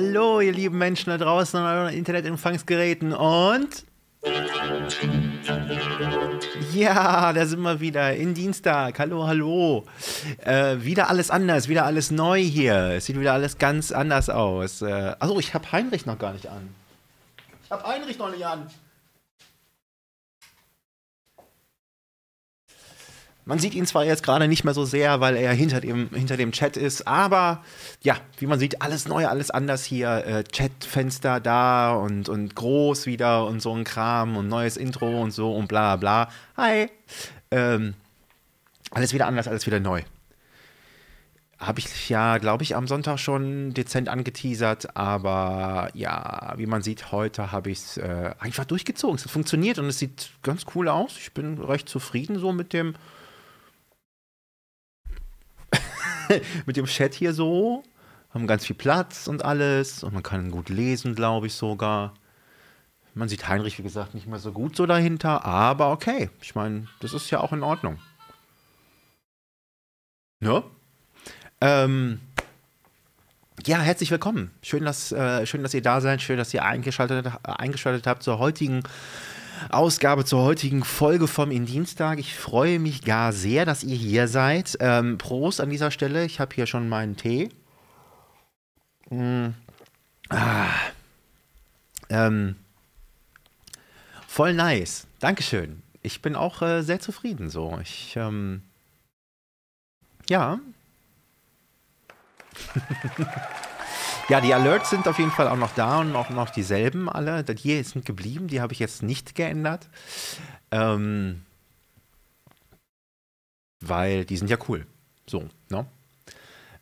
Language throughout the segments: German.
Hallo, ihr lieben Menschen da draußen an euren Internetempfangsgeräten und. Ja, da sind wir wieder in Dienstag. Hallo, hallo. Äh, wieder alles anders, wieder alles neu hier. Es sieht wieder alles ganz anders aus. Äh, achso, ich habe Heinrich noch gar nicht an. Ich habe Heinrich noch nicht an. Man sieht ihn zwar jetzt gerade nicht mehr so sehr, weil er hinter dem, hinter dem Chat ist, aber ja, wie man sieht, alles neu, alles anders hier. Äh, Chatfenster da und, und groß wieder und so ein Kram und neues Intro und so und bla bla. Hi. Ähm, alles wieder anders, alles wieder neu. Habe ich ja, glaube ich, am Sonntag schon dezent angeteasert, aber ja, wie man sieht, heute habe ich es äh, einfach durchgezogen. Es hat funktioniert und es sieht ganz cool aus. Ich bin recht zufrieden so mit dem, mit dem Chat hier so. Haben ganz viel Platz und alles. Und man kann gut lesen, glaube ich sogar. Man sieht Heinrich, wie gesagt, nicht mehr so gut so dahinter. Aber okay. Ich meine, das ist ja auch in Ordnung. Ne? Ähm, ja, herzlich willkommen. Schön, dass, äh, schön, dass ihr da seid. Schön, dass ihr eingeschaltet, eingeschaltet habt zur heutigen Ausgabe zur heutigen Folge vom Indienstag. Ich freue mich gar sehr, dass ihr hier seid. Ähm, Prost an dieser Stelle. Ich habe hier schon meinen Tee. Mm. Ah. Ähm. Voll nice. Dankeschön. Ich bin auch äh, sehr zufrieden so. Ich, ähm. Ja. Ja, die Alerts sind auf jeden Fall auch noch da und auch noch dieselben alle. Die sind geblieben, die habe ich jetzt nicht geändert. Ähm, weil die sind ja cool. So, ne?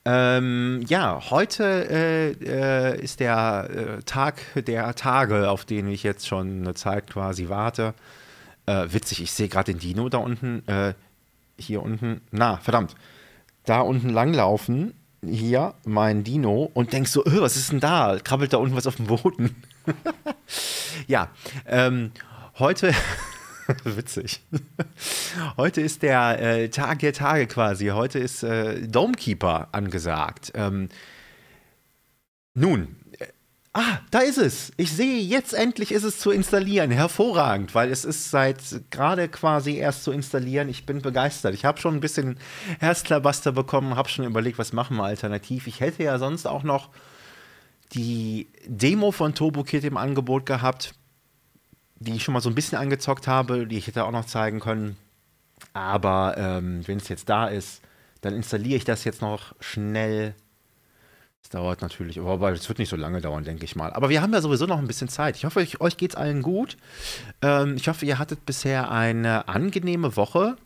Ähm, ja, heute äh, äh, ist der äh, Tag der Tage, auf den ich jetzt schon eine Zeit quasi warte. Äh, witzig, ich sehe gerade den Dino da unten, äh, hier unten, na, verdammt, da unten langlaufen hier mein Dino und denkst so, öh, was ist denn da? Krabbelt da unten was auf dem Boden? ja, ähm, heute, witzig, heute ist der äh, Tag der Tage quasi. Heute ist äh, Domekeeper angesagt. Ähm, nun, Ah, da ist es. Ich sehe, jetzt endlich ist es zu installieren. Hervorragend, weil es ist seit gerade quasi erst zu installieren. Ich bin begeistert. Ich habe schon ein bisschen Herzklabaster bekommen, habe schon überlegt, was machen wir alternativ. Ich hätte ja sonst auch noch die Demo von TurboKit im Angebot gehabt, die ich schon mal so ein bisschen angezockt habe, die ich hätte auch noch zeigen können. Aber ähm, wenn es jetzt da ist, dann installiere ich das jetzt noch schnell es dauert natürlich, aber es wird nicht so lange dauern, denke ich mal. Aber wir haben ja sowieso noch ein bisschen Zeit. Ich hoffe, euch, euch geht es allen gut. Ähm, ich hoffe, ihr hattet bisher eine angenehme Woche.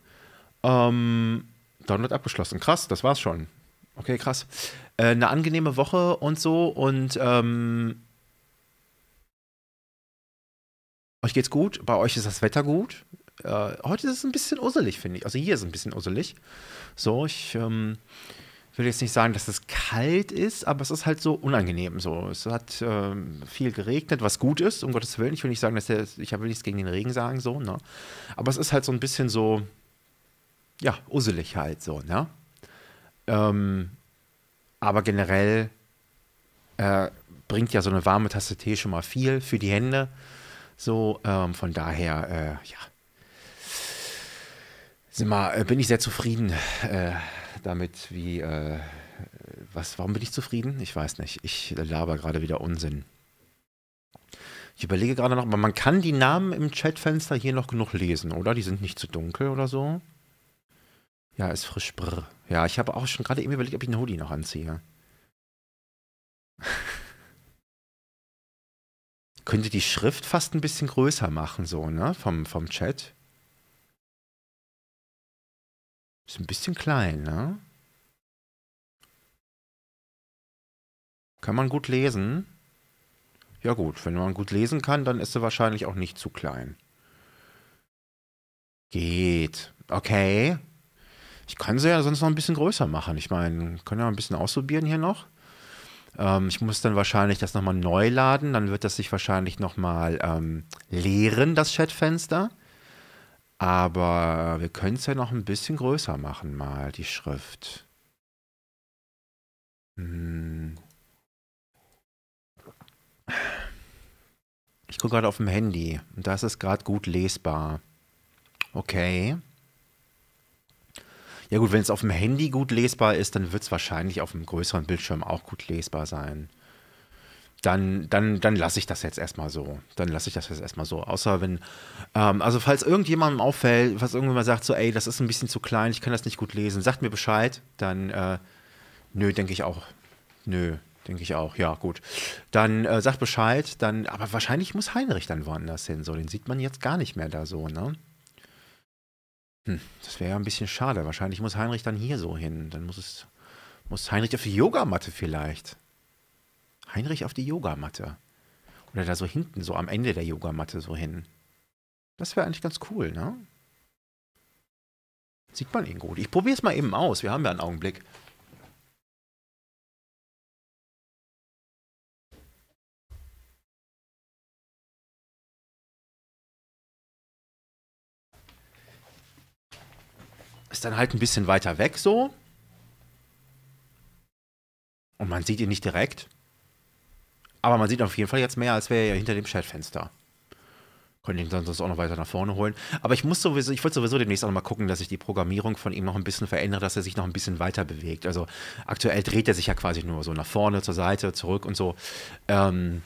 Ähm, Download abgeschlossen. Krass, das war's schon. Okay, krass. Äh, eine angenehme Woche und so. Und ähm, euch geht's gut. Bei euch ist das Wetter gut. Äh, heute ist es ein bisschen usselig, finde ich. Also hier ist es ein bisschen usselig. So, ich ähm, will jetzt nicht sagen, dass es kalt ist, aber es ist halt so unangenehm so. Es hat ähm, viel geregnet, was gut ist, um Gottes Willen. Ich will nicht sagen, dass der, ich will nichts gegen den Regen sagen, so, ne? Aber es ist halt so ein bisschen so, ja, usselig halt so, ne? Ähm, aber generell äh, bringt ja so eine warme Tasse Tee schon mal viel für die Hände. So, ähm, von daher, äh, ja. Sind mal, äh, bin ich sehr zufrieden äh, damit, wie, äh, was, warum bin ich zufrieden? Ich weiß nicht. Ich laber gerade wieder Unsinn. Ich überlege gerade noch, aber man kann die Namen im Chatfenster hier noch genug lesen, oder? Die sind nicht zu dunkel oder so. Ja, ist frisch. Brr. Ja, ich habe auch schon gerade eben überlegt, ob ich einen Hoodie noch anziehe. Könnte die Schrift fast ein bisschen größer machen, so, ne? Vom, vom Chat. Ist ein bisschen klein, ne? Kann man gut lesen? Ja gut, wenn man gut lesen kann, dann ist sie wahrscheinlich auch nicht zu klein. Geht. Okay. Ich kann sie ja sonst noch ein bisschen größer machen. Ich meine, können ja ein bisschen ausprobieren hier noch. Ähm, ich muss dann wahrscheinlich das nochmal neu laden. Dann wird das sich wahrscheinlich nochmal ähm, leeren, das Chatfenster. Aber wir können es ja noch ein bisschen größer machen, mal die Schrift. Hm. Ich gucke gerade auf dem Handy und das ist gerade gut lesbar. Okay. Ja gut, wenn es auf dem Handy gut lesbar ist, dann wird es wahrscheinlich auf einem größeren Bildschirm auch gut lesbar sein. Dann, dann, dann lasse ich das jetzt erstmal so. Dann lasse ich das jetzt erstmal so. Außer wenn, ähm, also falls irgendjemandem auffällt, falls irgendjemand sagt, so, ey, das ist ein bisschen zu klein, ich kann das nicht gut lesen, sagt mir Bescheid, dann, äh, nö, denke ich auch. Nö, denke ich auch. Ja, gut. Dann äh, sagt Bescheid, dann, aber wahrscheinlich muss Heinrich dann woanders hin. So, den sieht man jetzt gar nicht mehr da so, ne? Hm, das wäre ja ein bisschen schade. Wahrscheinlich muss Heinrich dann hier so hin. Dann muss es, muss Heinrich auf die Yogamatte vielleicht. Heinrich auf die Yogamatte. Oder da so hinten, so am Ende der Yogamatte so hin. Das wäre eigentlich ganz cool, ne? Sieht man ihn gut. Ich probiere es mal eben aus. Wir haben ja einen Augenblick. Ist dann halt ein bisschen weiter weg so. Und man sieht ihn nicht direkt. Aber man sieht auf jeden Fall jetzt mehr, als wäre er ja hinter dem Chatfenster. Könnte ihn sonst auch noch weiter nach vorne holen. Aber ich muss sowieso, ich wollte sowieso demnächst auch noch mal gucken, dass ich die Programmierung von ihm noch ein bisschen verändere, dass er sich noch ein bisschen weiter bewegt. Also aktuell dreht er sich ja quasi nur so nach vorne, zur Seite, zurück und so. Ähm,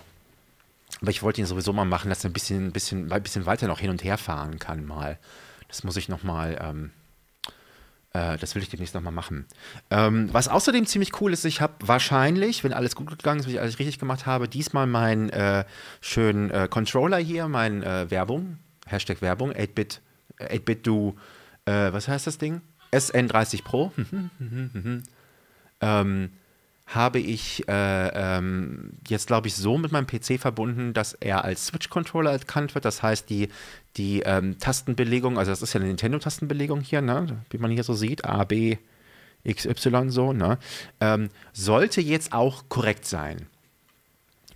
aber ich wollte ihn sowieso mal machen, dass er ein bisschen, bisschen, ein bisschen weiter noch hin und her fahren kann mal. Das muss ich noch mal ähm, äh, das will ich demnächst nochmal machen. Ähm, was außerdem ziemlich cool ist, ich habe wahrscheinlich, wenn alles gut gegangen ist, wenn ich alles richtig gemacht habe, diesmal meinen äh, schönen äh, Controller hier, mein äh, Werbung, Hashtag Werbung, 8-Bit, 8-Bit du, äh, was heißt das Ding? SN30 Pro. ähm, habe ich äh, ähm, jetzt, glaube ich, so mit meinem PC verbunden, dass er als Switch-Controller erkannt wird. Das heißt, die, die ähm, Tastenbelegung, also das ist ja eine Nintendo-Tastenbelegung hier, ne? wie man hier so sieht, A, B, X, Y so, ne? Ähm, sollte jetzt auch korrekt sein.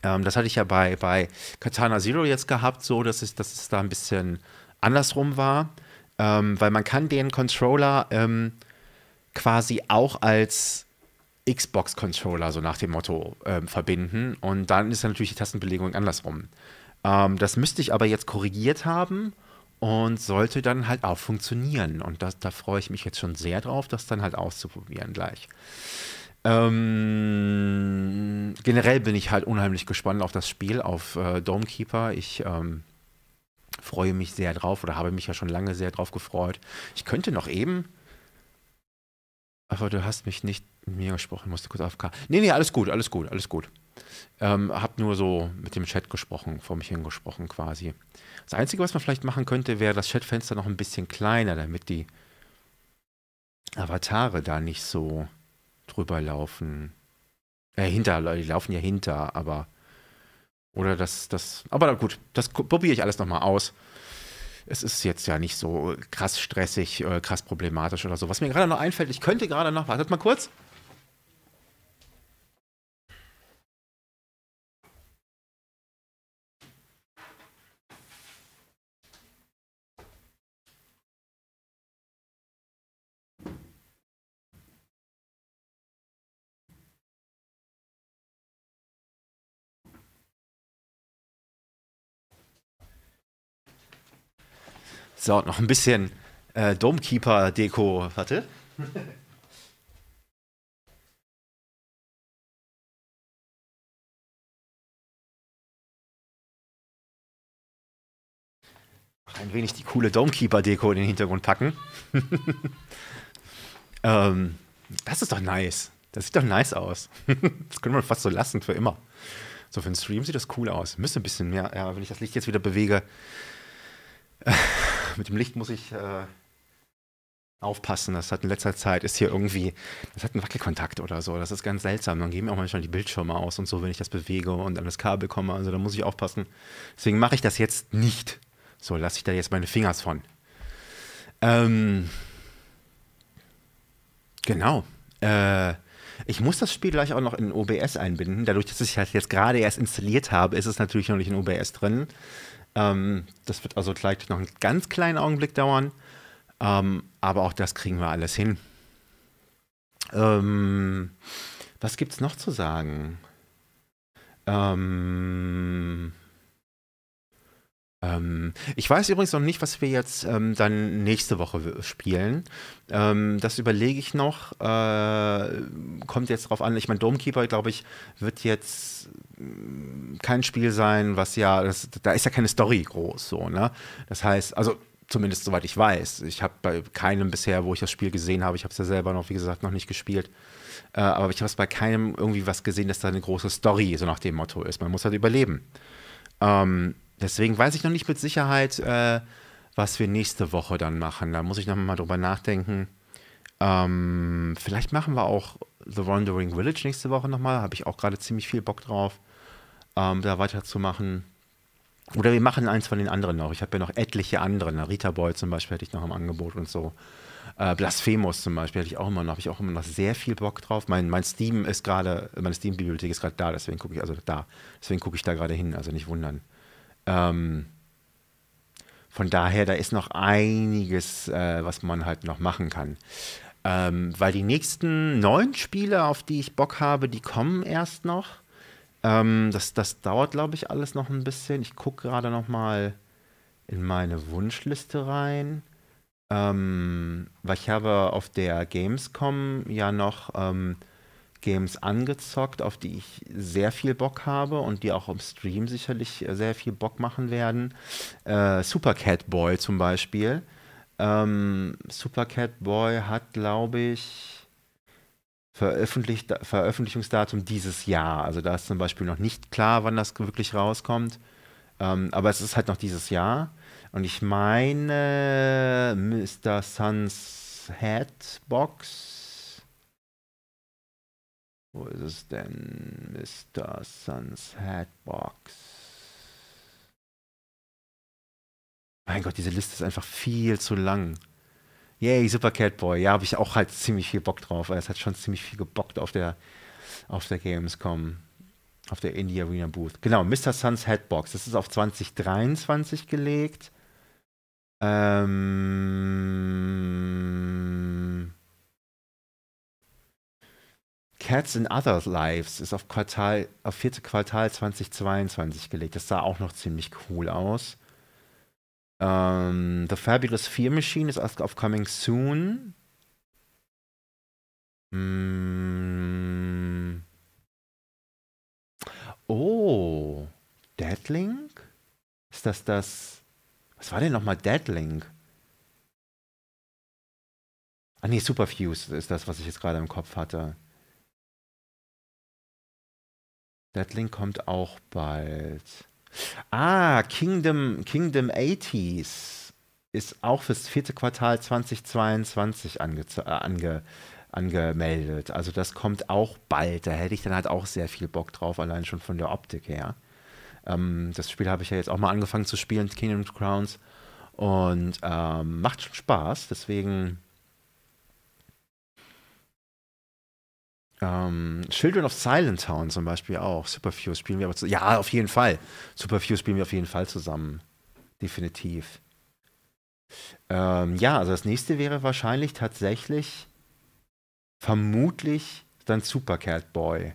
Ähm, das hatte ich ja bei, bei Katana Zero jetzt gehabt, so dass es, dass es da ein bisschen andersrum war, ähm, weil man kann den Controller ähm, quasi auch als Xbox-Controller, so nach dem Motto, äh, verbinden. Und dann ist dann natürlich die Tastenbelegung andersrum. Ähm, das müsste ich aber jetzt korrigiert haben und sollte dann halt auch funktionieren. Und das, da freue ich mich jetzt schon sehr drauf, das dann halt auszuprobieren gleich. Ähm, generell bin ich halt unheimlich gespannt auf das Spiel, auf äh, Domekeeper. Ich ähm, freue mich sehr drauf oder habe mich ja schon lange sehr drauf gefreut. Ich könnte noch eben aber du hast mich nicht mit mir gesprochen, musste kurz aufk. Nee, nee, alles gut, alles gut, alles gut. Ähm, hab nur so mit dem Chat gesprochen, vor mich hingesprochen quasi. Das Einzige, was man vielleicht machen könnte, wäre das Chatfenster noch ein bisschen kleiner, damit die Avatare da nicht so drüber laufen. Äh, hinter, die laufen ja hinter, aber. Oder das, das. Aber gut, das probiere ich alles nochmal aus es ist jetzt ja nicht so krass stressig, äh, krass problematisch oder so. Was mir gerade noch einfällt, ich könnte gerade noch, wartet mal kurz. So, noch ein bisschen äh, Domekeeper-Deko. Warte. ein wenig die coole Domekeeper-Deko in den Hintergrund packen. ähm, das ist doch nice. Das sieht doch nice aus. das könnte man fast so lassen für immer. So für den Stream sieht das cool aus. Müsste ein bisschen mehr, ja, wenn ich das Licht jetzt wieder bewege mit dem Licht muss ich äh, aufpassen. Das hat in letzter Zeit, ist hier irgendwie, das hat einen Wackelkontakt oder so. Das ist ganz seltsam. Dann gehen mir auch manchmal die Bildschirme aus und so, wenn ich das bewege und an das Kabel komme. Also da muss ich aufpassen. Deswegen mache ich das jetzt nicht. So, lasse ich da jetzt meine Fingers von. Ähm, genau. Äh, ich muss das Spiel gleich auch noch in OBS einbinden. Dadurch, dass ich halt jetzt gerade erst installiert habe, ist es natürlich noch nicht in OBS drin. Ähm, das wird also gleich noch einen ganz kleinen Augenblick dauern. Ähm, aber auch das kriegen wir alles hin. Ähm, was gibt es noch zu sagen? Ähm, Ähm, ich weiß übrigens noch nicht, was wir jetzt ähm, dann nächste Woche spielen. Ähm, das überlege ich noch. Äh, kommt jetzt drauf an. Ich meine, Domekeeper, glaube ich, wird jetzt mm, kein Spiel sein, was ja, das, da ist ja keine Story groß, so, ne? Das heißt, also zumindest soweit ich weiß. Ich habe bei keinem bisher, wo ich das Spiel gesehen habe, ich habe es ja selber noch, wie gesagt, noch nicht gespielt. Äh, aber ich habe es bei keinem irgendwie was gesehen, dass da eine große Story so nach dem Motto ist. Man muss halt überleben. Ähm, Deswegen weiß ich noch nicht mit Sicherheit, äh, was wir nächste Woche dann machen. Da muss ich noch mal drüber nachdenken. Ähm, vielleicht machen wir auch The Wandering Village nächste Woche nochmal. Habe ich auch gerade ziemlich viel Bock drauf, ähm, da weiterzumachen. Oder wir machen eins von den anderen noch. Ich habe ja noch etliche andere. Na, Rita Boy zum Beispiel hätte ich noch im Angebot und so. Äh, Blasphemos zum Beispiel hätte ich auch immer noch, habe ich auch immer noch sehr viel Bock drauf. Mein, mein Steam ist gerade, meine Steam-Bibliothek ist gerade da, deswegen gucke ich, also da, deswegen gucke ich da gerade hin, also nicht wundern. Ähm, von daher, da ist noch einiges, äh, was man halt noch machen kann. Ähm, weil die nächsten neun Spiele, auf die ich Bock habe, die kommen erst noch. Ähm, das, das dauert, glaube ich, alles noch ein bisschen. Ich gucke gerade noch mal in meine Wunschliste rein. Ähm, weil ich habe auf der Gamescom ja noch ähm, Games angezockt, auf die ich sehr viel Bock habe und die auch im Stream sicherlich sehr viel Bock machen werden. Äh, Super Cat Boy zum Beispiel. Ähm, Super Cat Boy hat, glaube ich, Veröffentlicht, Veröffentlichungsdatum dieses Jahr. Also da ist zum Beispiel noch nicht klar, wann das wirklich rauskommt. Ähm, aber es ist halt noch dieses Jahr. Und ich meine, Mr. Suns Headbox wo ist es denn? Mr. Sun's Hatbox. Mein Gott, diese Liste ist einfach viel zu lang. Yay, Super Catboy. Ja, habe ich auch halt ziemlich viel Bock drauf. Es hat schon ziemlich viel gebockt auf der, auf der Gamescom. Auf der Indie Arena Booth. Genau, Mr. Sun's Hatbox. Das ist auf 2023 gelegt. Ähm. Cats in Other Lives ist auf Quartal, auf vierte Quartal 2022 gelegt. Das sah auch noch ziemlich cool aus. Ähm, The Fabulous Fear Machine ist auf Coming Soon. Mm. Oh, Deadlink? Ist das das? Was war denn nochmal Deadlink? Ah nee, Superfuse ist das, was ich jetzt gerade im Kopf hatte. Deadlink kommt auch bald. Ah, Kingdom, Kingdom 80s ist auch fürs vierte Quartal 2022 ange, äh, ange, angemeldet. Also das kommt auch bald. Da hätte ich dann halt auch sehr viel Bock drauf, allein schon von der Optik her. Ähm, das Spiel habe ich ja jetzt auch mal angefangen zu spielen, Kingdom Crowns. Und ähm, macht schon Spaß. Deswegen Ähm, Children of Silent Town zum Beispiel auch. Superfuse spielen wir aber zusammen. Ja, auf jeden Fall. Superfuse spielen wir auf jeden Fall zusammen. Definitiv. Ähm, ja, also das nächste wäre wahrscheinlich tatsächlich vermutlich dann Super Boy.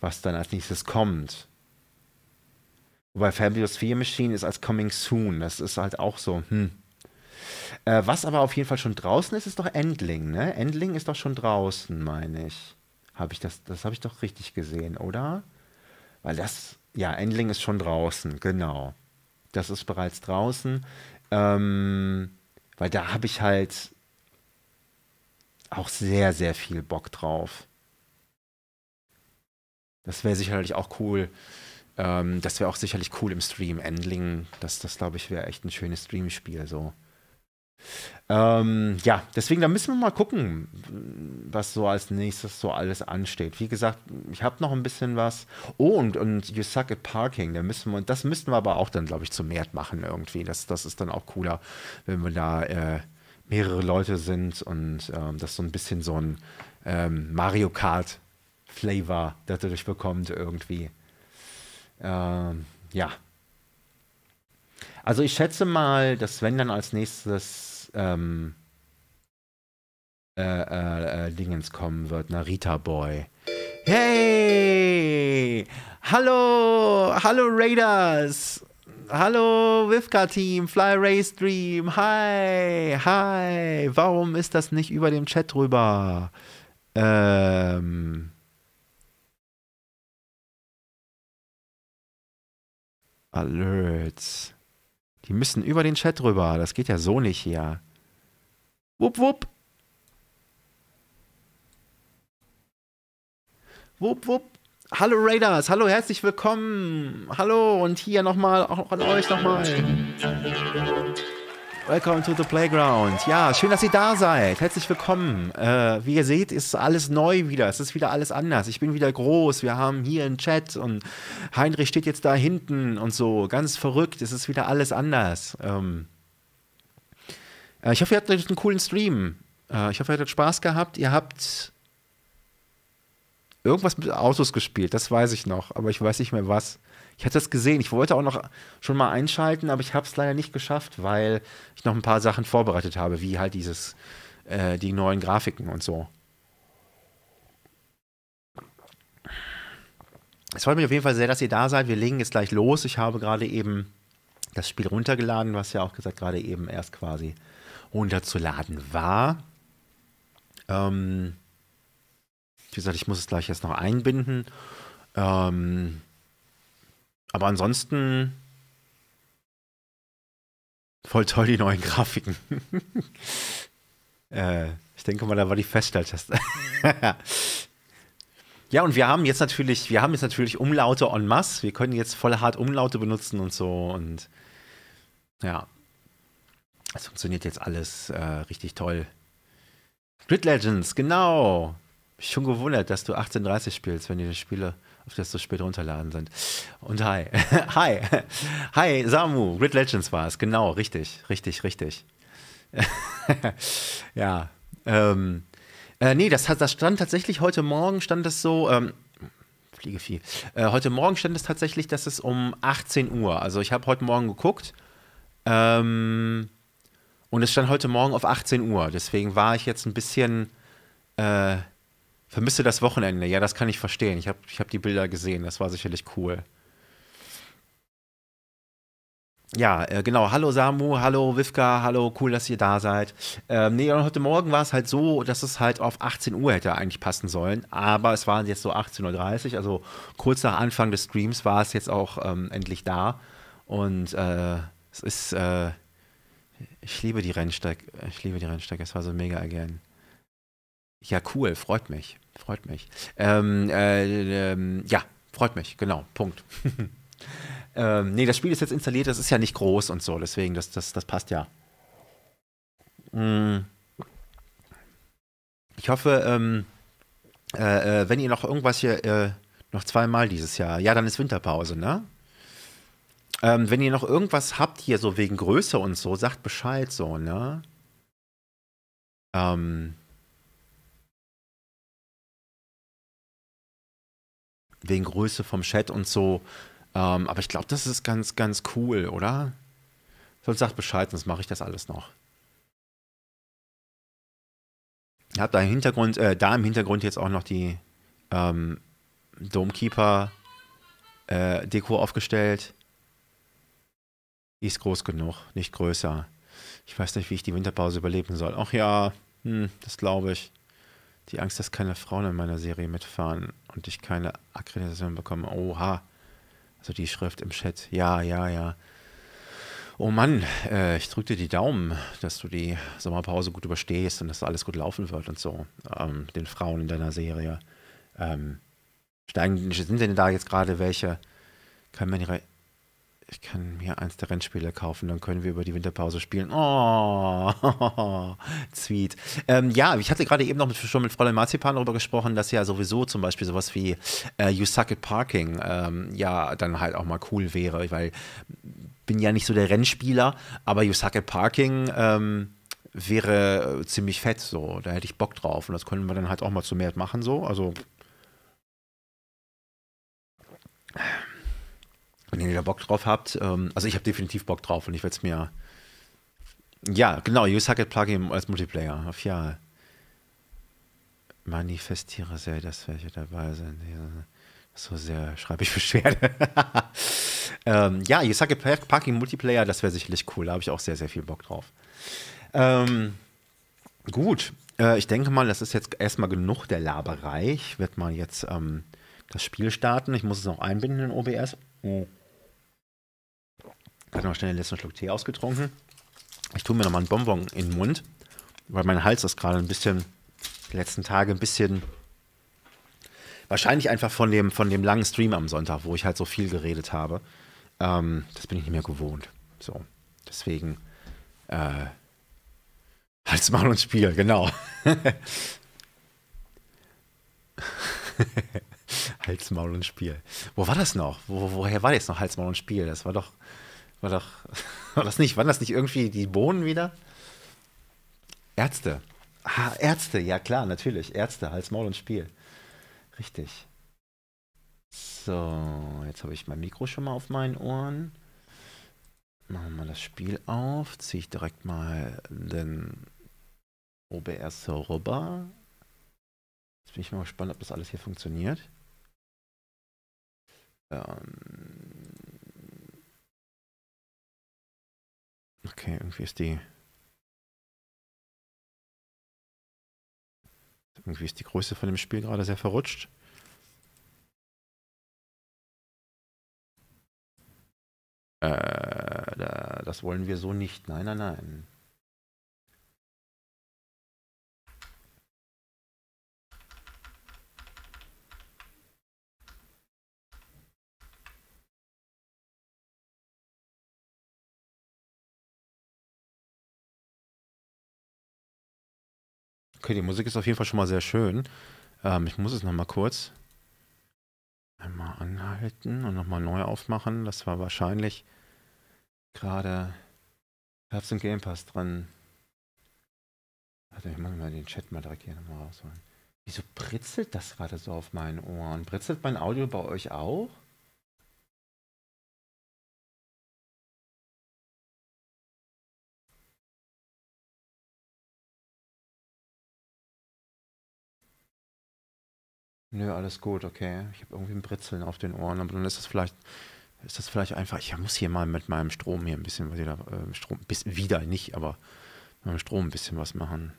Was dann als nächstes kommt. Wobei Fabulous Fear Machine ist als Coming Soon. Das ist halt auch so, hm. Äh, was aber auf jeden Fall schon draußen ist, ist doch Endling, ne? Endling ist doch schon draußen, meine ich. Habe ich das, das habe ich doch richtig gesehen, oder? Weil das, ja, Endling ist schon draußen, genau. Das ist bereits draußen. Ähm, weil da habe ich halt auch sehr, sehr viel Bock drauf. Das wäre sicherlich auch cool. Ähm, das wäre auch sicherlich cool im Stream. Endling, das, das glaube ich, wäre echt ein schönes Streamspiel so. Ähm, ja, deswegen, da müssen wir mal gucken, was so als nächstes so alles ansteht. Wie gesagt, ich habe noch ein bisschen was. Oh, und, und You Suck at Parking, da müssen wir, das müssten wir aber auch dann, glaube ich, zu Mert machen irgendwie. Das, das ist dann auch cooler, wenn wir da äh, mehrere Leute sind und ähm, das so ein bisschen so ein ähm, Mario Kart Flavor dadurch bekommt irgendwie. Ähm, ja. Also ich schätze mal, dass wenn dann als nächstes ähm, äh, äh, äh, Dingens kommen wird, Narita Boy. Hey! Hallo! Hallo Raiders! Hallo, Wifka-Team, Fly Race Dream. Hi, hi. Warum ist das nicht über dem Chat drüber? Ähm. Alerts. Die müssen über den Chat drüber. Das geht ja so nicht hier. Wupp, wupp. Wupp, wupp. Hallo Raiders, hallo, herzlich willkommen. Hallo und hier nochmal, auch an euch nochmal. Welcome to the Playground. Ja, schön, dass ihr da seid. Herzlich willkommen. Äh, wie ihr seht, ist alles neu wieder. Es ist wieder alles anders. Ich bin wieder groß. Wir haben hier einen Chat und Heinrich steht jetzt da hinten und so. Ganz verrückt. Es ist wieder alles anders. Ähm, äh, ich hoffe, ihr hattet einen coolen Stream. Äh, ich hoffe, ihr hattet Spaß gehabt. Ihr habt irgendwas mit Autos gespielt. Das weiß ich noch. Aber ich weiß nicht mehr was. Ich hatte das gesehen. Ich wollte auch noch schon mal einschalten, aber ich habe es leider nicht geschafft, weil ich noch ein paar Sachen vorbereitet habe, wie halt dieses, äh, die neuen Grafiken und so. Es freut mich auf jeden Fall sehr, dass ihr da seid. Wir legen jetzt gleich los. Ich habe gerade eben das Spiel runtergeladen, was ja auch gesagt gerade eben erst quasi runterzuladen war. Ähm, wie gesagt, ich muss es gleich jetzt noch einbinden. Ähm, aber ansonsten voll toll die neuen Grafiken. äh, ich denke mal, da war die Feststelltaste. ja, und wir haben jetzt natürlich, wir haben jetzt natürlich Umlaute en masse. Wir können jetzt voll hart Umlaute benutzen und so. Und ja, es funktioniert jetzt alles äh, richtig toll. Grid Legends, genau. Ich schon gewundert, dass du 1830 spielst, wenn die Spiele auf das so spät runterladen sind. Und hi. hi. Hi, Samu. Grid Legends war es. Genau, richtig. Richtig, richtig. ja. Ähm, äh, nee, das, das stand tatsächlich heute Morgen, stand es so, ähm, Fliegevieh. Äh, heute Morgen stand es tatsächlich, dass es um 18 Uhr, also ich habe heute Morgen geguckt, ähm, und es stand heute Morgen auf 18 Uhr. Deswegen war ich jetzt ein bisschen, äh, vermisse das Wochenende. Ja, das kann ich verstehen. Ich habe ich hab die Bilder gesehen. Das war sicherlich cool. Ja, äh, genau. Hallo Samu, hallo Wifka, hallo, cool, dass ihr da seid. Ähm, nee, heute Morgen war es halt so, dass es halt auf 18 Uhr hätte eigentlich passen sollen, aber es waren jetzt so 18.30 Uhr, also kurz nach Anfang des Streams war es jetzt auch ähm, endlich da. Und äh, es ist, äh, ich liebe die Rennstrecke, ich liebe die Rennstrecke, es war so mega again. Ja, cool, freut mich. Freut mich. Ähm, äh, ähm, ja, freut mich, genau, Punkt. ähm, nee, das Spiel ist jetzt installiert, das ist ja nicht groß und so, deswegen, das, das, das passt ja. Mm. Ich hoffe, ähm, äh, äh, wenn ihr noch irgendwas hier, äh, noch zweimal dieses Jahr, ja, dann ist Winterpause, ne? Ähm, wenn ihr noch irgendwas habt hier, so wegen Größe und so, sagt Bescheid, so, ne? Ähm, wegen Größe vom Chat und so. Ähm, aber ich glaube, das ist ganz, ganz cool, oder? Sonst sagt Bescheid, sonst mache ich das alles noch. Ich habe da im Hintergrund, äh, da im Hintergrund jetzt auch noch die ähm, Domekeeper äh, aufgestellt. Die ist groß genug, nicht größer. Ich weiß nicht, wie ich die Winterpause überleben soll. Ach ja, hm, das glaube ich. Die Angst, dass keine Frauen in meiner Serie mitfahren und ich keine Akkreditation bekomme. Oha. Also die Schrift im Chat. Ja, ja, ja. Oh Mann, äh, ich drücke dir die Daumen, dass du die Sommerpause gut überstehst und dass alles gut laufen wird und so. Ähm, den Frauen in deiner Serie. Ähm, steigen, sind denn da jetzt gerade welche? Kann man ihre ich kann mir eins der Rennspiele kaufen, dann können wir über die Winterpause spielen. Oh, sweet. Ähm, ja, ich hatte gerade eben noch mit, schon mit Fräulein Marzipan darüber gesprochen, dass ja sowieso zum Beispiel sowas wie äh, You Suck at Parking ähm, ja dann halt auch mal cool wäre, weil bin ja nicht so der Rennspieler, aber You Suck at Parking ähm, wäre ziemlich fett so. Da hätte ich Bock drauf und das können wir dann halt auch mal zu mehr machen so. Also wenn ihr da Bock drauf habt. Ähm, also ich habe definitiv Bock drauf und ich werde es mir. Ja, genau, Suck at Plugin als Multiplayer. Auf ja. Manifestiere sehr, dass welche dabei sind. So sehr schreibe ich Beschwerde. Ähm, ja, Yosake Parking Multiplayer, das wäre sicherlich cool. Da habe ich auch sehr, sehr viel Bock drauf. Ähm, gut, äh, ich denke mal, das ist jetzt erstmal genug der Laberei. Ich werde mal jetzt ähm, das Spiel starten. Ich muss es noch einbinden in OBS. Oh. Ich habe noch schnell den letzten Schluck Tee ausgetrunken. Ich tue mir noch mal einen Bonbon in den Mund, weil mein Hals ist gerade ein bisschen, die letzten Tage ein bisschen, wahrscheinlich einfach von dem, von dem langen Stream am Sonntag, wo ich halt so viel geredet habe. Ähm, das bin ich nicht mehr gewohnt. So, deswegen, äh, Hals, Maul und Spiel, genau. Hals, Maul und Spiel. Wo war das noch? Wo, woher war jetzt noch Hals, Maul und Spiel? Das war doch, war doch, war das nicht, waren das nicht irgendwie die Bohnen wieder? Ärzte. Ah, Ärzte, ja klar, natürlich. Ärzte, Hals, Maul und Spiel. Richtig. So, jetzt habe ich mein Mikro schon mal auf meinen Ohren. Machen wir das Spiel auf. Ziehe ich direkt mal den OBS rüber. Jetzt bin ich mal gespannt, ob das alles hier funktioniert. Ähm okay, irgendwie ist die. Irgendwie ist die Größe von dem Spiel gerade sehr verrutscht. Äh, das wollen wir so nicht. Nein, nein, nein. Okay, die Musik ist auf jeden Fall schon mal sehr schön. Ähm, ich muss es nochmal kurz einmal anhalten und nochmal neu aufmachen. Das war wahrscheinlich gerade Herbst und Game Pass dran. Warte, ich mache mal den Chat mal direkt hier nochmal rausholen. Wieso britzelt das gerade so auf meinen Ohren? Britzelt mein Audio bei euch auch? Nö, alles gut, okay. Ich habe irgendwie ein Britzeln auf den Ohren, aber dann ist das vielleicht, ist das vielleicht einfach, ich muss hier mal mit meinem Strom hier ein bisschen was wieder, äh, Strom, bis, wieder nicht, aber mit meinem Strom ein bisschen was machen.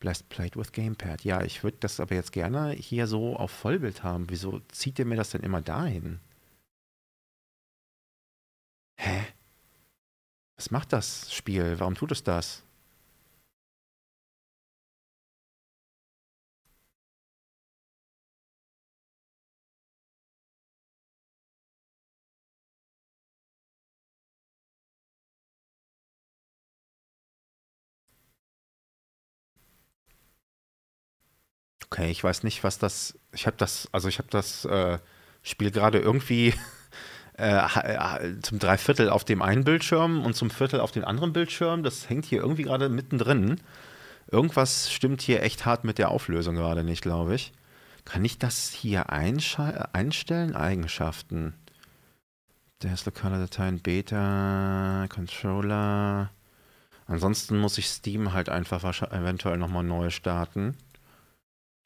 Blast Played with Gamepad. Ja, ich würde das aber jetzt gerne hier so auf Vollbild haben. Wieso zieht ihr mir das denn immer dahin? Hä? Was macht das Spiel? Warum tut es das? Okay, ich weiß nicht, was das. Ich habe das, also ich habe das äh, Spiel gerade irgendwie äh, äh, zum Dreiviertel auf dem einen Bildschirm und zum Viertel auf dem anderen Bildschirm. Das hängt hier irgendwie gerade mittendrin. Irgendwas stimmt hier echt hart mit der Auflösung gerade nicht, glaube ich. Kann ich das hier einstellen? Eigenschaften. Der ist lokale Dateien Beta, Controller. Ansonsten muss ich Steam halt einfach eventuell nochmal neu starten.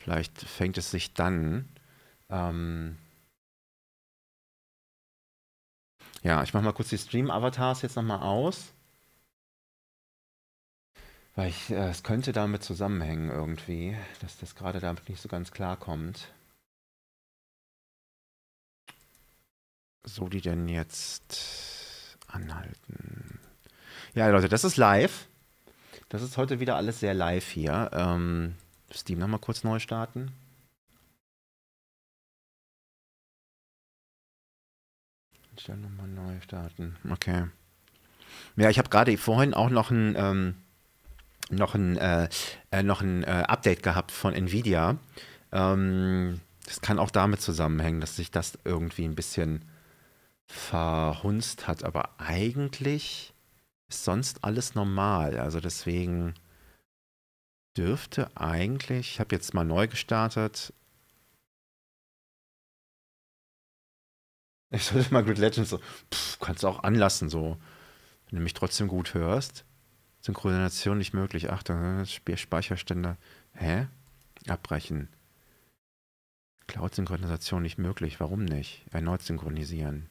Vielleicht fängt es sich dann. Ähm ja, ich mache mal kurz die Stream-Avatars jetzt nochmal aus. Weil ich, äh, es könnte damit zusammenhängen irgendwie, dass das gerade damit nicht so ganz klar kommt. So die denn jetzt anhalten? Ja, Leute, das ist live. Das ist heute wieder alles sehr live hier. Ähm Steam nochmal kurz neu starten. Stellen nochmal neu starten. Okay. Ja, ich habe gerade vorhin auch noch ein, ähm, noch ein, äh, äh, noch ein äh, Update gehabt von Nvidia. Ähm, das kann auch damit zusammenhängen, dass sich das irgendwie ein bisschen verhunzt hat. Aber eigentlich ist sonst alles normal. Also deswegen dürfte eigentlich, ich habe jetzt mal neu gestartet. Ich sollte mal Grid Legends so, pff, kannst du auch anlassen, so, wenn du mich trotzdem gut hörst. Synchronisation nicht möglich. Achtung, Speicherstände. Hä? Abbrechen. Cloud-Synchronisation nicht möglich. Warum nicht? Erneut synchronisieren.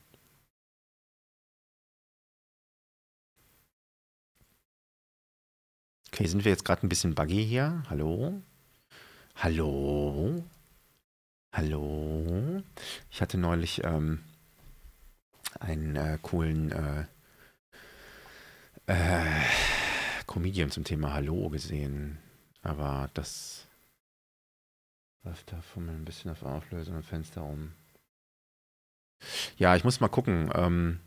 Okay, sind wir jetzt gerade ein bisschen buggy hier? Hallo? Hallo? Hallo? Ich hatte neulich ähm, einen äh, coolen äh, äh, Comedian zum Thema Hallo gesehen. Aber das läuft da mir ein bisschen auf Auflösung im Fenster um. Ja, ich muss mal gucken. Ähm,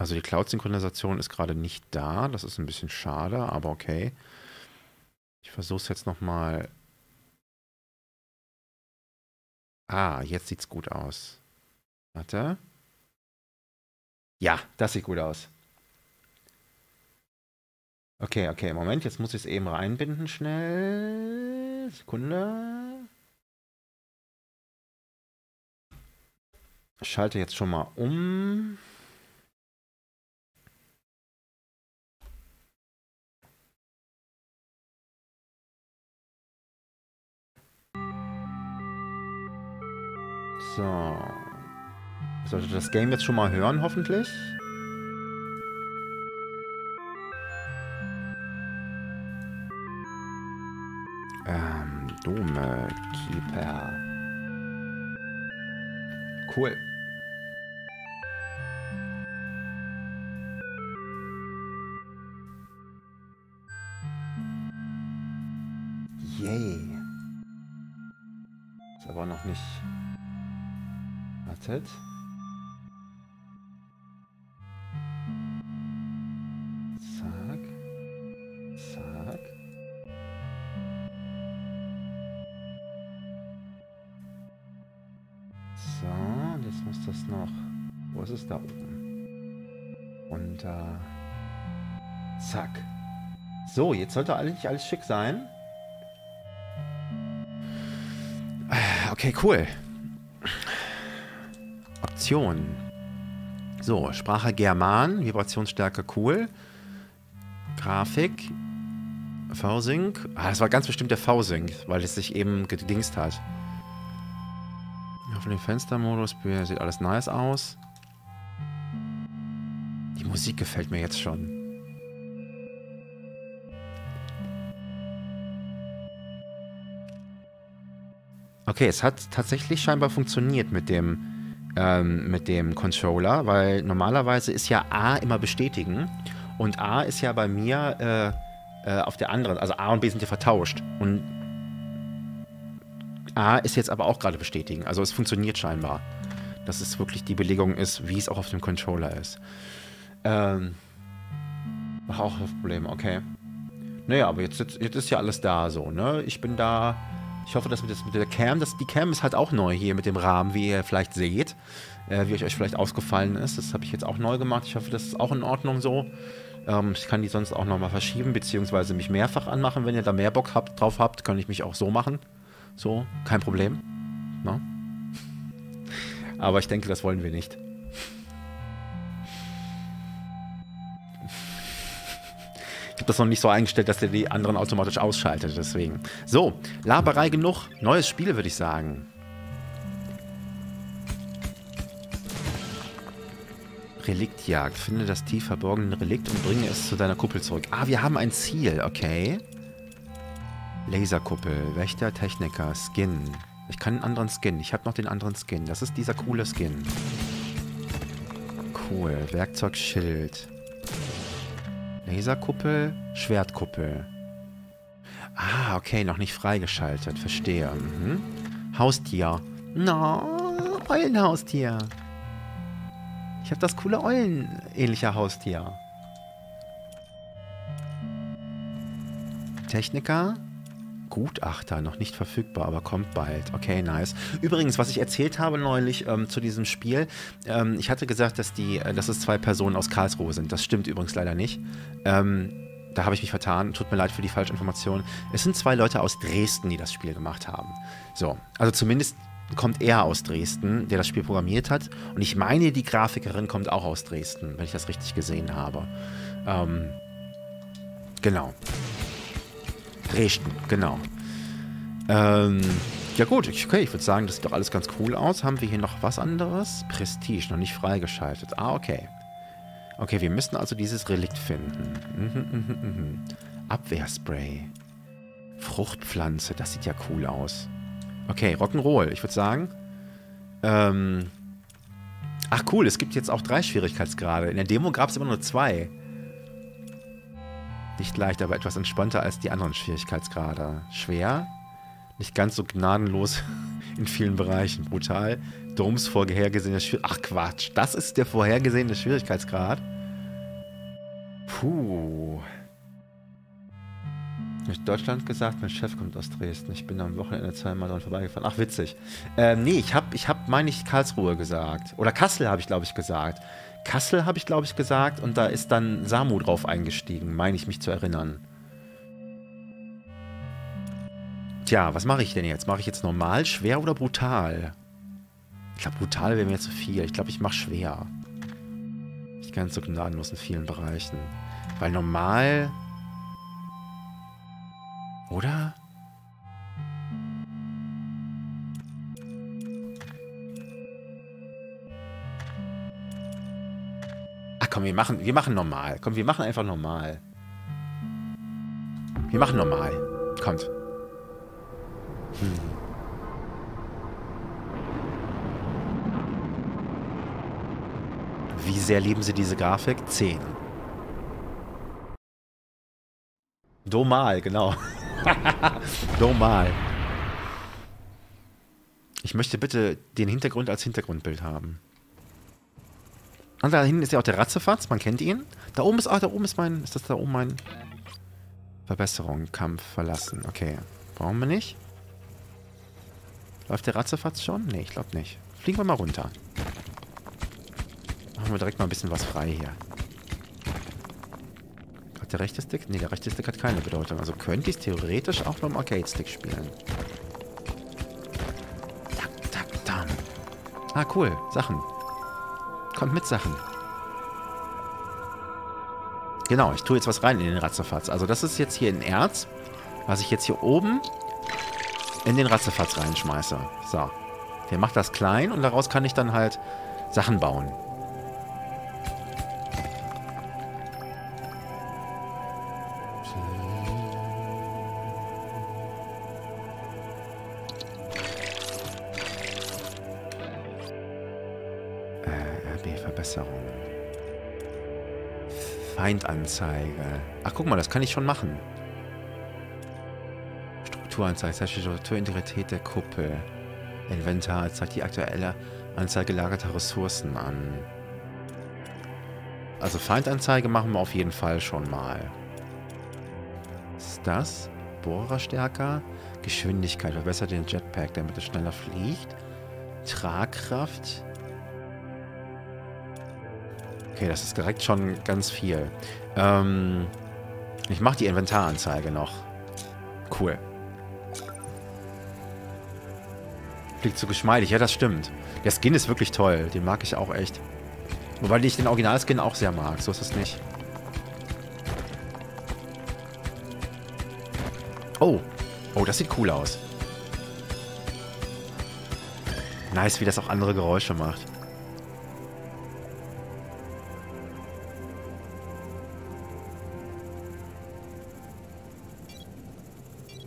also die Cloud-Synchronisation ist gerade nicht da. Das ist ein bisschen schade, aber okay. Ich versuche es jetzt nochmal. Ah, jetzt sieht es gut aus. Warte. Ja, das sieht gut aus. Okay, okay, Moment, jetzt muss ich es eben reinbinden schnell. Sekunde. Ich schalte jetzt schon mal um. So. Sollte das Game jetzt schon mal hören, hoffentlich. Ähm, Dome Keeper. Cool. Yay. Ist aber noch nicht Wartet. Zack. Zack. So, und jetzt muss das noch. Wo ist es da oben? Und äh, zack. So, jetzt sollte eigentlich alles schick sein. Okay, cool. Optionen. So, Sprache German, Vibrationsstärke cool. Grafik, V-Sync. Ah, das war ganz bestimmt der V-Sync, weil es sich eben gedingst hat. Auf den Fenstermodus sieht alles nice aus. Die Musik gefällt mir jetzt schon. Okay, es hat tatsächlich scheinbar funktioniert mit dem ähm, mit dem Controller, weil normalerweise ist ja A immer bestätigen und A ist ja bei mir äh, äh, auf der anderen, also A und B sind ja vertauscht und A ist jetzt aber auch gerade bestätigen, also es funktioniert scheinbar, dass es wirklich die Belegung ist, wie es auch auf dem Controller ist. Ähm, auch das Problem, okay. Naja, aber jetzt, jetzt, jetzt ist ja alles da so, ne? Ich bin da, ich hoffe, dass mit, das, mit der Cam, das, die Cam ist halt auch neu hier mit dem Rahmen, wie ihr vielleicht seht, äh, wie euch vielleicht ausgefallen ist. Das habe ich jetzt auch neu gemacht. Ich hoffe, das ist auch in Ordnung so. Ähm, ich kann die sonst auch nochmal verschieben, beziehungsweise mich mehrfach anmachen. Wenn ihr da mehr Bock habt, drauf habt, kann ich mich auch so machen. So, kein Problem. Na? Aber ich denke, das wollen wir nicht. Das noch nicht so eingestellt, dass der die anderen automatisch ausschaltet. Deswegen. So, Laberei genug. Neues Spiel, würde ich sagen. Reliktjagd. Finde das tief verborgene Relikt und bringe es zu deiner Kuppel zurück. Ah, wir haben ein Ziel, okay. Laserkuppel, Wächter, Techniker, Skin. Ich kann einen anderen Skin. Ich habe noch den anderen Skin. Das ist dieser coole Skin. Cool. Werkzeug, Schild. Laserkuppel, Schwertkuppel. Ah, okay, noch nicht freigeschaltet. Verstehe. Mhm. Haustier. No, Eulenhaustier. Ich habe das coole Eulen-ähnliche Haustier. Techniker. Gutachter, noch nicht verfügbar, aber kommt bald. Okay, nice. Übrigens, was ich erzählt habe neulich ähm, zu diesem Spiel, ähm, ich hatte gesagt, dass, die, äh, dass es zwei Personen aus Karlsruhe sind. Das stimmt übrigens leider nicht. Ähm, da habe ich mich vertan. Tut mir leid für die falsche Information. Es sind zwei Leute aus Dresden, die das Spiel gemacht haben. So, also zumindest kommt er aus Dresden, der das Spiel programmiert hat. Und ich meine, die Grafikerin kommt auch aus Dresden, wenn ich das richtig gesehen habe. Ähm, genau. Dresden, genau. Ähm, ja gut, okay, ich würde sagen, das sieht doch alles ganz cool aus. Haben wir hier noch was anderes? Prestige, noch nicht freigeschaltet. Ah, okay. Okay, wir müssen also dieses Relikt finden. Mhm, mhm, mhm. Abwehrspray. Fruchtpflanze, das sieht ja cool aus. Okay, Rock'n'Roll. Ich würde sagen, ähm, ach cool, es gibt jetzt auch drei Schwierigkeitsgrade. In der Demo gab es immer nur zwei. Nicht leicht, aber etwas entspannter als die anderen Schwierigkeitsgrade. Schwer, nicht ganz so gnadenlos in vielen Bereichen. Brutal, Doms vorhergesehene Schwierigkeitsgrad. Ach Quatsch, das ist der vorhergesehene Schwierigkeitsgrad. Puh. Nicht Deutschland gesagt, mein Chef kommt aus Dresden. Ich bin am Wochenende zweimal dran vorbeigefahren. Ach, witzig. Ähm, nee, ich habe, ich hab, meine ich, Karlsruhe gesagt. Oder Kassel habe ich, glaube ich, gesagt. Kassel habe ich, glaube ich, gesagt. Und da ist dann Samu drauf eingestiegen, meine ich mich zu erinnern. Tja, was mache ich denn jetzt? Mache ich jetzt normal, schwer oder brutal? Ich glaube, brutal wäre mir zu viel. Ich glaube, ich mache schwer. Nicht ganz so gnadenlos in vielen Bereichen. Weil normal oder? Komm, wir machen, wir machen normal. Komm, wir machen einfach normal. Wir machen normal. Kommt. Hm. Wie sehr lieben Sie diese Grafik? 10. Domal, genau. Normal. Ich möchte bitte den Hintergrund als Hintergrundbild haben. Und da hinten ist ja auch der Ratzefatz, man kennt ihn. Da oben ist, ah, da oben ist mein, ist das da oben mein Verbesserung, Kampf verlassen. Okay, brauchen wir nicht. Läuft der Ratzefatz schon? Nee, ich glaube nicht. Fliegen wir mal runter. Machen wir direkt mal ein bisschen was frei hier der rechte Stick? Ne, der rechte Stick hat keine Bedeutung. Also könnte ich es theoretisch auch beim Arcade-Stick spielen. Tak, tak, tam. Ah, cool. Sachen. Kommt mit Sachen. Genau, ich tue jetzt was rein in den Ratzefatz. Also das ist jetzt hier ein Erz, was ich jetzt hier oben in den Ratzefatz reinschmeiße. So. Der macht das klein und daraus kann ich dann halt Sachen bauen. Feindanzeige. Ach, guck mal, das kann ich schon machen. Strukturanzeige, zeigt die Strukturintegrität der Kuppel. Inventar zeigt die aktuelle Anzahl gelagerter Ressourcen an. Also Feindanzeige machen wir auf jeden Fall schon mal. Was ist das? Bohrerstärker. Geschwindigkeit verbessert den Jetpack, damit es schneller fliegt. Tragkraft. Okay, das ist direkt schon ganz viel. Ähm, ich mache die Inventaranzeige noch. Cool. Fliegt so geschmeidig. Ja, das stimmt. Der Skin ist wirklich toll. Den mag ich auch echt. Wobei ich den Originalskin auch sehr mag. So ist es nicht. Oh. Oh, das sieht cool aus. Nice, wie das auch andere Geräusche macht.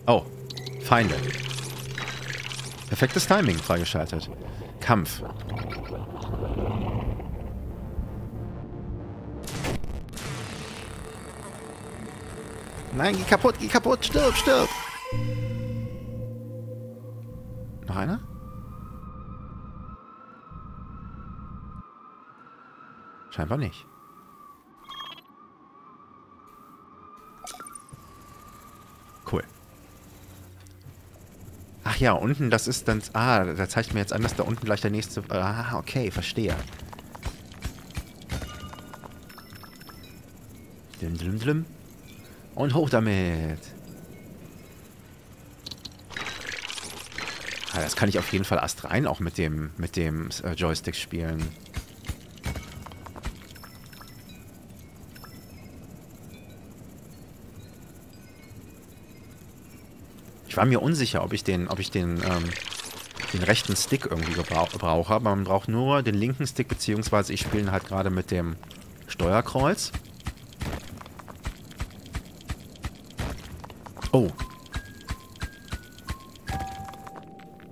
Oh, Feinde. Perfektes Timing freigeschaltet. Kampf. Nein, geh kaputt, geh kaputt, stirb, stirb. Noch einer? Scheinbar nicht. Ach ja, unten, das ist dann... Ah, da zeigt mir jetzt an, dass da unten gleich der nächste... Ah, okay, verstehe. Dlim, dlim, dlim. Und hoch damit. Ah, das kann ich auf jeden Fall astrein auch mit dem, mit dem äh, Joystick spielen. Ich war mir unsicher, ob ich den, ob ich den, ähm, den rechten Stick irgendwie brauche, aber man braucht nur den linken Stick, beziehungsweise ich spiele halt gerade mit dem Steuerkreuz. Oh.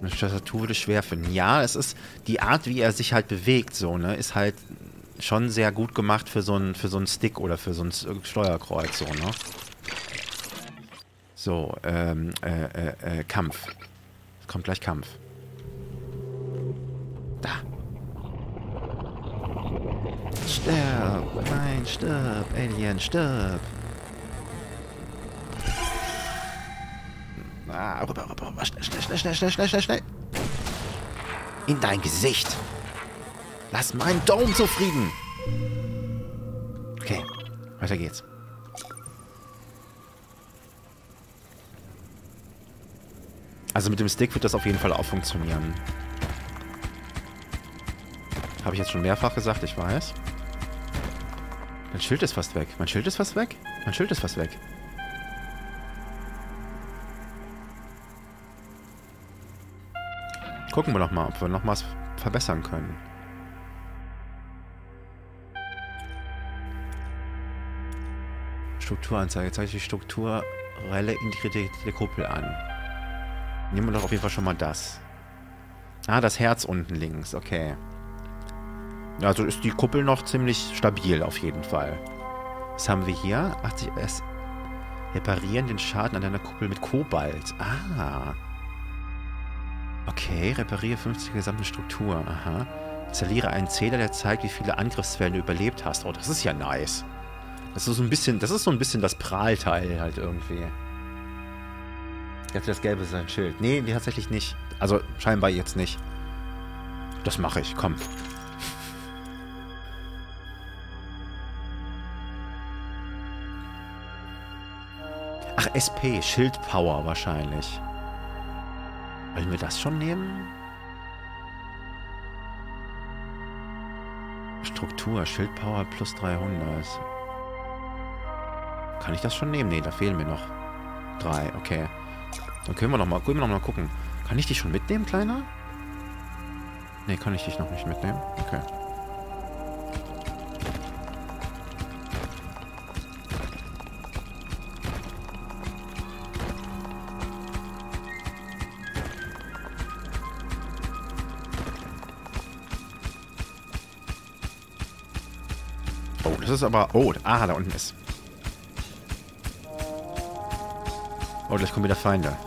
Eine Tastatur würde schwer finden. Ja, es ist die Art, wie er sich halt bewegt, so, ne, ist halt schon sehr gut gemacht für so einen für so einen Stick oder für so ein Steuerkreuz, so, ne? So, ähm, äh, äh, äh, Kampf. Es kommt gleich Kampf. Da. Stirb! Nein, stirb! Alien, stirb! Ah, rüber, rüber, rüber. Schnell, schnell, schnell, schnell, schnell, schnell, schnell. In dein Gesicht. Lass meinen Dome zufrieden. Okay, weiter geht's. Also mit dem Stick wird das auf jeden Fall auch funktionieren. Habe ich jetzt schon mehrfach gesagt, ich weiß. Mein Schild ist fast weg. Mein Schild ist fast weg? Mein Schild ist fast weg. Gucken wir noch mal, ob wir noch was verbessern können. Strukturanzeige. Zeige die strukturelle integrierte Kuppel an. Nehmen wir doch auf jeden Fall schon mal das. Ah, das Herz unten links. Okay. Also ist die Kuppel noch ziemlich stabil auf jeden Fall. Was haben wir hier? 80 S. Reparieren den Schaden an deiner Kuppel mit Kobalt. Ah. Okay, repariere 50 der gesamten Struktur. Aha. Installiere einen Zähler, der zeigt, wie viele Angriffswellen du überlebt hast. Oh, das ist ja nice. Das ist so ein bisschen, das ist so ein bisschen das Prahlteil halt irgendwie. Jetzt das Gelbe sein Schild. Nee, tatsächlich nicht. Also scheinbar jetzt nicht. Das mache ich, komm. Ach, SP, Schildpower wahrscheinlich. Wollen wir das schon nehmen? Struktur, Schildpower plus 300. Kann ich das schon nehmen? Nee, da fehlen mir noch drei. Okay. Dann können wir noch mal, können wir noch mal gucken. Kann ich dich schon mitnehmen, Kleiner? Nee, kann ich dich noch nicht mitnehmen? Okay. Oh, das ist aber... Oh, ah, da unten ist... Oh, gleich kommen wieder Feinde.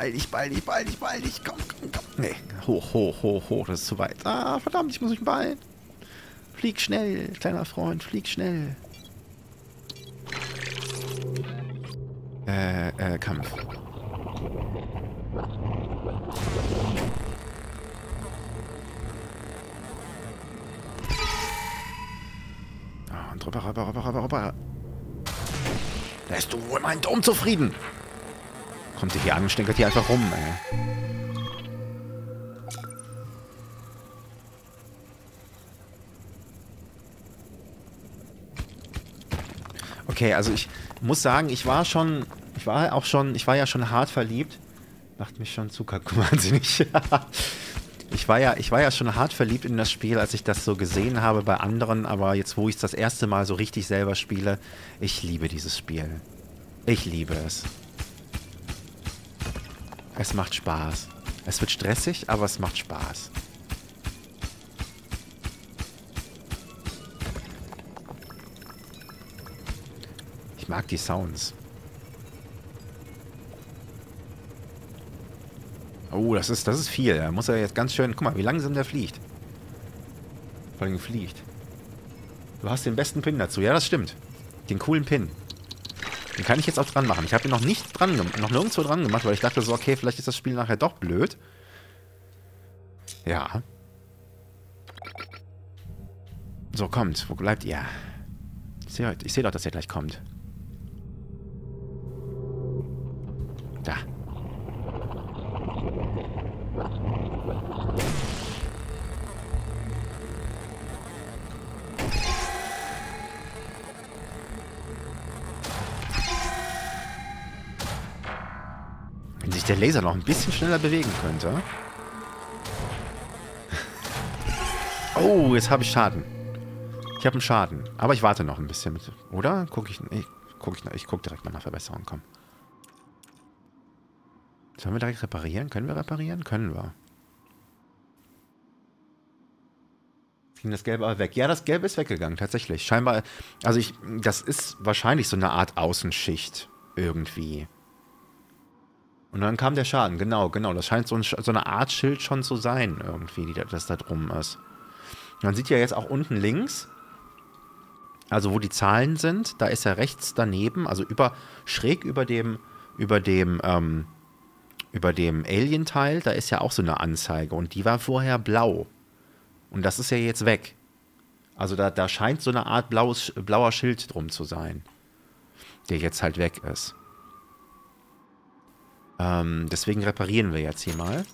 Beeil dich, beeil dich, beeil dich, beeil dich. Komm, komm, komm. Nee, hoch, hoch, hoch, hoch. Das ist zu weit. Ah, verdammt, ich muss mich beeilen. Flieg schnell, kleiner Freund, flieg schnell. Äh, äh, Kampf. Ah, und rüber, rüber, rüber, rüber, rüber. Lässt du wohl meinen Dom zufrieden? Kommt ihr hier an und stänkert hier einfach rum, ey. Okay, also ich muss sagen, ich war schon, ich war auch schon, ich war ja schon hart verliebt. Macht mich schon Zucker wahnsinnig. ich war ja, ich war ja schon hart verliebt in das Spiel, als ich das so gesehen habe bei anderen, aber jetzt, wo ich es das erste Mal so richtig selber spiele, ich liebe dieses Spiel. Ich liebe es. Es macht Spaß. Es wird stressig, aber es macht Spaß. Ich mag die Sounds. Oh, das ist, das ist viel. Da muss er jetzt ganz schön... Guck mal, wie langsam der fliegt. Vor allem fliegt. Du hast den besten Pin dazu. Ja, das stimmt. Den coolen Pin. Den kann ich jetzt auch dran machen. Ich habe ihn noch nicht dran noch nirgendwo dran gemacht, weil ich dachte so, okay, vielleicht ist das Spiel nachher doch blöd. Ja. So, kommt. Wo bleibt ihr? Ich sehe seh doch, dass er gleich kommt. Der Laser noch ein bisschen schneller bewegen könnte. Oh, jetzt habe ich Schaden. Ich habe einen Schaden. Aber ich warte noch ein bisschen mit. Oder? Guck ich. Ich guck, ich, ich guck direkt mal nach Verbesserung. Komm. Sollen wir direkt reparieren? Können wir reparieren? Können wir. Ging das Gelbe aber weg? Ja, das Gelbe ist weggegangen, tatsächlich. Scheinbar, also ich, das ist wahrscheinlich so eine Art Außenschicht irgendwie. Und dann kam der Schaden, genau, genau. Das scheint so, ein, so eine Art Schild schon zu sein, irgendwie, die, das da drum ist. Man sieht ja jetzt auch unten links, also wo die Zahlen sind, da ist er rechts daneben, also über, schräg über dem, über dem, ähm, über dem Alien-Teil, da ist ja auch so eine Anzeige und die war vorher blau. Und das ist ja jetzt weg. Also da, da scheint so eine Art blaues, blauer Schild drum zu sein, der jetzt halt weg ist. Ähm, deswegen reparieren wir jetzt hier mal.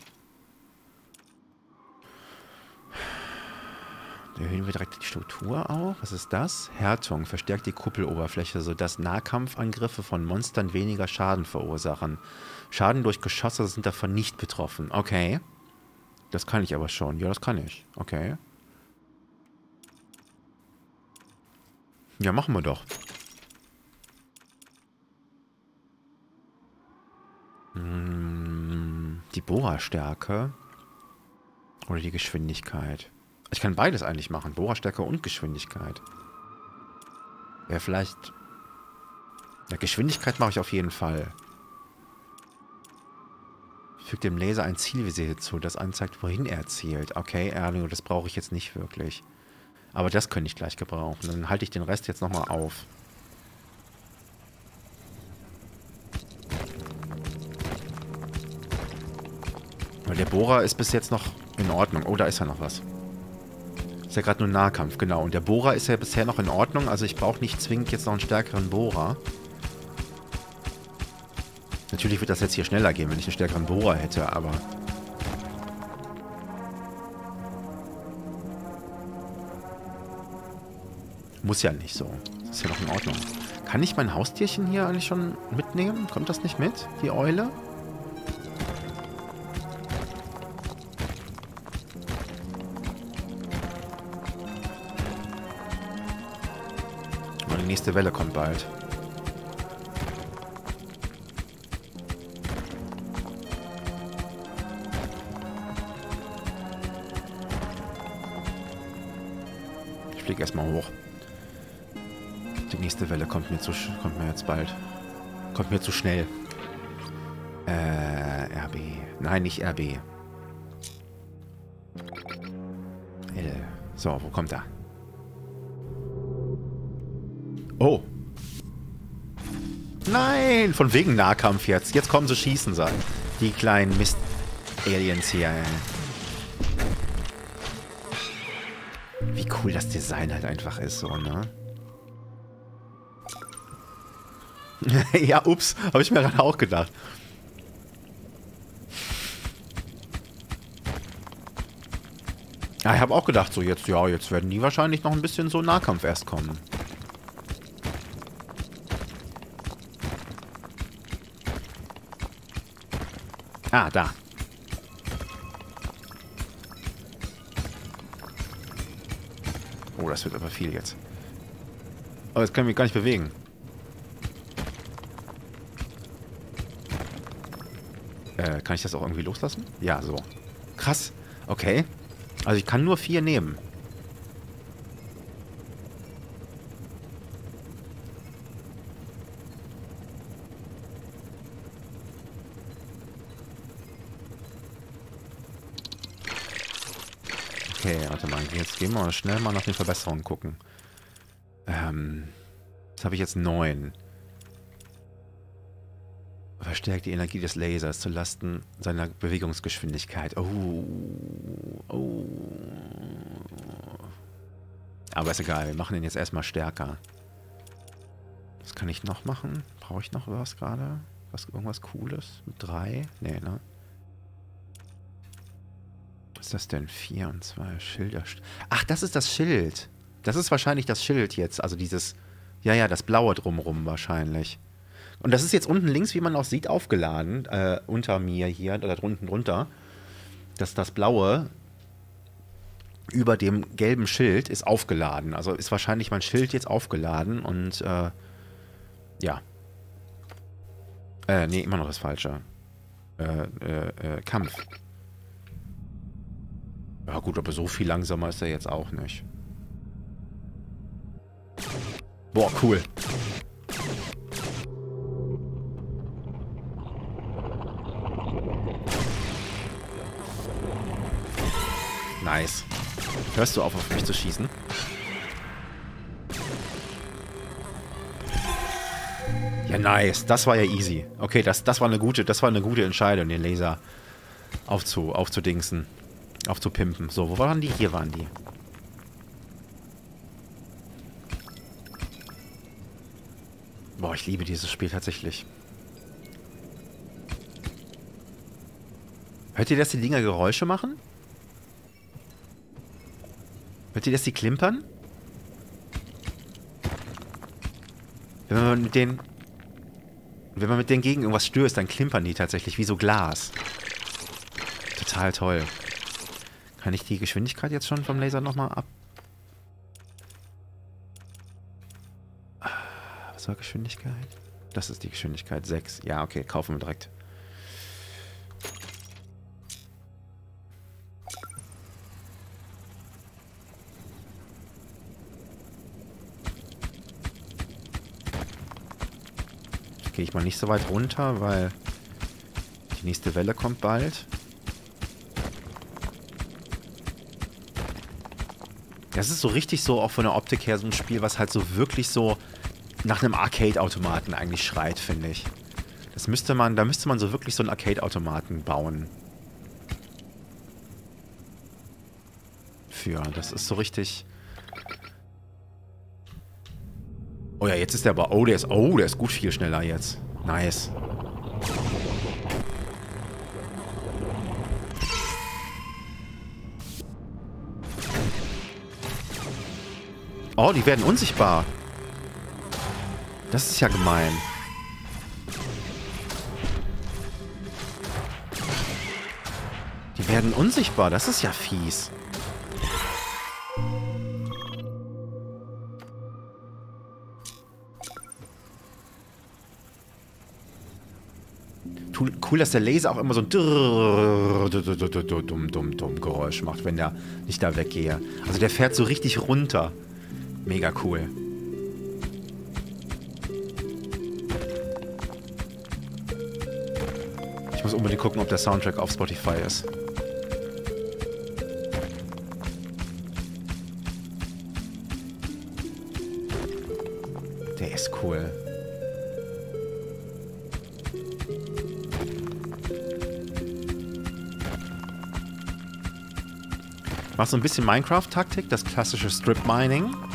Erhöhen wir direkt die Struktur auch. Was ist das? Härtung verstärkt die Kuppeloberfläche, sodass Nahkampfangriffe von Monstern weniger Schaden verursachen. Schaden durch Geschosse sind davon nicht betroffen. Okay. Das kann ich aber schon. Ja, das kann ich. Okay. Ja, machen wir doch. Die Bohrerstärke. Oder die Geschwindigkeit. Ich kann beides eigentlich machen. Bohrerstärke und Geschwindigkeit. Ja, vielleicht... Ja, Geschwindigkeit mache ich auf jeden Fall. Fügt dem Laser ein Zielvisier hinzu, das anzeigt, wohin er zielt. Okay, Erling, das brauche ich jetzt nicht wirklich. Aber das könnte ich gleich gebrauchen. Dann halte ich den Rest jetzt nochmal auf. Weil der Bohrer ist bis jetzt noch in Ordnung. Oh, da ist ja noch was. Ist ja gerade nur Nahkampf, genau. Und der Bohrer ist ja bisher noch in Ordnung. Also ich brauche nicht zwingend jetzt noch einen stärkeren Bohrer. Natürlich wird das jetzt hier schneller gehen, wenn ich einen stärkeren Bohrer hätte, aber... Muss ja nicht so. ist ja noch in Ordnung. Kann ich mein Haustierchen hier eigentlich schon mitnehmen? Kommt das nicht mit? Die Eule? Nächste Welle kommt bald. fliege erstmal hoch. Die nächste Welle kommt mir, zu, kommt mir jetzt bald. Kommt mir zu schnell. Äh, RB. Nein, nicht RB. L. So, wo kommt er? Oh. Nein, von wegen Nahkampf jetzt. Jetzt kommen sie schießen sein. Die kleinen Mist-Aliens hier. cool das Design halt einfach ist, so, ne? ja, ups, habe ich mir gerade auch gedacht. Ja, ich habe auch gedacht, so jetzt, ja, jetzt werden die wahrscheinlich noch ein bisschen so Nahkampf erst kommen. Ah, da. Oh, das wird aber viel jetzt. Aber jetzt können wir mich gar nicht bewegen. Äh, kann ich das auch irgendwie loslassen? Ja, so. Krass. Okay. Also ich kann nur vier nehmen. Okay, warte mal. Jetzt gehen wir schnell mal nach den Verbesserungen gucken. Ähm, jetzt habe ich jetzt neun. Verstärkt die Energie des Lasers zu Lasten seiner Bewegungsgeschwindigkeit. Oh. Oh. Aber ist egal, wir machen den jetzt erstmal stärker. Was kann ich noch machen? Brauche ich noch was gerade? Was, irgendwas Cooles? Mit drei? Nee, ne? Ist das denn? Vier und zwei Schilder. Ach, das ist das Schild. Das ist wahrscheinlich das Schild jetzt. Also dieses, ja, ja, das blaue drumrum wahrscheinlich. Und das ist jetzt unten links, wie man auch sieht, aufgeladen. Äh, unter mir hier, oder unten drunter. Das, das blaue. über dem gelben Schild ist aufgeladen. Also ist wahrscheinlich mein Schild jetzt aufgeladen und äh, ja. Äh, nee, immer noch das Falsche. Äh, äh, äh, Kampf. Ja gut, aber so viel langsamer ist er jetzt auch nicht. Boah, cool. Nice. Hörst du auf, auf mich zu schießen? Ja, nice. Das war ja easy. Okay, das, das war eine gute, das war eine gute Entscheidung, den Laser aufzu, aufzudingsen. Aufzupimpen. So, wo waren die? Hier waren die. Boah, ich liebe dieses Spiel tatsächlich. Hört ihr, dass die Dinger Geräusche machen? Hört ihr, dass die klimpern? Wenn man mit denen... Wenn man mit denen gegen irgendwas stößt, dann klimpern die tatsächlich wie so Glas. Total toll. Kann ich die Geschwindigkeit jetzt schon vom Laser nochmal ab... Was war Geschwindigkeit? Das ist die Geschwindigkeit 6. Ja, okay, kaufen wir direkt. gehe ich mal nicht so weit runter, weil die nächste Welle kommt bald. Das ist so richtig so auch von der Optik her so ein Spiel, was halt so wirklich so nach einem Arcade-Automaten eigentlich schreit, finde ich. Das müsste man, da müsste man so wirklich so einen Arcade-Automaten bauen. Für, das ist so richtig... Oh ja, jetzt ist der aber... Oh, der ist... Oh, der ist gut viel schneller jetzt. Nice. Oh, die werden unsichtbar. Das ist ja gemein. Die werden unsichtbar. Das ist ja fies. cool, dass der Laser auch immer so ein dumm, dumm, dumm Geräusch macht, wenn der nicht da weggehe. Also der fährt so richtig runter. Mega cool. Ich muss unbedingt gucken, ob der Soundtrack auf Spotify ist. Der ist cool. Mach so ein bisschen Minecraft-Taktik, das klassische Strip-Mining.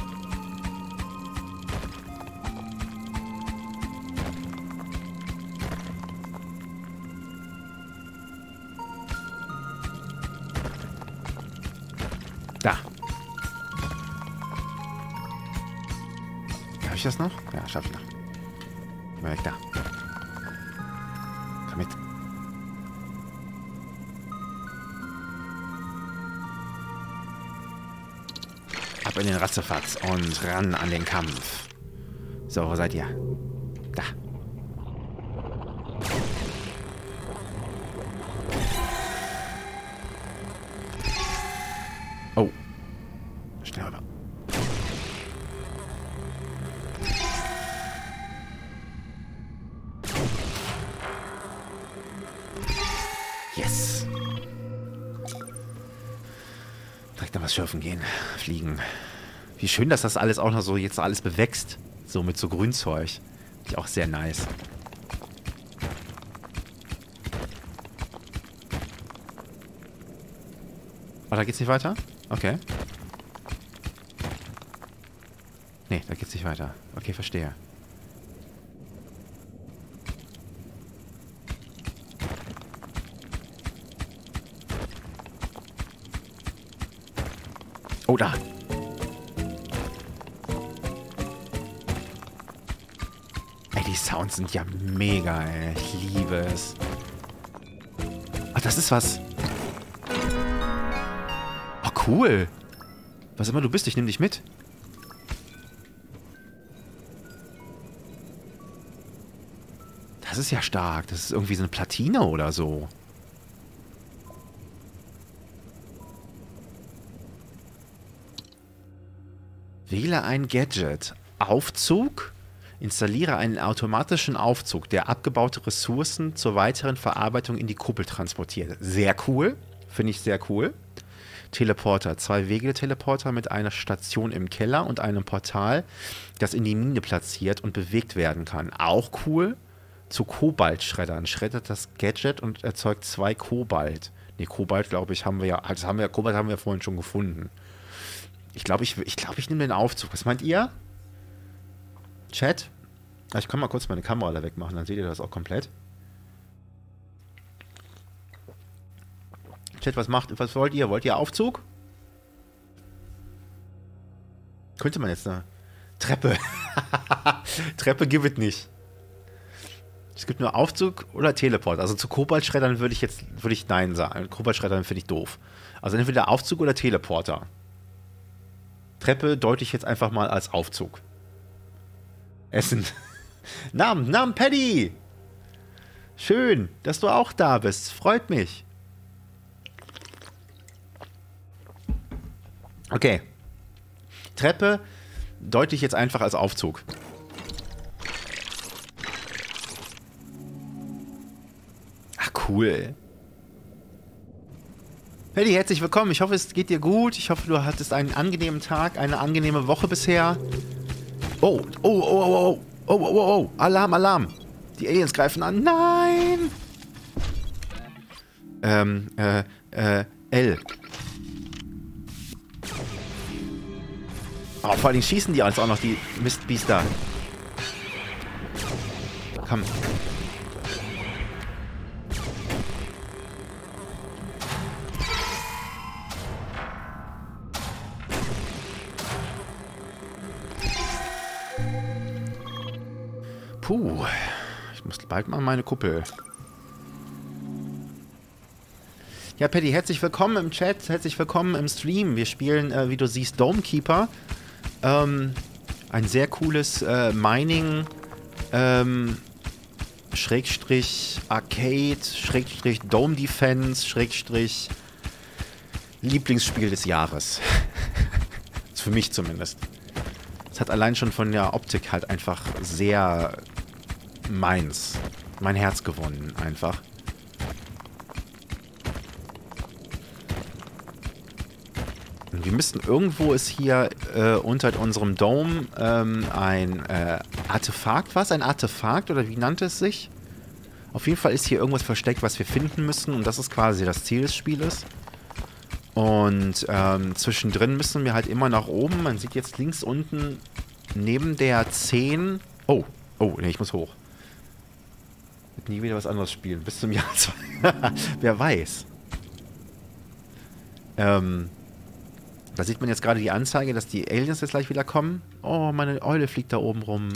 Und ran an den Kampf. So, wo seid ihr? Da. Oh. Schnell rüber. Yes. Direkt noch was schürfen gehen. Fliegen. Wie schön, dass das alles auch noch so jetzt alles bewächst. So mit so Grünzeug. Finde auch sehr nice. Oh, da geht's nicht weiter? Okay. Nee, da geht's nicht weiter. Okay, verstehe. Oh, da. Sounds sind ja mega, ey. Ich liebe es. Ach, das ist was. Oh, cool. Was immer du bist, ich nehme dich mit. Das ist ja stark. Das ist irgendwie so eine Platine oder so. Wähle ein Gadget. Aufzug? Installiere einen automatischen Aufzug, der abgebaute Ressourcen zur weiteren Verarbeitung in die Kuppel transportiert. Sehr cool. Finde ich sehr cool. Teleporter. Zwei Wege-Teleporter mit einer Station im Keller und einem Portal, das in die Mine platziert und bewegt werden kann. Auch cool. Zu Kobaltschreddern. Schreddert das Gadget und erzeugt zwei Kobalt. Ne, Kobalt, glaube ich, haben wir ja. Das haben wir, Kobalt haben wir vorhin schon gefunden. Ich glaube, ich, ich, glaub, ich nehme den Aufzug. Was meint ihr? Chat? Ich kann mal kurz meine Kamera da wegmachen, dann seht ihr das auch komplett. Chat, was macht, was wollt ihr? Wollt ihr Aufzug? Könnte man jetzt eine Treppe. Treppe gibt es nicht. Es gibt nur Aufzug oder Teleport. Also zu Kobaltschreddern würde ich jetzt würde ich Nein sagen. Kobaltschreddern finde ich doof. Also entweder Aufzug oder Teleporter. Treppe deute ich jetzt einfach mal als Aufzug. Essen. Namen, Namen Paddy! Schön, dass du auch da bist. Freut mich. Okay. Treppe deute ich jetzt einfach als Aufzug. Ach, cool. Paddy, herzlich willkommen. Ich hoffe, es geht dir gut. Ich hoffe, du hattest einen angenehmen Tag, eine angenehme Woche bisher. Oh, oh, oh, oh, oh, oh, oh, oh, oh. Alarm, Alarm. Die Aliens greifen an. Nein! Ähm, äh, äh, L. Oh, vor allem schießen die uns auch noch, die Mistbiester. Komm. Puh. Ich muss bald mal meine Kuppel. Ja, Paddy, herzlich willkommen im Chat, herzlich willkommen im Stream. Wir spielen, äh, wie du siehst, Domekeeper. Ähm, ein sehr cooles äh, Mining, ähm, Schrägstrich Arcade, Schrägstrich Dome Defense, Schrägstrich Lieblingsspiel des Jahres. Für mich zumindest. Es hat allein schon von der Optik halt einfach sehr meins. Mein Herz gewonnen, einfach. wir müssten irgendwo ist hier äh, unter unserem Dome ähm, ein äh, Artefakt. Was? Ein Artefakt oder wie nannte es sich? Auf jeden Fall ist hier irgendwas versteckt, was wir finden müssen. Und das ist quasi das Ziel des Spieles. Und ähm, zwischendrin müssen wir halt immer nach oben. Man sieht jetzt links unten neben der 10. Oh, oh, nee, ich muss hoch. Nie wieder was anderes spielen. Bis zum Jahr 2. Wer weiß. Ähm, da sieht man jetzt gerade die Anzeige, dass die Aliens jetzt gleich wieder kommen. Oh, meine Eule fliegt da oben rum.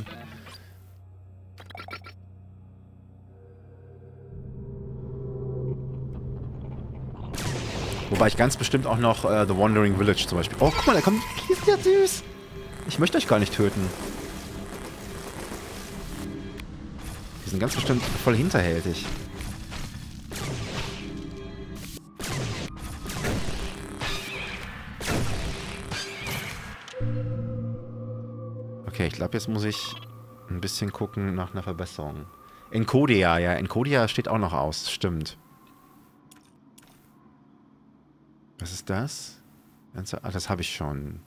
Wobei ich ganz bestimmt auch noch äh, The Wandering Village zum Beispiel... Oh, guck mal, da kommt... Die ist ja süß. Ich möchte euch gar nicht töten. Sind ganz bestimmt voll hinterhältig. Okay, ich glaube, jetzt muss ich ein bisschen gucken nach einer Verbesserung. Encodia, ja. Encodia steht auch noch aus. Stimmt. Was ist das? Ah, das habe ich schon.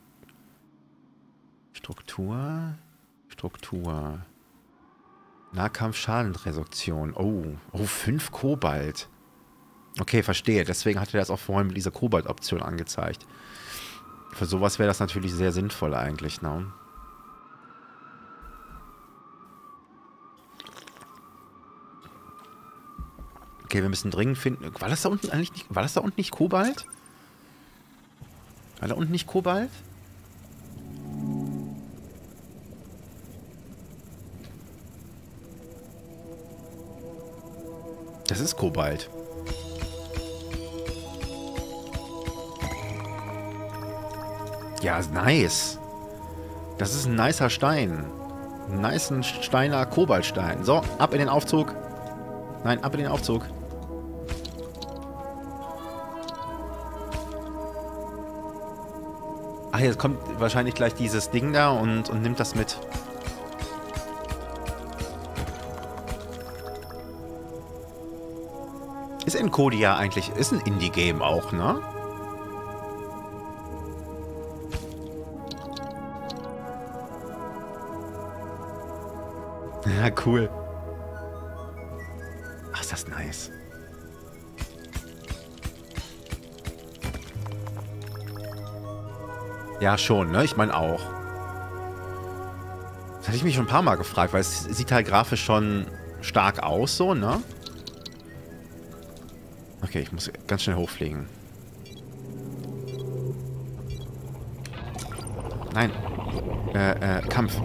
Struktur. Struktur. Nahkampf-Schadenreduktion. Oh. Oh, 5 Kobalt. Okay, verstehe. Deswegen hat er das auch vorhin mit dieser Kobalt-Option angezeigt. Für sowas wäre das natürlich sehr sinnvoll eigentlich, ne? Okay, wir müssen dringend finden. War das da unten eigentlich nicht. War das da unten nicht Kobalt? War da unten nicht Kobalt? Das ist Kobalt. Ja, nice. Das ist ein nicer Stein. Ein nicer Steiner Kobaltstein. So, ab in den Aufzug. Nein, ab in den Aufzug. Ach, jetzt kommt wahrscheinlich gleich dieses Ding da und, und nimmt das mit. Ist Encodia eigentlich, ist ein Indie-Game auch, ne? Ja, cool. Ach, ist das nice. Ja, schon, ne? Ich meine auch. Das hatte ich mich schon ein paar Mal gefragt, weil es sieht halt grafisch schon stark aus, so, ne? Okay, ich muss ganz schnell hochfliegen. Nein. Äh, äh, Kampf.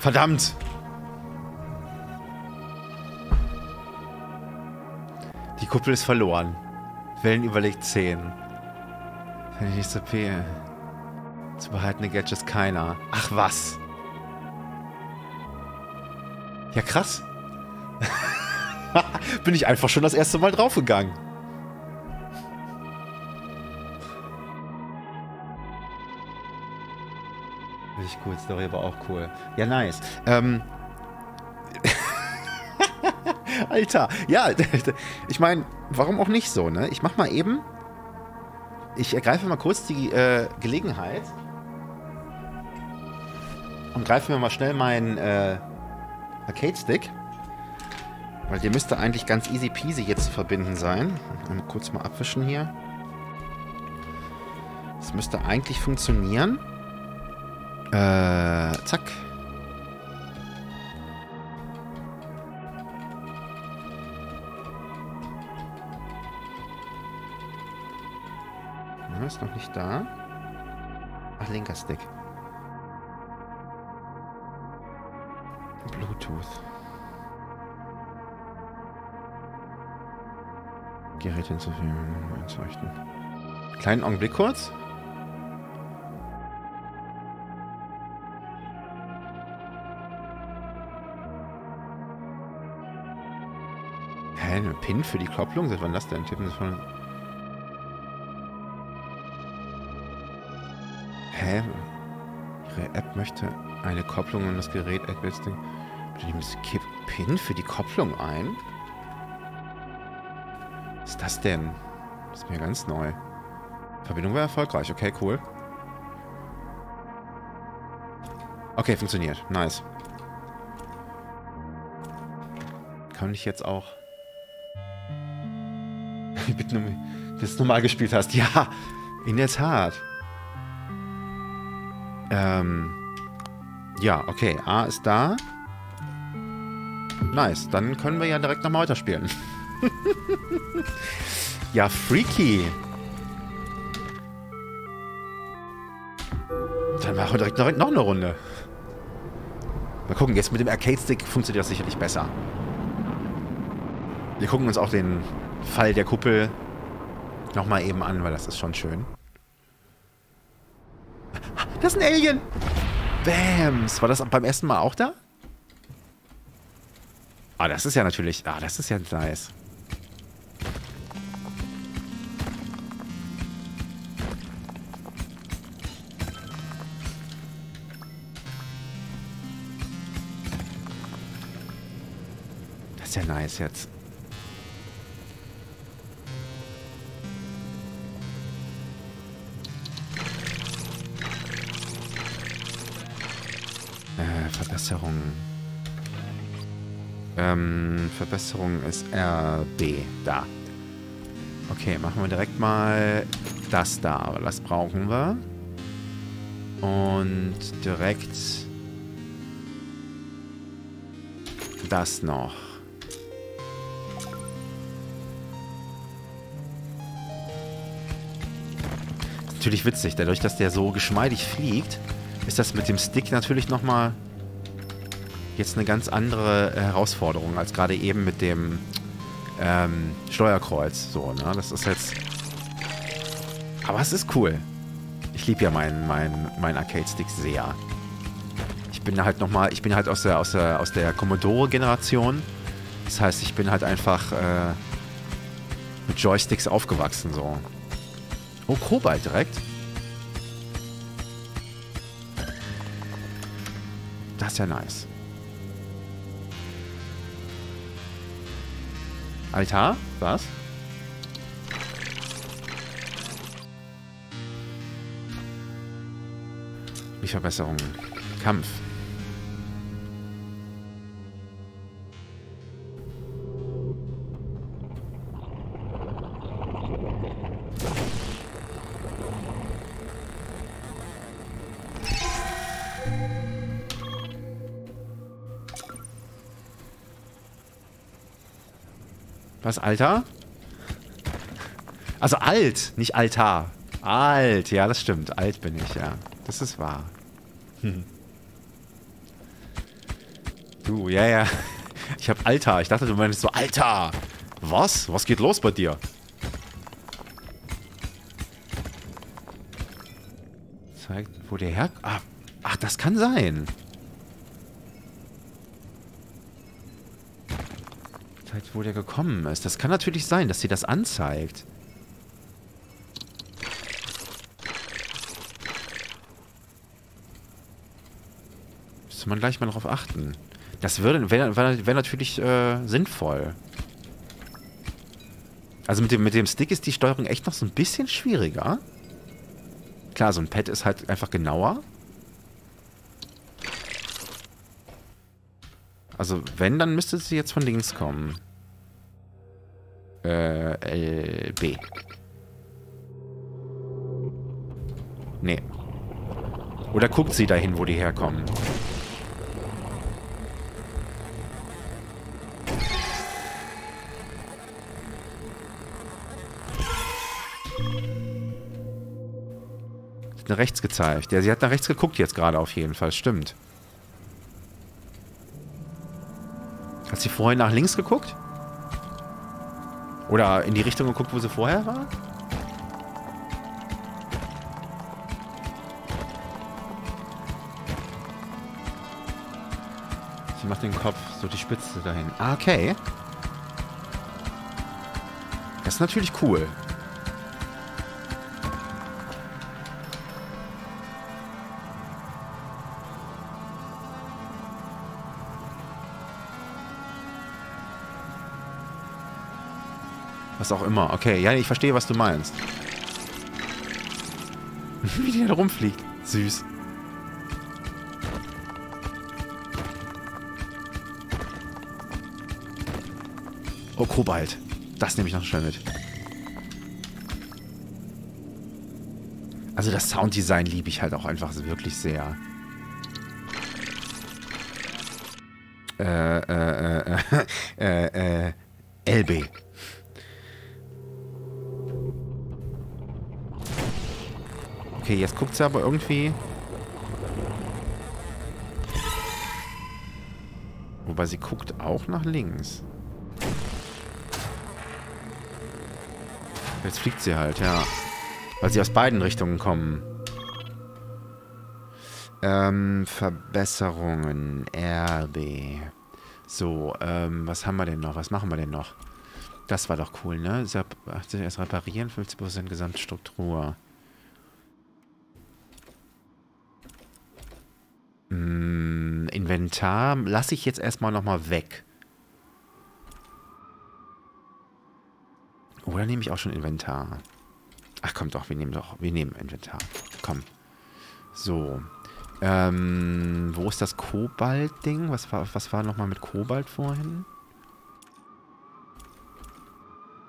Verdammt. Die Kuppel ist verloren. Wellen überlegt 10. Wenn ich nicht so P. Zu behaltene Gadgets keiner. Ach was. Ja, krass. Bin ich einfach schon das erste Mal draufgegangen. Cool, Story war auch cool. Ja, nice. Ähm. Alter, ja, ich meine, warum auch nicht so, ne? Ich mach mal eben. Ich ergreife mal kurz die äh, Gelegenheit. Und greife mir mal schnell meinen äh, Arcade-Stick. Weil der müsste eigentlich ganz easy peasy jetzt zu verbinden sein. Mal kurz mal abwischen hier. Das müsste eigentlich funktionieren. Äh, zack. Ja, ist noch nicht da. Ach, linker Stick. Bluetooth. Gerät hinzufügen, einzeichnen. Kleinen Augenblick kurz. PIN für die Kopplung? Seit wann das denn? Tippen Sie von... Hä? Ihre App möchte eine Kopplung an das Gerät Bitte nehmen Sie PIN für die Kopplung ein? Was ist das denn? Das ist mir ganz neu. Verbindung war erfolgreich. Okay, cool. Okay, funktioniert. Nice. Kann ich jetzt auch mit einem, das normal gespielt hast. Ja, in der Tat. Ähm, ja, okay. A ist da. Nice. Dann können wir ja direkt nochmal weiterspielen. ja, freaky. Dann machen wir direkt noch, noch eine Runde. Mal gucken, jetzt mit dem Arcade-Stick funktioniert das sicherlich besser. Wir gucken uns auch den Fall der Kuppel nochmal eben an, weil das ist schon schön. Das ist ein Alien! Bams! War das beim ersten Mal auch da? Ah, das ist ja natürlich... Ah, das ist ja nice. Das ist ja nice jetzt. Verbesserungen. Ähm, Verbesserung ist RB. Da. Okay, machen wir direkt mal das da. Aber das brauchen wir. Und direkt das noch. Natürlich witzig, dadurch, dass der so geschmeidig fliegt, ist das mit dem Stick natürlich nochmal jetzt eine ganz andere Herausforderung als gerade eben mit dem ähm, Steuerkreuz. So, ne? Das ist jetzt... Aber es ist cool. Ich liebe ja meinen mein, mein Arcade-Stick sehr. Ich bin halt nochmal... Ich bin halt aus der, aus der, aus der Commodore-Generation. Das heißt, ich bin halt einfach äh, mit Joysticks aufgewachsen, so. Oh, Kobalt direkt. Das ist ja nice. Altar? Was? Wie Verbesserung. Kampf. Was, Alter? Also alt, nicht Altar. Alt, ja, das stimmt. Alt bin ich, ja. Das ist wahr. Hm. Du, ja, ja. Ich hab Altar. Ich dachte, du meinst so, Alter! Was? Was geht los bei dir? Zeigt, wo der her... Ah, ach, das kann sein. Zeigt, wo der gekommen ist. Das kann natürlich sein, dass sie das anzeigt. Müsste man gleich mal darauf achten. Das wäre wär, wär natürlich äh, sinnvoll. Also mit dem, mit dem Stick ist die Steuerung echt noch so ein bisschen schwieriger. Klar, so ein Pad ist halt einfach genauer. Also wenn, dann müsste sie jetzt von links kommen. Äh, L, B. Nee. Oder guckt sie dahin, wo die herkommen? Nach rechts gezeigt. Ja, sie hat nach rechts geguckt jetzt gerade auf jeden Fall. Stimmt. Hat sie vorhin nach links geguckt? Oder in die Richtung geguckt, wo sie vorher war? Sie macht den Kopf, so die Spitze dahin. Ah, okay. Das ist natürlich cool. Auch immer. Okay, ja, ich verstehe, was du meinst. Wie die da rumfliegt. Süß. Oh, Kobalt. Das nehme ich noch schnell mit. Also das Sounddesign liebe ich halt auch einfach wirklich sehr. Äh, äh, äh, äh, äh, LB. Okay, jetzt guckt sie aber irgendwie... Wobei sie guckt auch nach links. Jetzt fliegt sie halt, ja. Weil sie aus beiden Richtungen kommen. Ähm, Verbesserungen. RB. So, ähm, was haben wir denn noch? Was machen wir denn noch? Das war doch cool, ne? Erst reparieren, 50% Gesamtstruktur. Inventar lasse ich jetzt erstmal nochmal weg. Oder nehme ich auch schon Inventar? Ach komm doch, wir nehmen doch, wir nehmen Inventar. Komm. So. Ähm, wo ist das Kobalt-Ding? Was war, was war nochmal mit Kobalt vorhin?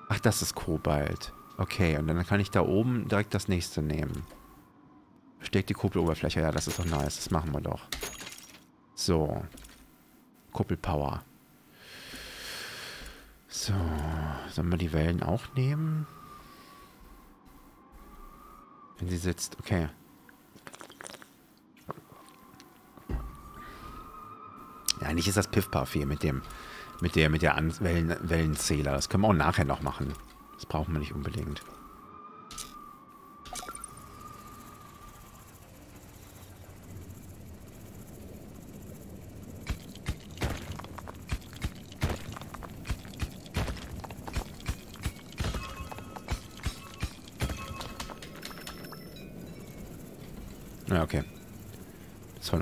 Ach, das ist Kobalt. Okay, und dann kann ich da oben direkt das nächste nehmen. Steckt die Kuppeloberfläche. Ja, das ist doch nice. Das machen wir doch. So. Kuppelpower. So. Sollen wir die Wellen auch nehmen? Wenn sie sitzt, okay. Ja, eigentlich ist das Piff-Puff hier mit dem, mit der, mit der An Wellen, Wellenzähler. Das können wir auch nachher noch machen. Das brauchen wir nicht unbedingt.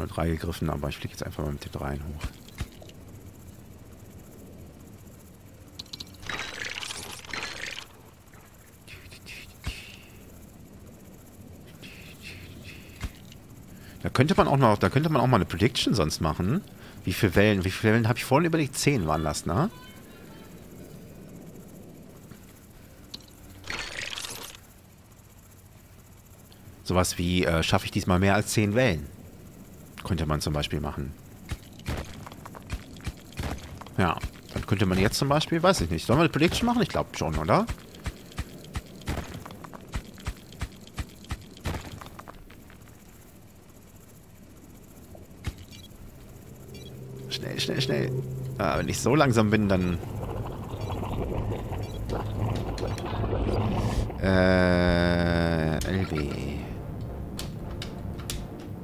3 gegriffen, aber ich fliege jetzt einfach mal mit den 3 hoch. Da könnte man auch noch, da könnte man auch mal eine Prediction sonst machen. Wie viele Wellen, wie viele Wellen habe ich vorhin überlegt? Zehn waren das, ne? Sowas wie, äh, schaffe ich diesmal mehr als zehn Wellen? Könnte man zum Beispiel machen. Ja, dann könnte man jetzt zum Beispiel, weiß ich nicht. Sollen wir eine Prediction machen? Ich glaube schon, oder? Schnell, schnell, schnell. Ah, wenn ich so langsam bin, dann... Äh, LB.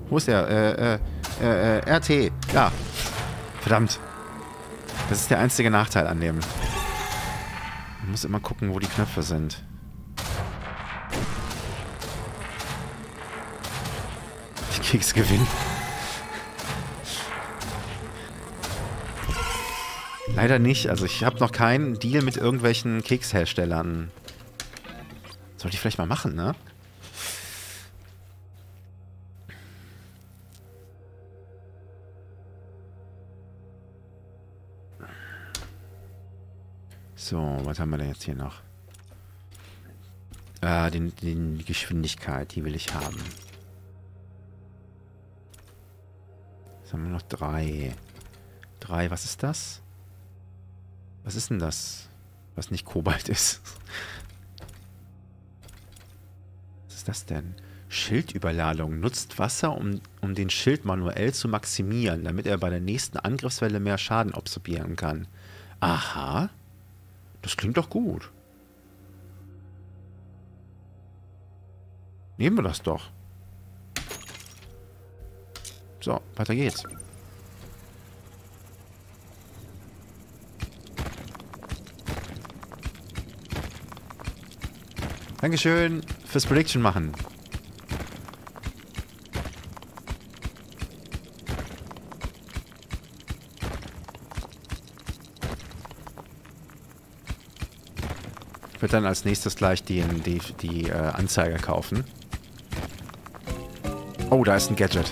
Wo ist der? Äh, äh, äh, RT. Ja. Verdammt. Das ist der einzige Nachteil an dem. Man muss immer gucken, wo die Knöpfe sind. Die Keks gewinnen. Leider nicht. Also ich habe noch keinen Deal mit irgendwelchen Keksherstellern. Sollte ich vielleicht mal machen, ne? So, was haben wir denn jetzt hier noch? Äh, den, den, die Geschwindigkeit, die will ich haben. Jetzt haben wir noch drei. Drei, was ist das? Was ist denn das? Was nicht Kobalt ist. Was ist das denn? Schildüberladung. Nutzt Wasser, um, um den Schild manuell zu maximieren, damit er bei der nächsten Angriffswelle mehr Schaden absorbieren kann. Aha. Das klingt doch gut. Nehmen wir das doch. So, weiter geht's. Dankeschön fürs Prediction machen. Ich werde dann als nächstes gleich die, die, die äh, Anzeige kaufen. Oh, da ist ein Gadget.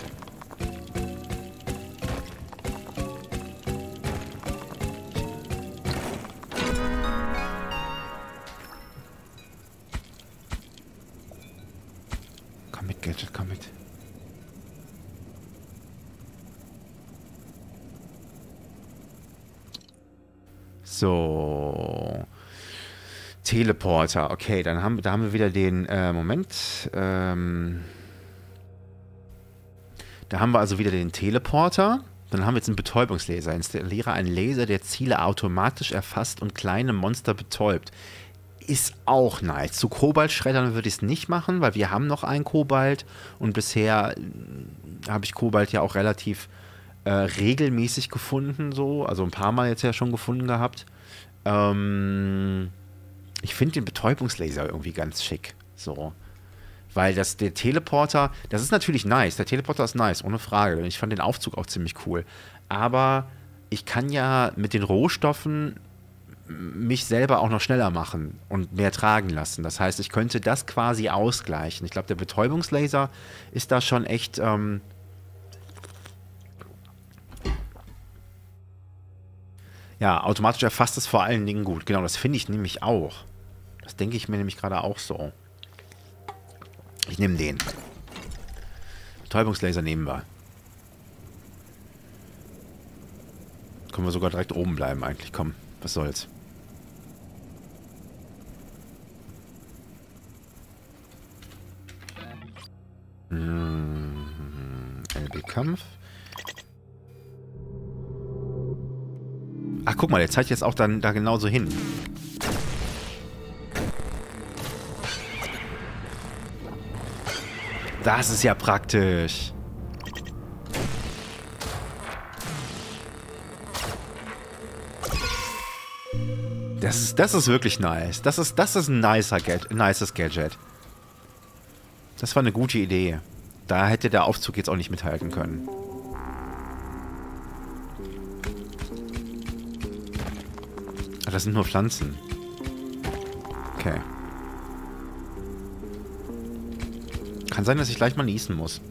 Teleporter. Okay, dann haben, da haben wir wieder den äh, Moment. Ähm, da haben wir also wieder den Teleporter. Dann haben wir jetzt einen Betäubungslaser. Installiere einen Laser, der Ziele automatisch erfasst und kleine Monster betäubt. Ist auch nice. Zu Kobaltschreddern würde ich es nicht machen, weil wir haben noch einen Kobalt und bisher äh, habe ich Kobalt ja auch relativ äh, regelmäßig gefunden, so. Also ein paar Mal jetzt ja schon gefunden gehabt. Ähm ich finde den Betäubungslaser irgendwie ganz schick. So. Weil das, der Teleporter, das ist natürlich nice. Der Teleporter ist nice, ohne Frage. Ich fand den Aufzug auch ziemlich cool. Aber ich kann ja mit den Rohstoffen mich selber auch noch schneller machen und mehr tragen lassen. Das heißt, ich könnte das quasi ausgleichen. Ich glaube, der Betäubungslaser ist da schon echt. Ähm ja, automatisch erfasst es vor allen Dingen gut. Genau, das finde ich nämlich auch. Das denke ich mir nämlich gerade auch so. Ich nehme den. Betäubungslaser nehmen wir. Können wir sogar direkt oben bleiben eigentlich. Komm, was soll's. Hm, LB-Kampf. Ach, guck mal, der zeigt jetzt auch dann da genauso hin. Das ist ja praktisch. Das ist, das ist wirklich nice. Das ist, das ist ein nicer Gad nices Gadget. Das war eine gute Idee. Da hätte der Aufzug jetzt auch nicht mithalten können. Ach, das sind nur Pflanzen. Okay. Kann sein, dass ich gleich mal niesen muss.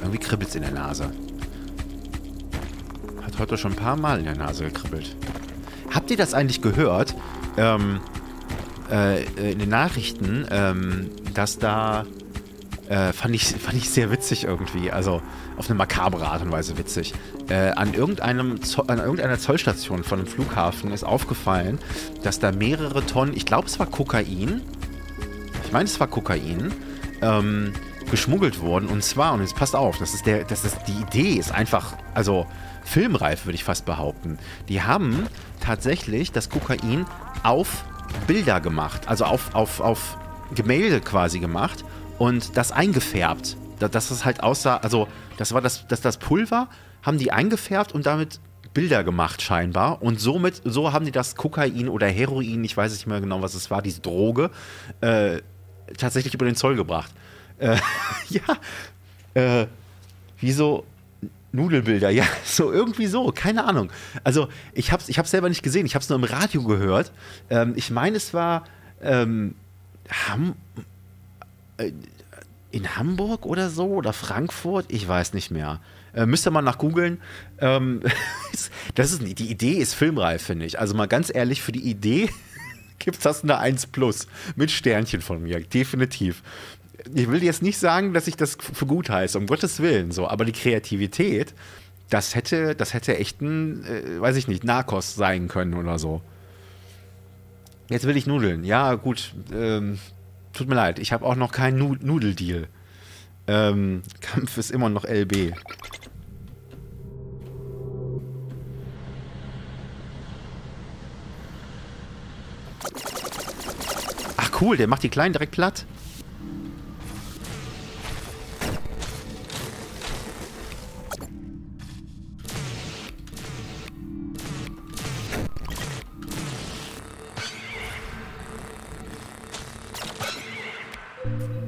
Irgendwie kribbelt es in der Nase. Hat heute schon ein paar Mal in der Nase gekribbelt. Habt ihr das eigentlich gehört? Ähm, äh, in den Nachrichten, ähm, dass da äh, fand, ich, fand ich sehr witzig irgendwie. Also auf eine makabere Art und Weise witzig. Äh, an, irgendeinem an irgendeiner Zollstation von einem Flughafen ist aufgefallen, dass da mehrere Tonnen, ich glaube es war Kokain, ich meine es war Kokain, ähm, geschmuggelt wurden. Und zwar, und jetzt passt auf, das ist der, das ist, die Idee ist einfach, also filmreif, würde ich fast behaupten. Die haben tatsächlich das Kokain auf Bilder gemacht, also auf, auf, auf Gemälde quasi gemacht und das eingefärbt. Dass es halt aussah, also das war das, das, das Pulver, haben die eingefärbt und damit Bilder gemacht scheinbar. Und somit, so haben die das Kokain oder Heroin, ich weiß nicht mehr genau, was es war, diese Droge, äh, tatsächlich über den Zoll gebracht. Äh, ja, äh, wie so Nudelbilder, ja, so irgendwie so, keine Ahnung. Also ich habe es ich hab's selber nicht gesehen, ich habe es nur im Radio gehört. Ähm, ich meine, es war ähm, Ham äh, in Hamburg oder so oder Frankfurt, ich weiß nicht mehr. Äh, müsst ihr mal nach googeln. Ähm, die Idee ist filmreif, finde ich. Also mal ganz ehrlich, für die Idee gibt es das eine 1 Plus mit Sternchen von mir, definitiv. Ich will jetzt nicht sagen, dass ich das für gut heiße, um Gottes Willen, so, aber die Kreativität, das hätte, das hätte echt ein, äh, weiß ich nicht, Narcos sein können oder so. Jetzt will ich Nudeln. Ja, gut, ähm, tut mir leid, ich habe auch noch keinen nu Nudeldeal. Ähm, Kampf ist immer noch LB. Cool, der macht die Kleinen direkt platt.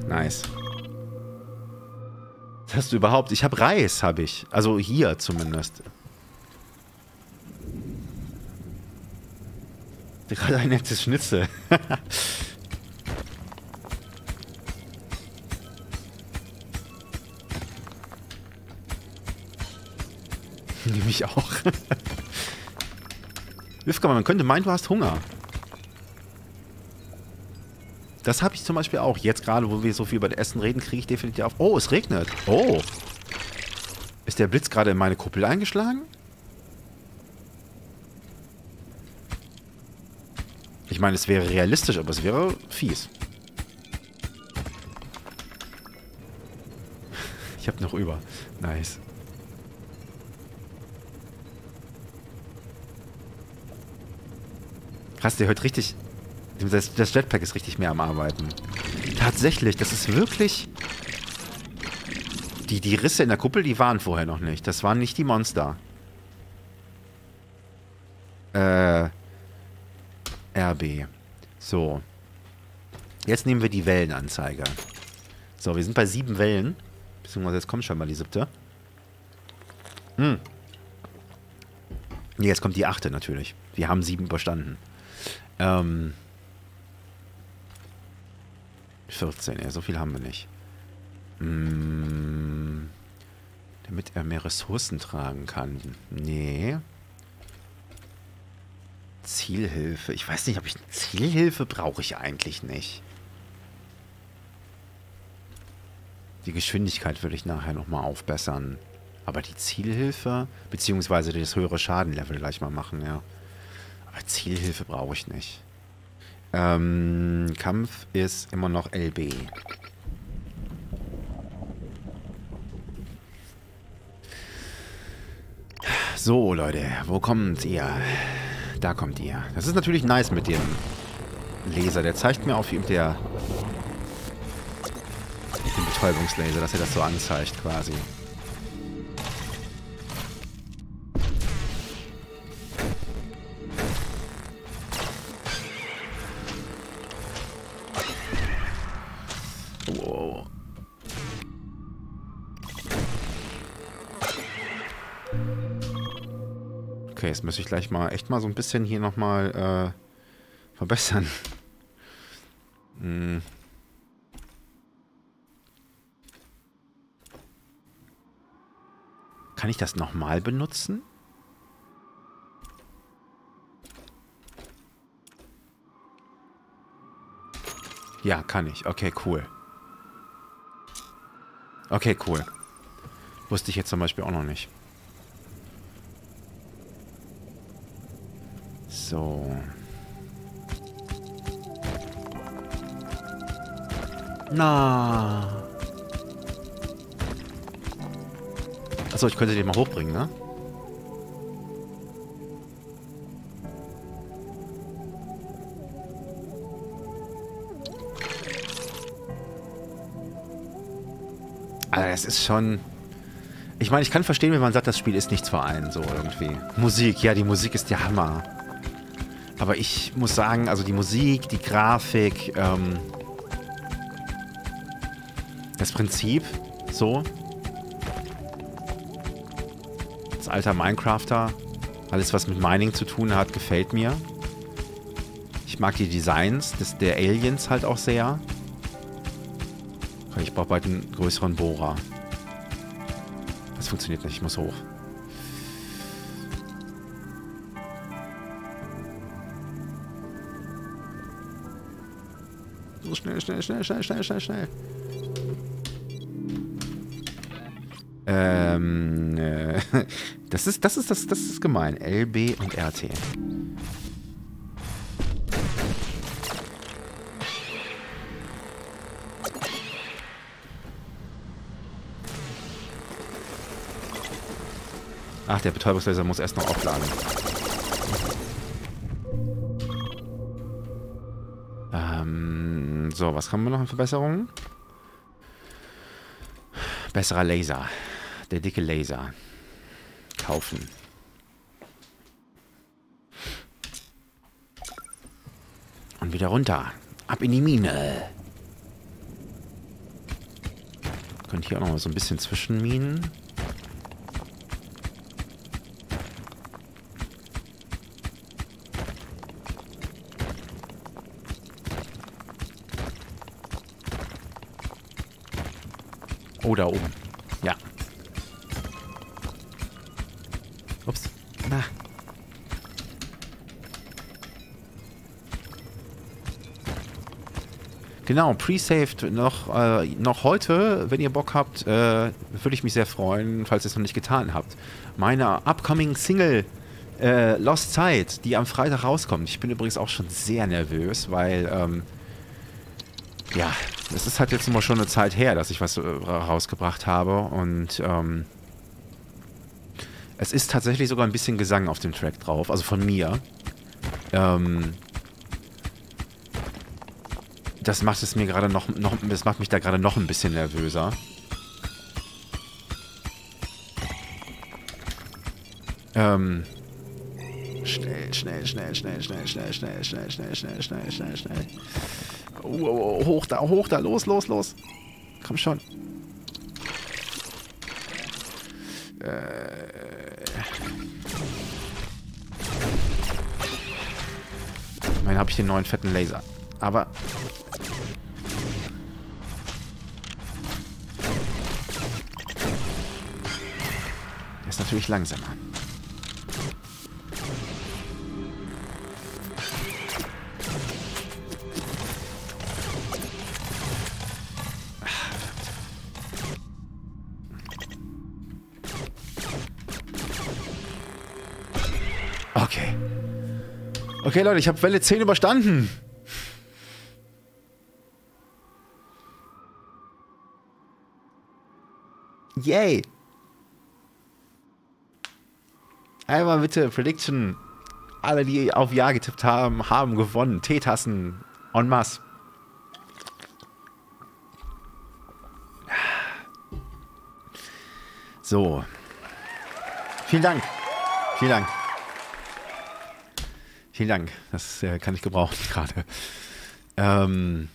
Nice. Hast du überhaupt? Ich habe Reis, habe ich. Also hier zumindest. Gerade ein nettes Schnitzel. Nehme ich auch. Wifka, man könnte meinen, du hast Hunger. Das habe ich zum Beispiel auch. Jetzt gerade, wo wir so viel über das Essen reden, kriege ich definitiv auf. Oh, es regnet. Oh. Ist der Blitz gerade in meine Kuppel eingeschlagen? Ich meine, es wäre realistisch, aber es wäre fies. Ich habe noch über. Nice. Krass, der hört richtig das, Jetpack ist richtig mehr am Arbeiten. Tatsächlich, das ist wirklich... Die, die Risse in der Kuppel, die waren vorher noch nicht. Das waren nicht die Monster. Äh... RB. So. Jetzt nehmen wir die Wellenanzeige. So, wir sind bei sieben Wellen. Beziehungsweise jetzt kommt schon mal die siebte. Hm. Nee, jetzt kommt die achte natürlich. Wir haben sieben überstanden. Ähm... 14, ja, so viel haben wir nicht. Hm, damit er mehr Ressourcen tragen kann. Nee. Zielhilfe. Ich weiß nicht, ob ich... Zielhilfe brauche ich eigentlich nicht. Die Geschwindigkeit würde ich nachher nochmal aufbessern. Aber die Zielhilfe, beziehungsweise das höhere Schadenlevel gleich mal machen, ja. Aber Zielhilfe brauche ich nicht. Ähm, Kampf ist immer noch LB. So, Leute, wo kommt ihr? Da kommt ihr. Das ist natürlich nice mit dem Laser. Der zeigt mir auf, wie der... mit dem Betäubungslaser, dass er das so anzeigt, quasi. Okay, jetzt muss ich gleich mal echt mal so ein bisschen hier nochmal äh, verbessern. Hm. Kann ich das nochmal benutzen? Ja, kann ich. Okay, cool. Okay, cool. Wusste ich jetzt zum Beispiel auch noch nicht. So. Na. Achso, ich könnte den mal hochbringen, ne? Also es ist schon... Ich meine, ich kann verstehen, wenn man sagt, das Spiel ist nichts für einen, so irgendwie. Musik, ja, die Musik ist der Hammer. Aber ich muss sagen, also die Musik, die Grafik, ähm, das Prinzip, so. Das alter Minecrafter, alles was mit Mining zu tun hat, gefällt mir. Ich mag die Designs des, der Aliens halt auch sehr. Ich brauche bald einen größeren Bohrer. Das funktioniert nicht, ich muss hoch. Schnell, schnell, schnell, schnell, schnell, schnell. Ähm, äh, das ist, das ist, das, das ist gemein. LB und RT. Ach, der Betäubungslaser muss erst noch aufladen. So, was haben wir noch an Verbesserungen? Besserer Laser. Der dicke Laser. Kaufen. Und wieder runter. Ab in die Mine. Könnt hier auch noch mal so ein bisschen zwischenminen. Oh, da oben. Ja. Ups. Na. Genau, pre-saved noch, äh, noch heute, wenn ihr Bock habt, äh, würde ich mich sehr freuen, falls ihr es noch nicht getan habt. Meine upcoming Single äh, Lost Sight, die am Freitag rauskommt. Ich bin übrigens auch schon sehr nervös, weil, ähm, ja, es ist halt jetzt immer schon eine Zeit her, dass ich was äh, rausgebracht habe und ähm, es ist tatsächlich sogar ein bisschen Gesang auf dem Track drauf, also von mir. Ähm, das macht es mir gerade noch, noch, das macht mich da gerade noch ein bisschen nervöser. Ähm, schnell, schnell, schnell, schnell, schnell, schnell, schnell, schnell, schnell, schnell, schnell, schnell. Oh, oh, oh, hoch da, hoch da, los, los, los. Komm schon. Äh. Immerhin habe ich den neuen fetten Laser. Aber... Der ist natürlich langsamer. Okay, Leute, ich habe Welle 10 überstanden. Yay. Einmal bitte Prediction. Alle, die auf Ja getippt haben, haben gewonnen. Teetassen en masse. So. Vielen Dank. Vielen Dank. Vielen Dank. Das äh, kann ich gebrauchen gerade. Ähm.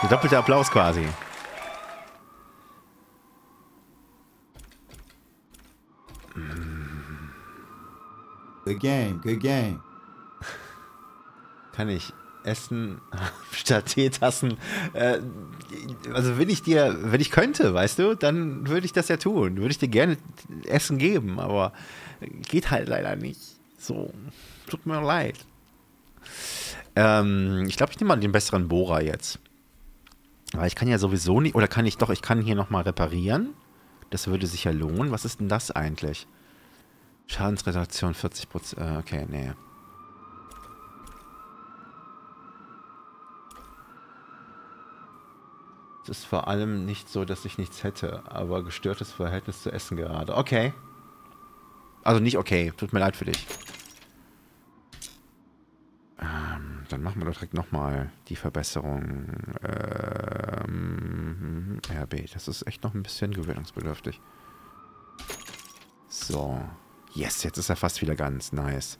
Der doppelte Applaus quasi. Good game, good game. Kann ich essen statt Teetassen? Äh, also wenn ich dir, wenn ich könnte, weißt du, dann würde ich das ja tun. Würde ich dir gerne Essen geben, aber geht halt leider nicht. So, tut mir leid. Ähm, ich glaube, ich nehme mal den besseren Bohrer jetzt. Aber ich kann ja sowieso nicht, oder kann ich doch, ich kann hier nochmal reparieren. Das würde sich ja lohnen. Was ist denn das eigentlich? Schadensreduktion 40%. Äh, okay, nee. Ist vor allem nicht so, dass ich nichts hätte, aber gestörtes Verhältnis zu Essen gerade. Okay. Also nicht okay. Tut mir leid für dich. Ähm, dann machen wir doch direkt nochmal die Verbesserung. Ähm, RB. Das ist echt noch ein bisschen gewöhnungsbedürftig. So. Yes, jetzt ist er fast wieder ganz nice.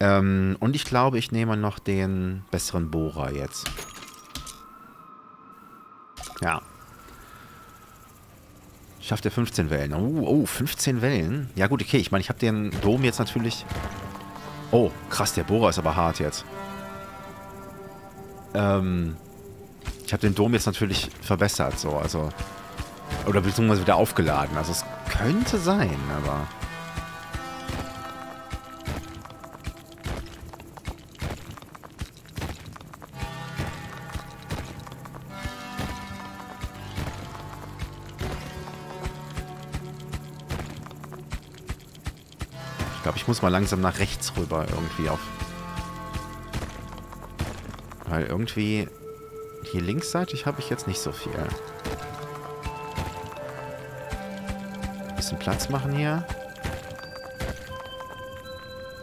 Ähm, und ich glaube, ich nehme noch den besseren Bohrer jetzt. Ja. Schafft er 15 Wellen. Oh, oh, 15 Wellen. Ja gut, okay. Ich meine, ich habe den Dom jetzt natürlich... Oh, krass, der Bohrer ist aber hart jetzt. Ähm, ich habe den Dom jetzt natürlich verbessert, so, also... Oder beziehungsweise wieder aufgeladen. Also es könnte sein, aber... glaube, ich muss mal langsam nach rechts rüber irgendwie auf. Weil irgendwie hier linksseitig habe ich jetzt nicht so viel. Bisschen Platz machen hier.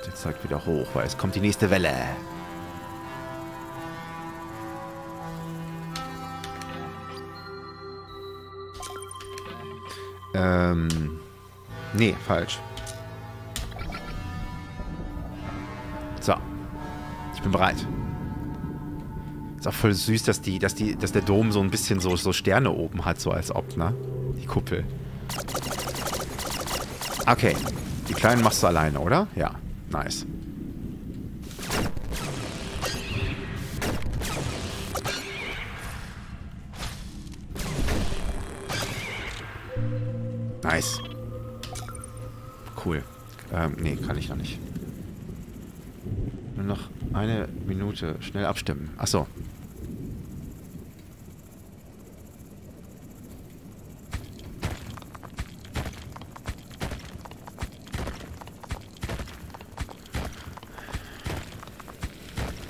Jetzt zeigt wieder hoch, weil es kommt die nächste Welle. Ähm. Nee, falsch. So. Ich bin bereit. Ist auch voll süß, dass die, dass die, dass der Dom so ein bisschen so, so Sterne oben hat, so als ob, ne? Die Kuppel. Okay. Die kleinen machst du alleine, oder? Ja. Nice. Nice. Cool. Ähm, nee, kann ich noch nicht. Eine Minute. Schnell abstimmen. Achso.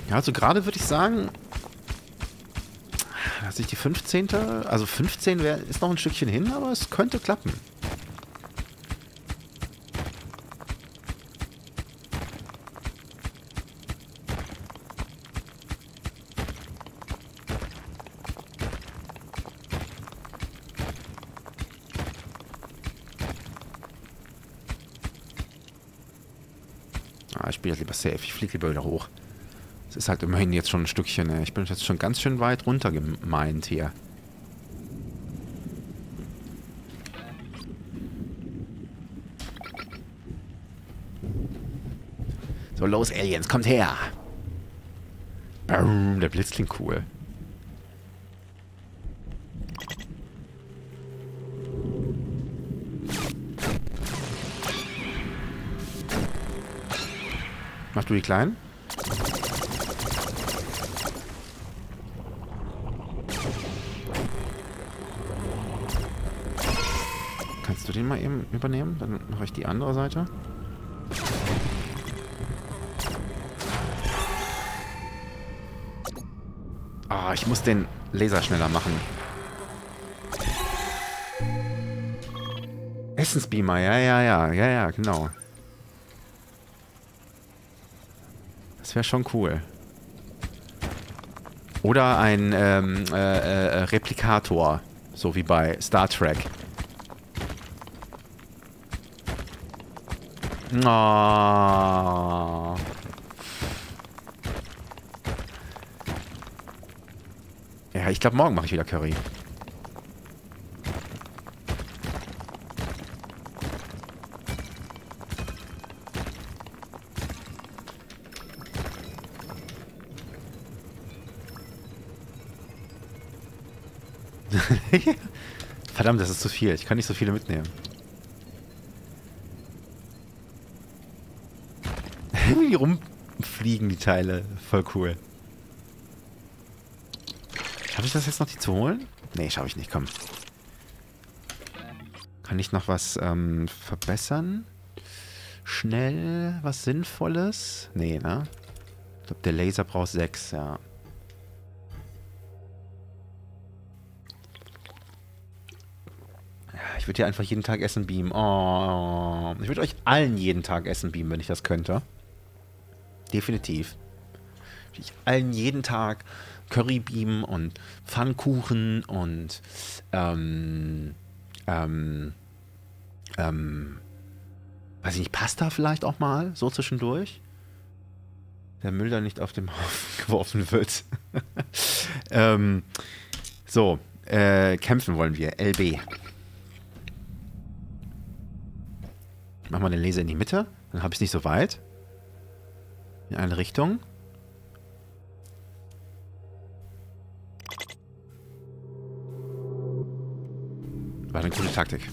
Ja, also gerade würde ich sagen, dass ich die 15. Also 15 wär, ist noch ein Stückchen hin, aber es könnte klappen. Ah, ich spiele jetzt lieber safe. Ich fliege lieber wieder hoch. Es ist halt immerhin jetzt schon ein Stückchen. Ne? Ich bin jetzt schon ganz schön weit runter gemeint hier. So, los, Aliens, kommt her. Boom, der Blitz klingt cool. Du die Kleinen? Kannst du den mal eben übernehmen? Dann mache ich die andere Seite. Ah, ich muss den Laser schneller machen. Essensbeamer, ja, ja, ja, ja, ja, genau. Wäre schon cool. Oder ein ähm, äh, äh, Replikator, so wie bei Star Trek. Oh. Ja, ich glaube, morgen mache ich wieder Curry. Verdammt, das ist zu viel. Ich kann nicht so viele mitnehmen. Wie rumfliegen die Teile. Voll cool. Schaffe ich das jetzt noch, die zu holen? Nee, schaffe ich nicht. Komm. Kann ich noch was ähm, verbessern? Schnell was Sinnvolles? Nee, ne? Ich glaube, der Laser braucht sechs, ja. Ich würde hier einfach jeden Tag Essen beamen. Oh, ich würde euch allen jeden Tag Essen beamen, wenn ich das könnte. Definitiv. Würde ich allen jeden Tag Curry beamen und Pfannkuchen und ähm, ähm, ähm, weiß ich nicht, Pasta vielleicht auch mal, so zwischendurch. Der Müll da nicht auf dem Haufen geworfen wird. ähm, so, äh, kämpfen wollen wir. LB. Machen wir den Laser in die Mitte. Dann habe ich es nicht so weit. In eine Richtung. War eine coole Taktik.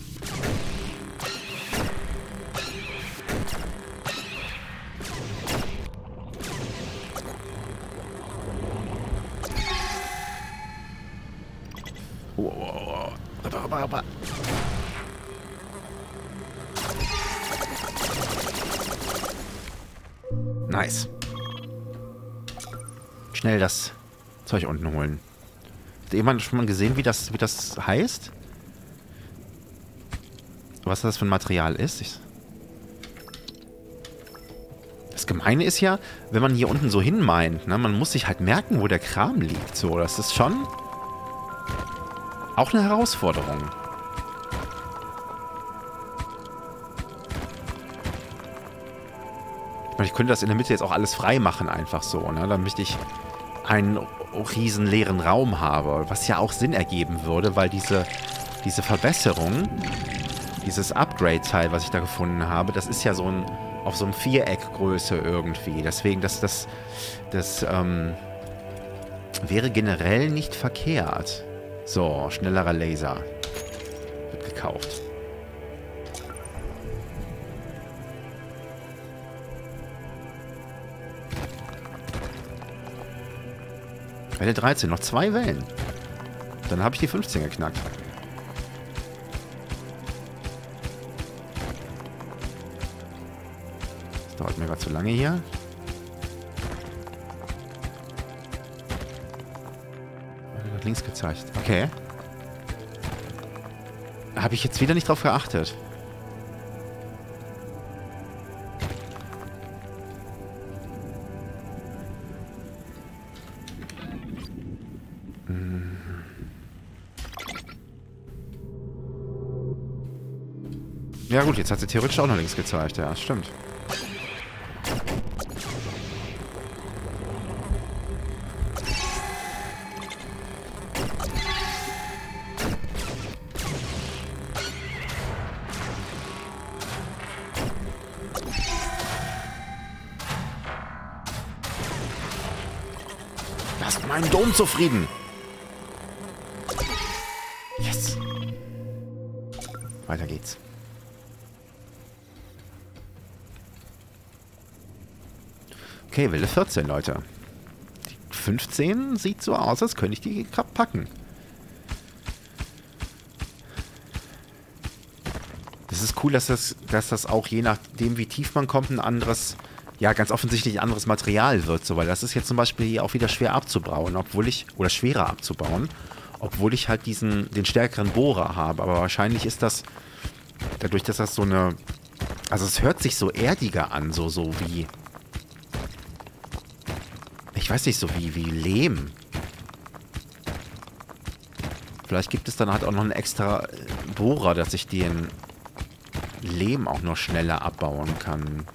Schnell das Zeug unten holen. Hat jemand schon mal gesehen, wie das, wie das heißt? Was das für ein Material ist? Ich das Gemeine ist ja, wenn man hier unten so hin meint, ne, man muss sich halt merken, wo der Kram liegt. So, das ist schon auch eine Herausforderung. Ich könnte das in der Mitte jetzt auch alles frei machen, einfach so, ne? damit ich einen riesen leeren Raum habe, was ja auch Sinn ergeben würde, weil diese, diese Verbesserung, dieses Upgrade-Teil, was ich da gefunden habe, das ist ja so ein auf so einem Viereckgröße irgendwie. Deswegen, das, das, das ähm, wäre generell nicht verkehrt. So, schnellerer Laser. Wird gekauft. Welle 13, noch zwei Wellen. Dann habe ich die 15 geknackt. Das dauert mir gerade zu lange hier. Links gezeigt. Okay. Habe ich jetzt wieder nicht drauf geachtet. Ja gut, jetzt hat sie theoretisch auch noch links gezeigt. Ja, stimmt. Lasst meinen Dom zufrieden. Okay, Welle 14, Leute. Die 15 sieht so aus, als könnte ich die packen. Das ist cool, dass das, dass das auch je nachdem, wie tief man kommt, ein anderes, ja, ganz offensichtlich ein anderes Material wird. So, weil das ist jetzt zum Beispiel hier auch wieder schwer abzubauen, obwohl ich, oder schwerer abzubauen, obwohl ich halt diesen, den stärkeren Bohrer habe. Aber wahrscheinlich ist das Dadurch, dass das so eine... Also es hört sich so erdiger an, so, so wie... Ich weiß nicht, so wie, wie Lehm. Vielleicht gibt es dann halt auch noch einen extra Bohrer, dass ich den Lehm auch noch schneller abbauen kann.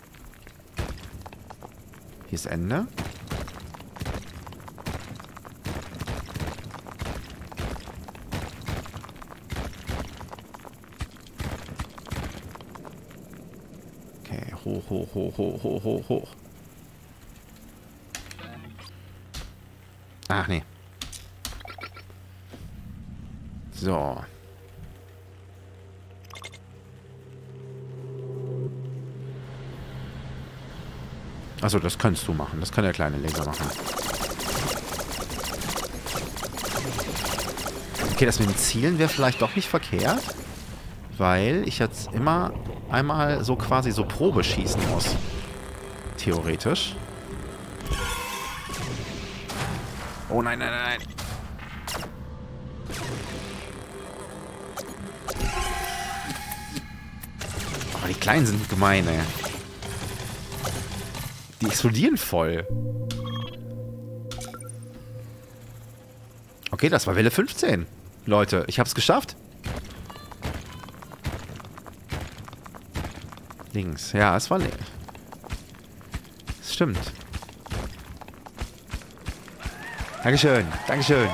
Hier ist Ende. Okay, hoch, hoch, hoch, hoch, hoch, hoch, hoch. Achso, das kannst du machen. Das kann der kleine Laser machen. Okay, das mit dem Zielen wäre vielleicht doch nicht verkehrt. Weil ich jetzt immer einmal so quasi so Probe schießen muss. Theoretisch. Oh nein, nein, nein. Oh, die Kleinen sind gemein, ey. Die explodieren voll. Okay, das war Welle 15. Leute, ich hab's geschafft. Links. Ja, es war... Es stimmt. Dankeschön. Dankeschön.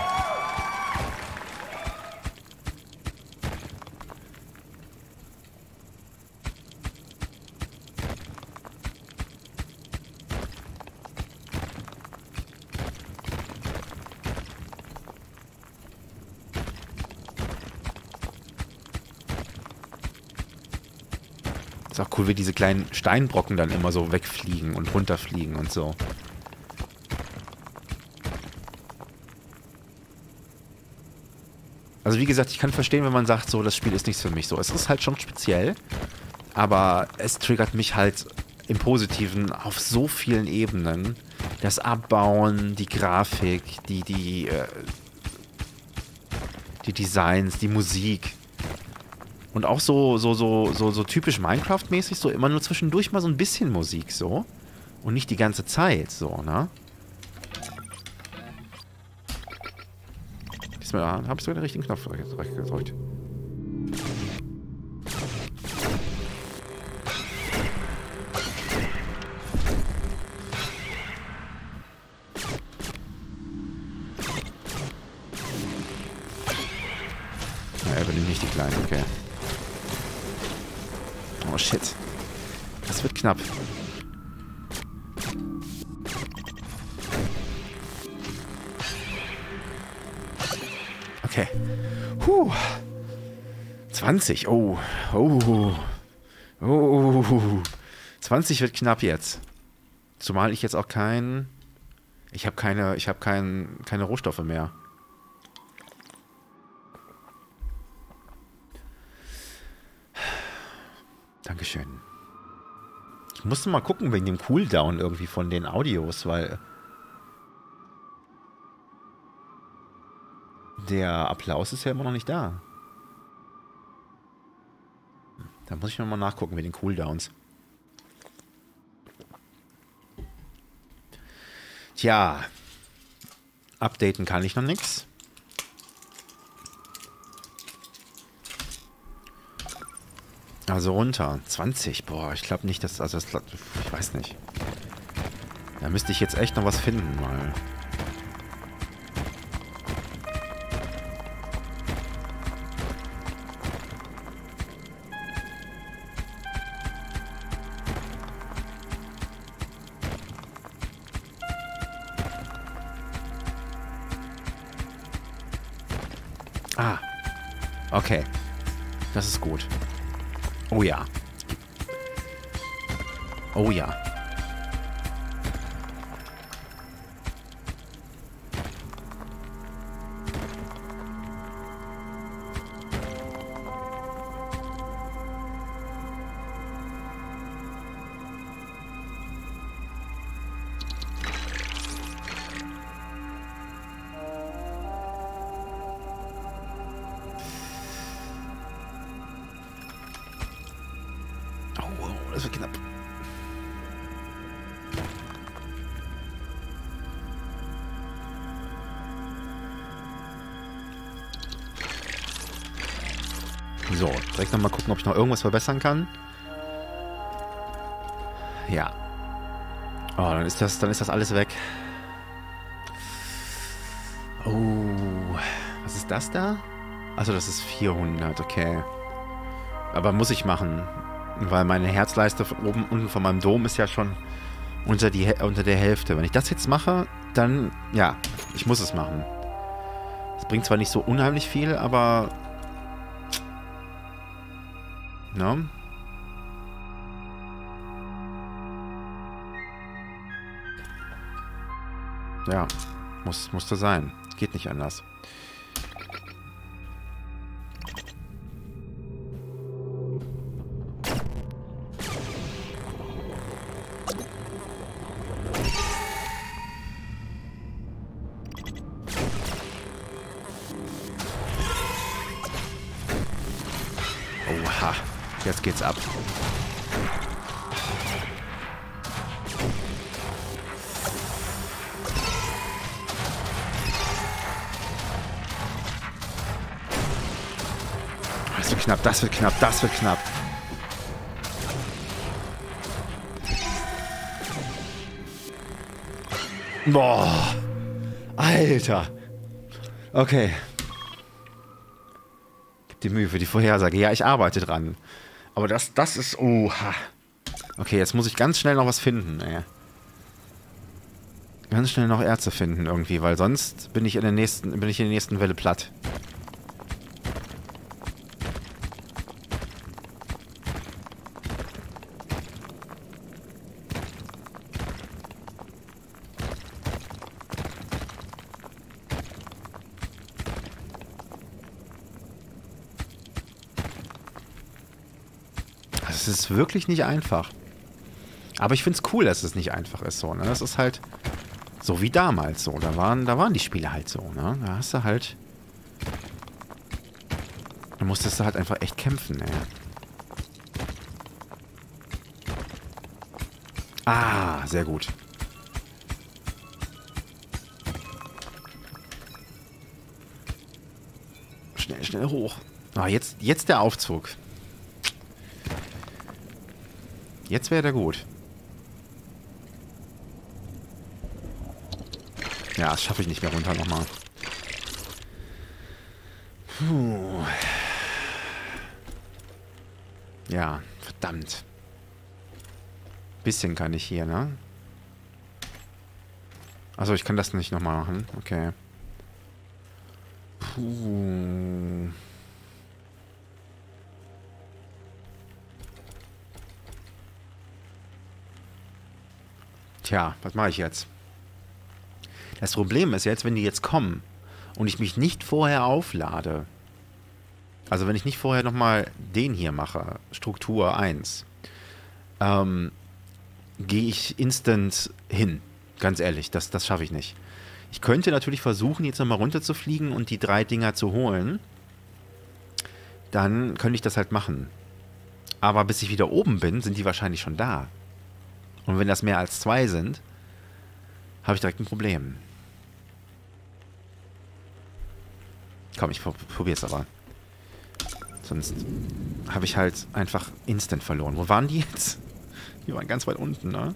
Cool, wie diese kleinen Steinbrocken dann immer so wegfliegen und runterfliegen und so. Also wie gesagt, ich kann verstehen, wenn man sagt, so, das Spiel ist nichts für mich. So, es ist halt schon speziell, aber es triggert mich halt im Positiven auf so vielen Ebenen. Das Abbauen, die Grafik, die, die, äh, die Designs, die Musik. Und auch so, so, so, so, so typisch Minecraft-mäßig, so immer nur zwischendurch mal so ein bisschen Musik, so. Und nicht die ganze Zeit, so, ne? Diesmal habe ich sogar den richtigen Knopf gedrückt. 20. Oh. Oh. Oh. 20 wird knapp jetzt. Zumal ich jetzt auch kein... Ich habe keine, ich habe kein, keine Rohstoffe mehr. Dankeschön. Ich musste mal gucken wegen dem Cooldown irgendwie von den Audios, weil der Applaus ist ja immer noch nicht da. Da muss ich nochmal nachgucken mit den Cooldowns. Tja, updaten kann ich noch nichts. Also runter. 20. Boah, ich glaube nicht, dass... Also das, ich weiß nicht. Da müsste ich jetzt echt noch was finden mal. Das ist gut. Oh ja. Oh ja. Gucken, ob ich noch irgendwas verbessern kann. Ja. Oh, dann ist das, dann ist das alles weg. Oh, was ist das da? Also das ist 400, okay. Aber muss ich machen, weil meine Herzleiste von oben unten von meinem Dom ist ja schon unter, die, unter der Hälfte. Wenn ich das jetzt mache, dann, ja, ich muss es machen. Das bringt zwar nicht so unheimlich viel, aber... Ne? Ja, muss, musste sein. Geht nicht anders. Wird knapp. Boah. Alter. Okay. Gib dir Mühe für die Vorhersage. Ja, ich arbeite dran. Aber das, das ist... Oha. Okay, jetzt muss ich ganz schnell noch was finden, ey. Ganz schnell noch Ärzte finden irgendwie, weil sonst bin ich in der nächsten, bin ich in der nächsten Welle platt. Es ist wirklich nicht einfach. Aber ich finde es cool, dass es nicht einfach ist so. Ne? Das ist halt so wie damals so. Da waren, da waren die Spiele halt so. Ne? Da hast du halt... Da musstest du halt einfach echt kämpfen. Ey. Ah, sehr gut. Schnell, schnell hoch. Ah, jetzt, jetzt der Aufzug. Jetzt wäre der gut. Ja, das schaffe ich nicht mehr runter nochmal. Puh. Ja, verdammt. Bisschen kann ich hier, ne? Also ich kann das nicht nochmal machen. Okay. Puh. Tja, was mache ich jetzt? Das Problem ist jetzt, wenn die jetzt kommen und ich mich nicht vorher auflade, also wenn ich nicht vorher nochmal den hier mache, Struktur 1, ähm, gehe ich instant hin. Ganz ehrlich, das, das schaffe ich nicht. Ich könnte natürlich versuchen, jetzt nochmal runterzufliegen und die drei Dinger zu holen. Dann könnte ich das halt machen. Aber bis ich wieder oben bin, sind die wahrscheinlich schon da. Und wenn das mehr als zwei sind, habe ich direkt ein Problem. Komm, ich probiere es aber. Sonst habe ich halt einfach instant verloren. Wo waren die jetzt? Die waren ganz weit unten, ne?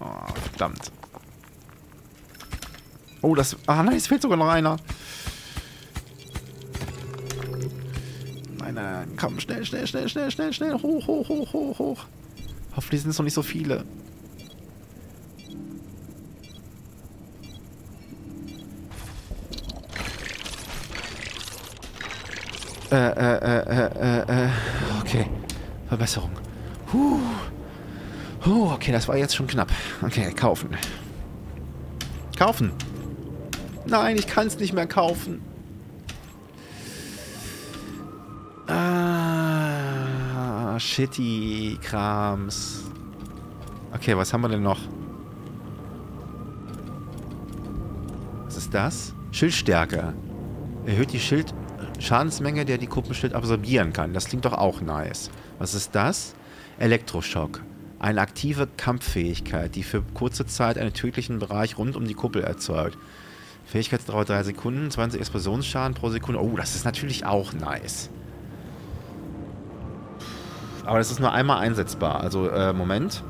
Oh, verdammt. Oh, das... Ah nein, es fehlt sogar noch einer. Nein, nein, komm, schnell, schnell, schnell, schnell, schnell, schnell. Hoch, hoch, hoch, hoch, hoch. Hoffentlich sind es noch nicht so viele. Äh, äh, äh, äh, äh, okay. Verbesserung. Huh. Huh, okay, das war jetzt schon knapp. Okay, kaufen. Kaufen. Nein, ich kann es nicht mehr kaufen. Shitty Krams. Okay, was haben wir denn noch? Was ist das? Schildstärke. Erhöht die Schild Schadensmenge, der die Kuppenschild absorbieren kann. Das klingt doch auch nice. Was ist das? Elektroschock. Eine aktive Kampffähigkeit, die für kurze Zeit einen tödlichen Bereich rund um die Kuppel erzeugt. Fähigkeitsdauer 3 Sekunden, 20 Explosionsschaden pro Sekunde. Oh, das ist natürlich auch nice. Aber das ist nur einmal einsetzbar. Also, äh, Moment.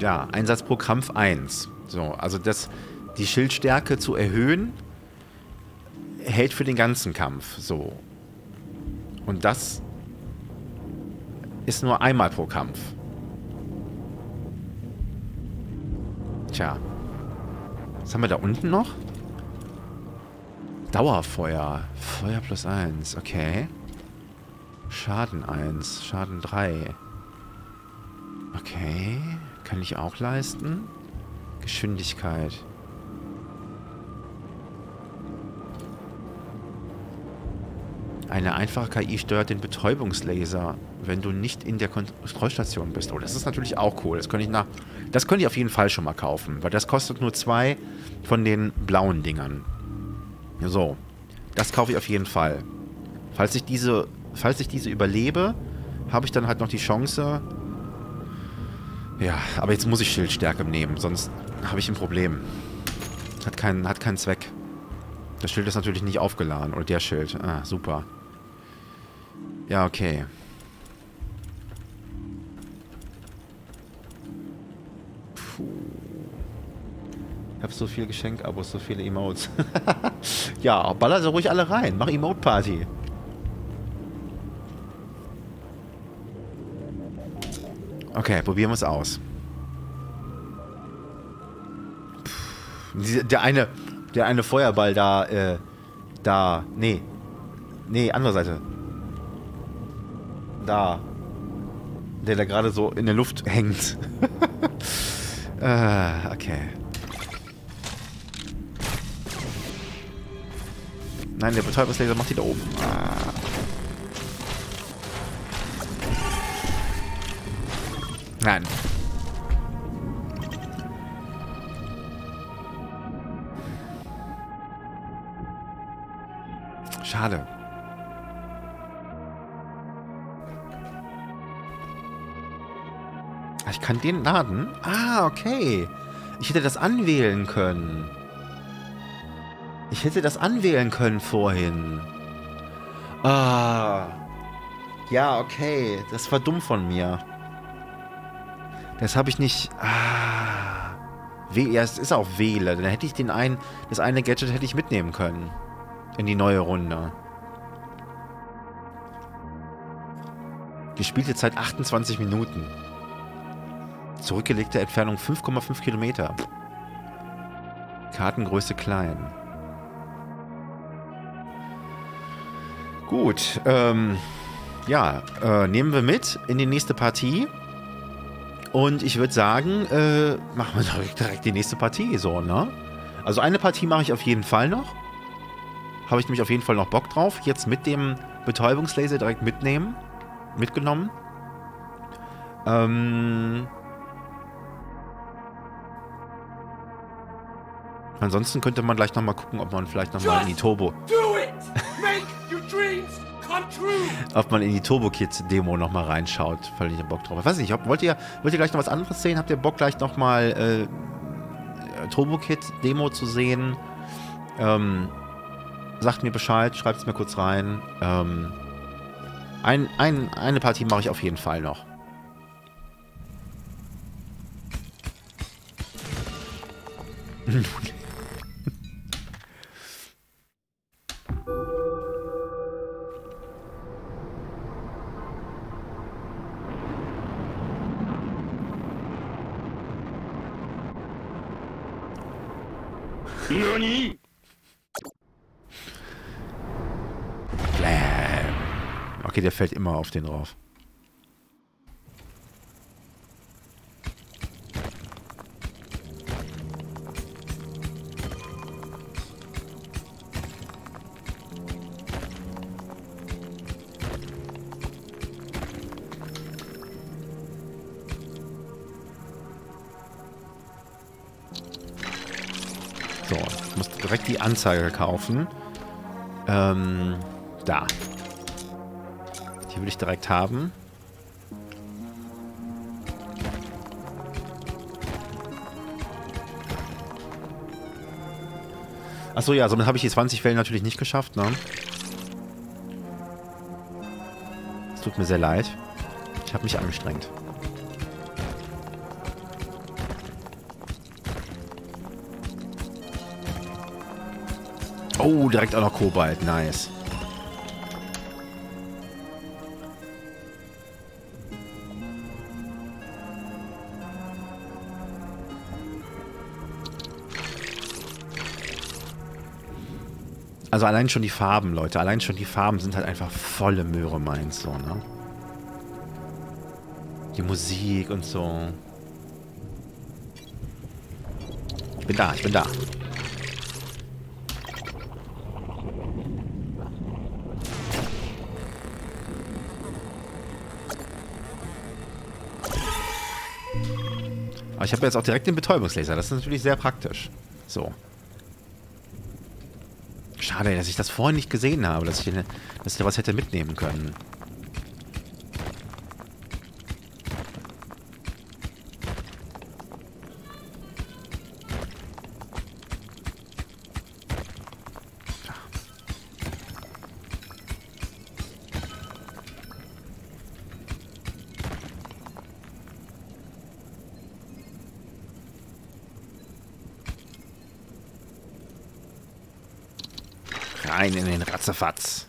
Ja, Einsatz pro Kampf 1. So, also das, die Schildstärke zu erhöhen, hält für den ganzen Kampf. So. Und das ist nur einmal pro Kampf. Tja. Was haben wir da unten noch? Dauerfeuer. Feuer plus 1. Okay. Schaden 1. Schaden 3. Okay. Kann ich auch leisten. Geschwindigkeit. Eine einfache KI steuert den Betäubungslaser, wenn du nicht in der Kontrollstation bist. Oh, das ist natürlich auch cool. Das könnte ich nach. Das könnte ich auf jeden Fall schon mal kaufen, weil das kostet nur zwei von den blauen Dingern. So. Das kaufe ich auf jeden Fall. Falls ich diese, falls ich diese überlebe, habe ich dann halt noch die Chance. Ja, aber jetzt muss ich Schildstärke nehmen, sonst habe ich ein Problem. Hat keinen, hat keinen Zweck. Das Schild ist natürlich nicht aufgeladen. Oder der Schild. Ah, super. Ja, okay. Habe so viele Geschenkabos, so viele Emotes. ja, baller so ruhig alle rein. Mach Emote-Party. Okay, probieren wir es aus. der eine, der eine Feuerball da, äh, da, nee. Nee, andere Seite. Da. Der da gerade so in der Luft hängt. äh, okay. Nein, der Betäubungslaser macht die da oben. Ah. Nein. Schade. Ich kann den laden? Ah, okay. Ich hätte das anwählen können. Ich hätte das anwählen können vorhin. Ah. Ja, okay. Das war dumm von mir. Das habe ich nicht... Ah. Ja, es ist auch wähle. Dann hätte ich den einen... Das eine Gadget hätte ich mitnehmen können in die neue Runde. Gespielte Zeit 28 Minuten. Zurückgelegte Entfernung 5,5 Kilometer. Kartengröße klein. Gut, ähm, ja, äh, nehmen wir mit in die nächste Partie. Und ich würde sagen, äh, machen wir direkt, direkt die nächste Partie, so, ne? Also eine Partie mache ich auf jeden Fall noch. Habe ich nämlich auf jeden Fall noch Bock drauf. Jetzt mit dem Betäubungslaser direkt mitnehmen. Mitgenommen. Ähm. Ansonsten könnte man gleich nochmal gucken, ob man vielleicht nochmal in die Turbo. Ob man in die Turbo Kids Demo nochmal reinschaut, weil ich Bock drauf habe. Weiß nicht, wollt ihr, wollt ihr gleich noch was anderes sehen? Habt ihr Bock gleich nochmal äh, Turbo Kid Demo zu sehen? Ähm, sagt mir Bescheid, schreibt es mir kurz rein. Ähm, ein, ein, eine Partie mache ich auf jeden Fall noch. NANI? Okay, der fällt immer auf den drauf. Direkt die Anzeige kaufen. Ähm, da. Die will ich direkt haben. Achso, ja, somit habe ich die 20 Wellen natürlich nicht geschafft, ne? Es tut mir sehr leid. Ich habe mich angestrengt. Oh, direkt auch noch Kobalt. Nice. Also allein schon die Farben, Leute. Allein schon die Farben sind halt einfach volle Möhre meins, so, ne? Die Musik und so. Ich bin da, ich bin da. Habe jetzt auch direkt den Betäubungslaser. Das ist natürlich sehr praktisch. So. Schade, dass ich das vorhin nicht gesehen habe, dass ich, dass ich da was hätte mitnehmen können. Ratzefatz.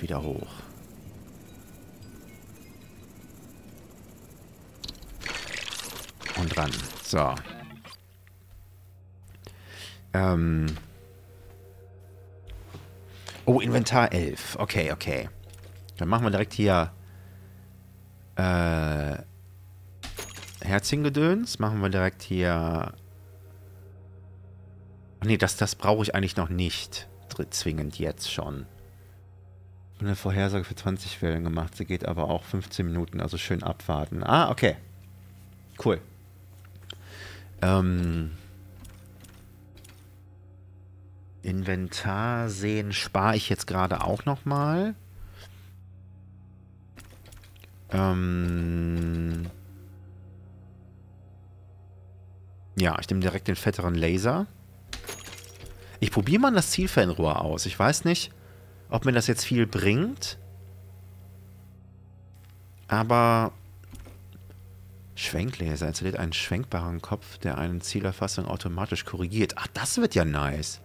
Wieder hoch. Und ran. So. Ähm. Oh, Inventar 11. Okay, okay. Dann machen wir direkt hier äh, Herzchengedöns. Machen wir direkt hier... Nee, das, das brauche ich eigentlich noch nicht. Zwingend jetzt schon. Eine Vorhersage für 20 Wellen gemacht. Sie geht aber auch 15 Minuten, also schön abwarten. Ah, okay. Cool. Ähm... Inventar sehen spare ich jetzt gerade auch nochmal. Ähm... Ja, ich nehme direkt den fetteren Laser. Ich probiere mal das Zielfernrohr aus. Ich weiß nicht, ob mir das jetzt viel bringt. Aber Schwenklaser installiert einen schwenkbaren Kopf, der eine Zielerfassung automatisch korrigiert. Ach, das wird ja nice.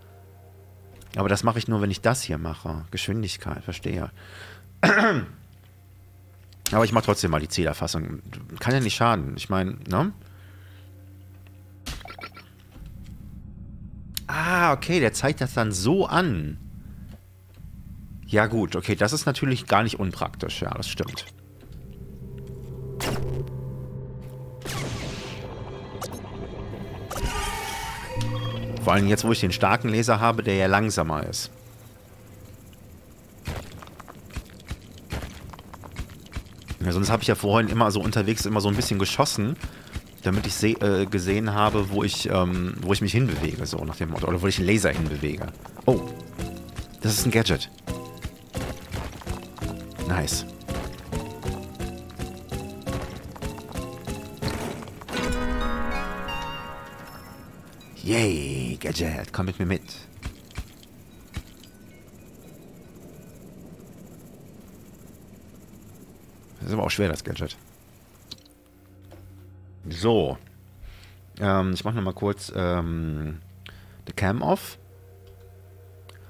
Aber das mache ich nur, wenn ich das hier mache. Geschwindigkeit, verstehe. Aber ich mache trotzdem mal die Zielerfassung. Kann ja nicht schaden. Ich meine, ne? Ah, okay, der zeigt das dann so an. Ja gut, okay, das ist natürlich gar nicht unpraktisch. Ja, das stimmt. Vor allem jetzt, wo ich den starken Laser habe, der ja langsamer ist. Ja, sonst habe ich ja vorhin immer so unterwegs immer so ein bisschen geschossen damit ich äh, gesehen habe, wo ich, ähm, wo ich mich hinbewege, so nach dem Motto. Oder wo ich einen Laser hinbewege. Oh, das ist ein Gadget. Nice. Yay, Gadget, komm mit mir mit. Das ist aber auch schwer, das Gadget. So. Ähm, ich mache nochmal kurz ähm, die Cam off.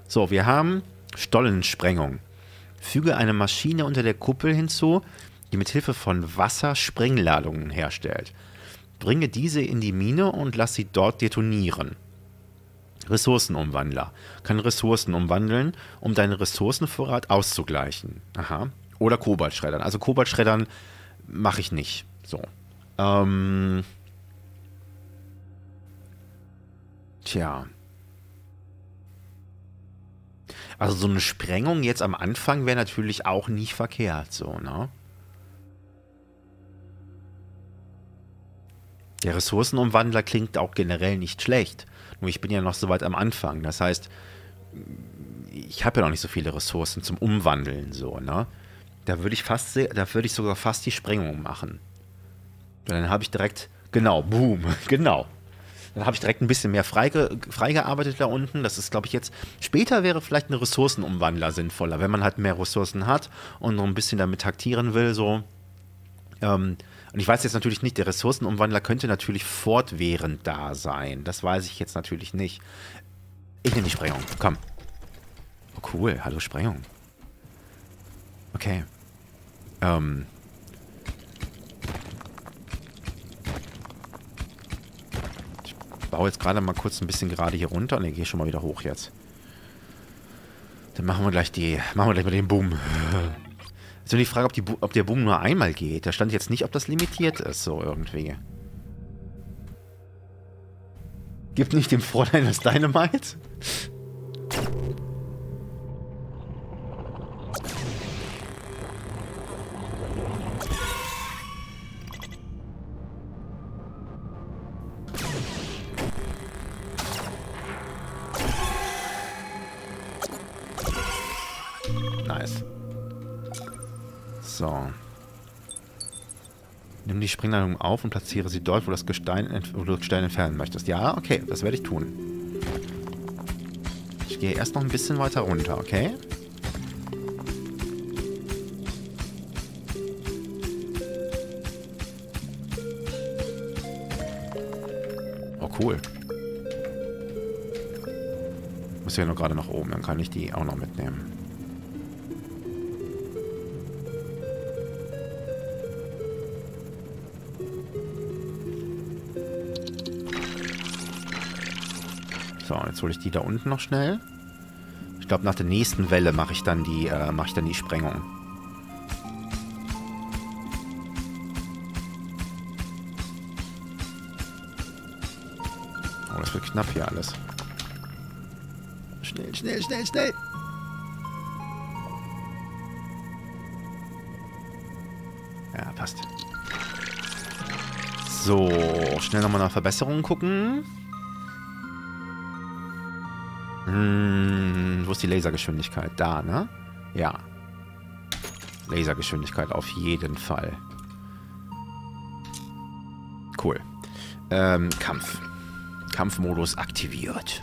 So, wir haben Stollensprengung. Füge eine Maschine unter der Kuppel hinzu, die mit Hilfe von Wasser Sprengladungen herstellt. Bringe diese in die Mine und lass sie dort detonieren. Ressourcenumwandler. Kann Ressourcen umwandeln, um deinen Ressourcenvorrat auszugleichen. Aha. Oder Kobaltschreddern. Also Kobaltschreddern mache ich nicht. So. Ähm. Tja. Also so eine Sprengung jetzt am Anfang wäre natürlich auch nicht verkehrt, so, ne? Der Ressourcenumwandler klingt auch generell nicht schlecht. Nur ich bin ja noch so weit am Anfang. Das heißt, ich habe ja noch nicht so viele Ressourcen zum Umwandeln, so, ne? Da würde ich fast, da würde ich sogar fast die Sprengung machen. Dann habe ich direkt, genau, boom, genau. Dann habe ich direkt ein bisschen mehr freige, freigearbeitet da unten. Das ist, glaube ich, jetzt. Später wäre vielleicht ein Ressourcenumwandler sinnvoller, wenn man halt mehr Ressourcen hat und noch ein bisschen damit taktieren will, so. Ähm, und ich weiß jetzt natürlich nicht, der Ressourcenumwandler könnte natürlich fortwährend da sein. Das weiß ich jetzt natürlich nicht. Ich nehme die Sprengung. Komm. Oh, cool. Hallo, Sprengung. Okay. Ähm. Ich baue jetzt gerade mal kurz ein bisschen gerade hier runter. Ne, gehe schon mal wieder hoch jetzt. Dann machen wir gleich die. Machen wir gleich mal den Boom. Ist nur die Frage, ob, die, ob der Boom nur einmal geht. Da stand jetzt nicht, ob das limitiert ist, so irgendwie. Gibt nicht dem Fräulein das Dynamite? Springladung auf und platziere sie dort, wo, das Gestein, wo du das Gestein entfernen möchtest. Ja, okay, das werde ich tun. Ich gehe erst noch ein bisschen weiter runter, okay? Oh, cool. Muss ja nur gerade nach oben, dann kann ich die auch noch mitnehmen. Jetzt hole ich die da unten noch schnell. Ich glaube, nach der nächsten Welle mache ich dann die, äh, mache ich dann die Sprengung. Oh, das wird knapp hier alles. Schnell, schnell, schnell, schnell. Ja, passt. So, schnell nochmal nach Verbesserungen gucken. Hm, wo ist die Lasergeschwindigkeit? Da, ne? Ja. Lasergeschwindigkeit auf jeden Fall. Cool. Ähm, Kampf. Kampfmodus aktiviert.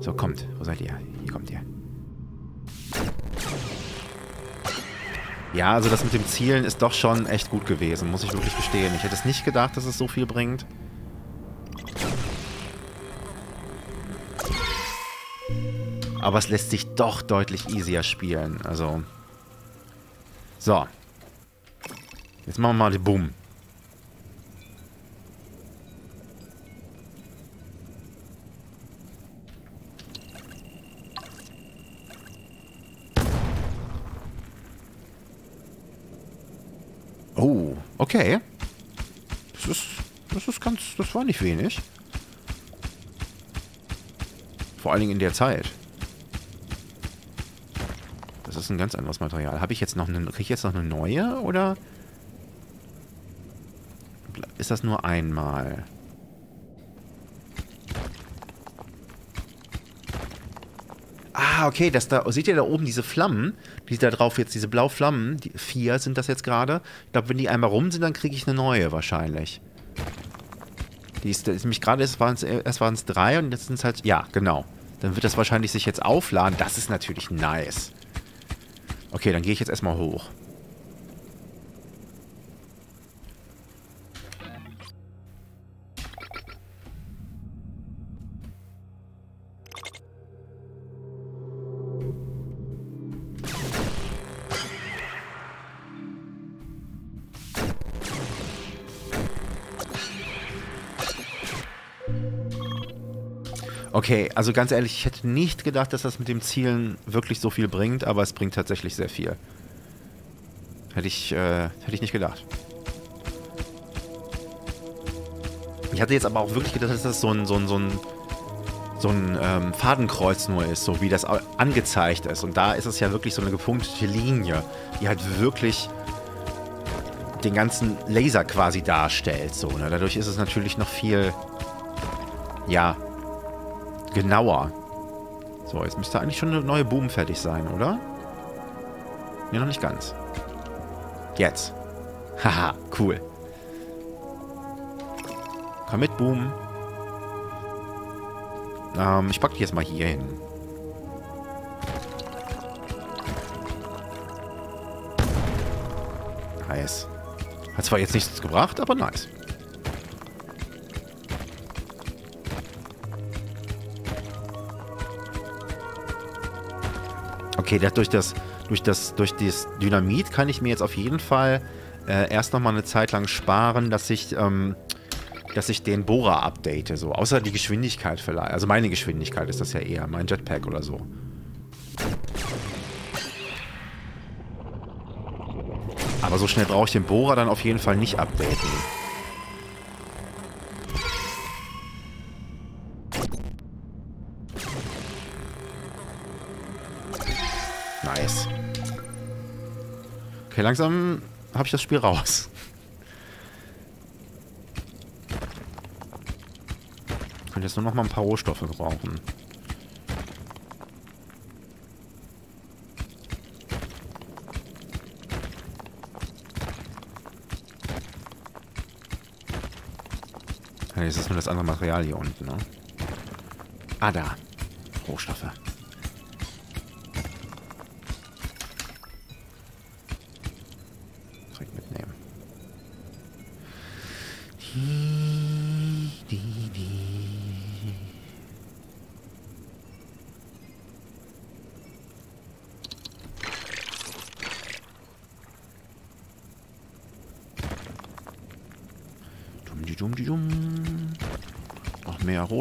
So, kommt. Wo seid ihr? Hier kommt ihr. Ja, also das mit dem Zielen ist doch schon echt gut gewesen, muss ich wirklich gestehen. Ich hätte es nicht gedacht, dass es so viel bringt. Aber es lässt sich doch deutlich easier spielen. Also. So. Jetzt machen wir mal die Boom. Oh, okay. Das ist, das ist ganz, das war nicht wenig. Vor allen Dingen in der Zeit ist ein ganz anderes Material. Habe ich jetzt noch eine, kriege ich jetzt noch eine neue oder ist das nur einmal? Ah, okay, das da, seht ihr da oben diese Flammen, die da drauf jetzt, diese blauen Flammen, die, vier sind das jetzt gerade. Ich glaube, wenn die einmal rum sind, dann kriege ich eine neue wahrscheinlich. Die ist, ist nämlich gerade, erst waren es drei und jetzt sind es halt, ja, genau. Dann wird das wahrscheinlich sich jetzt aufladen. Das ist natürlich nice. Okay, dann gehe ich jetzt erstmal hoch. Okay, also ganz ehrlich, ich hätte nicht gedacht, dass das mit dem Zielen wirklich so viel bringt, aber es bringt tatsächlich sehr viel. Hätte ich, äh, hätte ich nicht gedacht. Ich hatte jetzt aber auch wirklich gedacht, dass das so ein, so ein, so ein, so ein ähm, Fadenkreuz nur ist, so wie das angezeigt ist. Und da ist es ja wirklich so eine gepunktete Linie, die halt wirklich den ganzen Laser quasi darstellt. So, ne? Dadurch ist es natürlich noch viel, ja, genauer. So, jetzt müsste eigentlich schon eine neue Boom fertig sein, oder? Ne, noch nicht ganz. Jetzt. Haha, cool. Komm mit, Boom. Ähm, ich pack dich jetzt mal hier hin. Nice. Hat zwar jetzt nichts gebracht, aber nice. Okay, durch das, durch das, durch das Dynamit kann ich mir jetzt auf jeden Fall äh, erst noch mal eine Zeit lang sparen, dass ich, ähm, dass ich den Bohrer update. So. Außer die Geschwindigkeit vielleicht. Also meine Geschwindigkeit ist das ja eher, mein Jetpack oder so. Aber so schnell brauche ich den Bohrer dann auf jeden Fall nicht updaten. Okay, langsam habe ich das Spiel raus. Ich könnte jetzt nur noch mal ein paar Rohstoffe brauchen. Jetzt ist nur das andere Material hier unten, ne? Ah, da. Rohstoffe.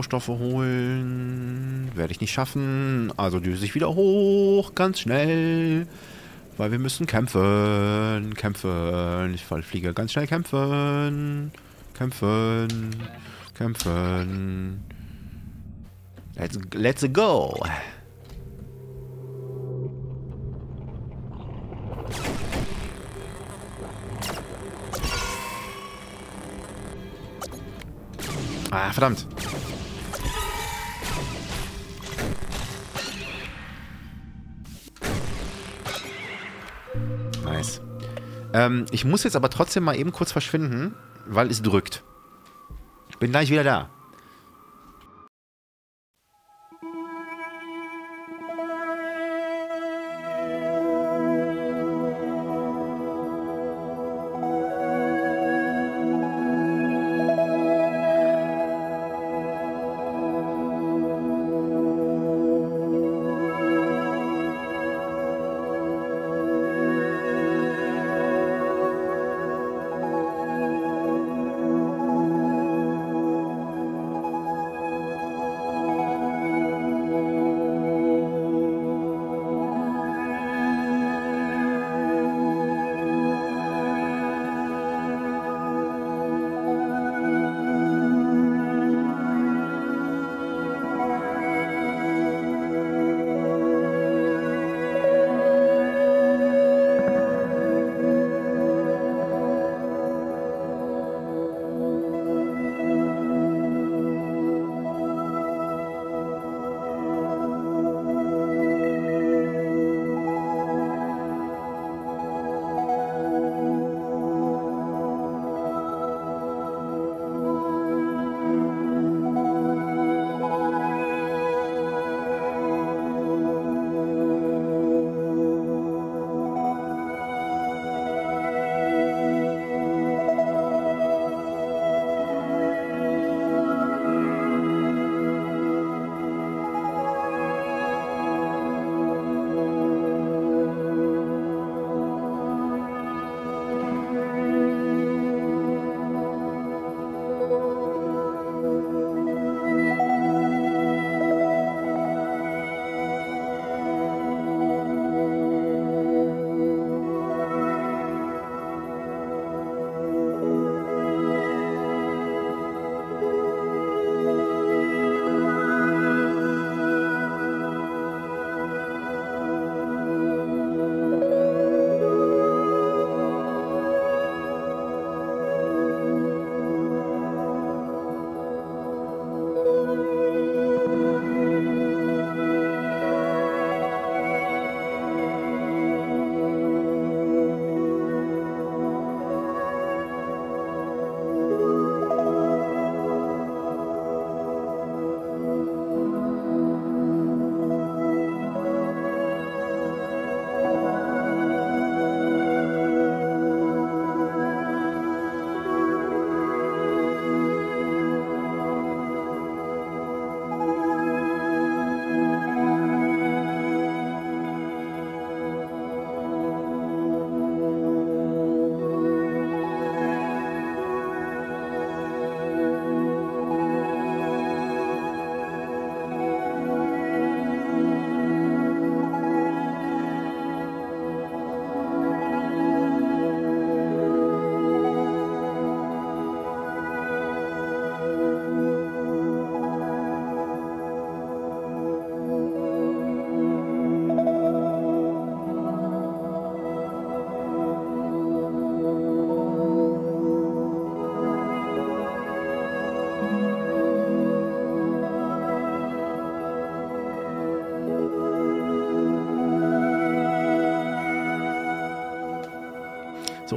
Rohstoffe holen. Werde ich nicht schaffen. Also düse ich wieder hoch, ganz schnell. Weil wir müssen kämpfen. Kämpfen. Ich fliege ganz schnell kämpfen. Kämpfen. Kämpfen. Let's, let's go. Ah, verdammt. Ähm, ich muss jetzt aber trotzdem mal eben kurz verschwinden, weil es drückt. Bin gleich wieder da.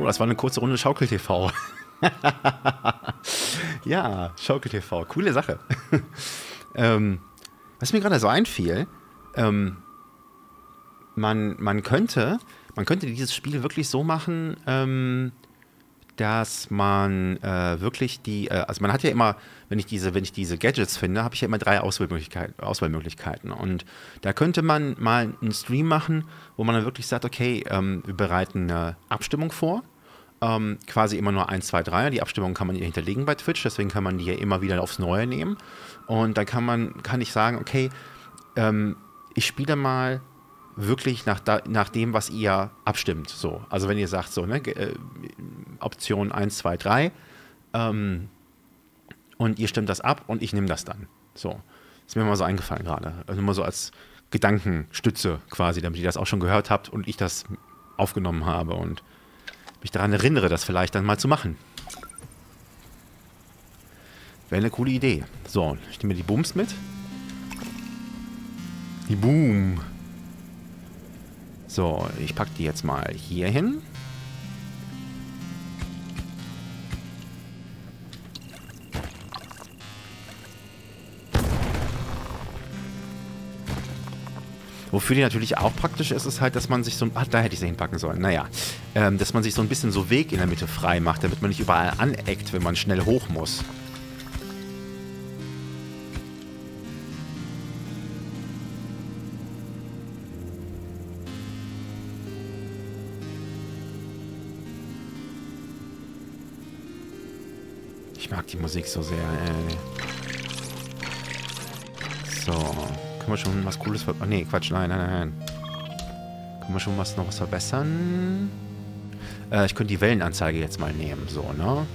So, das war eine kurze Runde Schaukel-TV. ja, Schaukel-TV, coole Sache. ähm, was mir gerade so einfiel, ähm, man, man, könnte, man könnte dieses Spiel wirklich so machen, ähm, dass man äh, wirklich die, äh, also man hat ja immer, wenn ich diese, wenn ich diese Gadgets finde, habe ich ja immer drei Auswahlmöglichkeiten, Auswahlmöglichkeiten. Und da könnte man mal einen Stream machen, wo man dann wirklich sagt, okay, ähm, wir bereiten eine Abstimmung vor. Ähm, quasi immer nur 1, 2, 3. Die Abstimmung kann man hier hinterlegen bei Twitch, deswegen kann man die ja immer wieder aufs Neue nehmen. Und dann kann man, kann ich sagen, okay, ähm, ich spiele mal wirklich nach, da, nach dem, was ihr abstimmt. So. Also wenn ihr sagt, so, ne, äh, Option 1, 2, 3, ähm, und ihr stimmt das ab und ich nehme das dann. So. Ist mir mal so eingefallen gerade. Also immer so als Gedankenstütze quasi, damit ihr das auch schon gehört habt und ich das aufgenommen habe und mich daran erinnere, das vielleicht dann mal zu machen. Wäre eine coole Idee. So, ich nehme die Booms mit. Die Boom. So, ich packe die jetzt mal hier hin. Wofür die natürlich auch praktisch ist, ist halt, dass man sich so ein. Ah, da hätte ich sie hinpacken sollen. Naja. Ähm, dass man sich so ein bisschen so Weg in der Mitte frei macht, damit man nicht überall aneckt, wenn man schnell hoch muss. Ich mag die Musik so sehr, ey. So. Können wir schon was Cooles verbessern? Nee, Quatsch, nein, nein, nein. Können wir schon was noch was verbessern? Äh, ich könnte die Wellenanzeige jetzt mal nehmen, so, ne?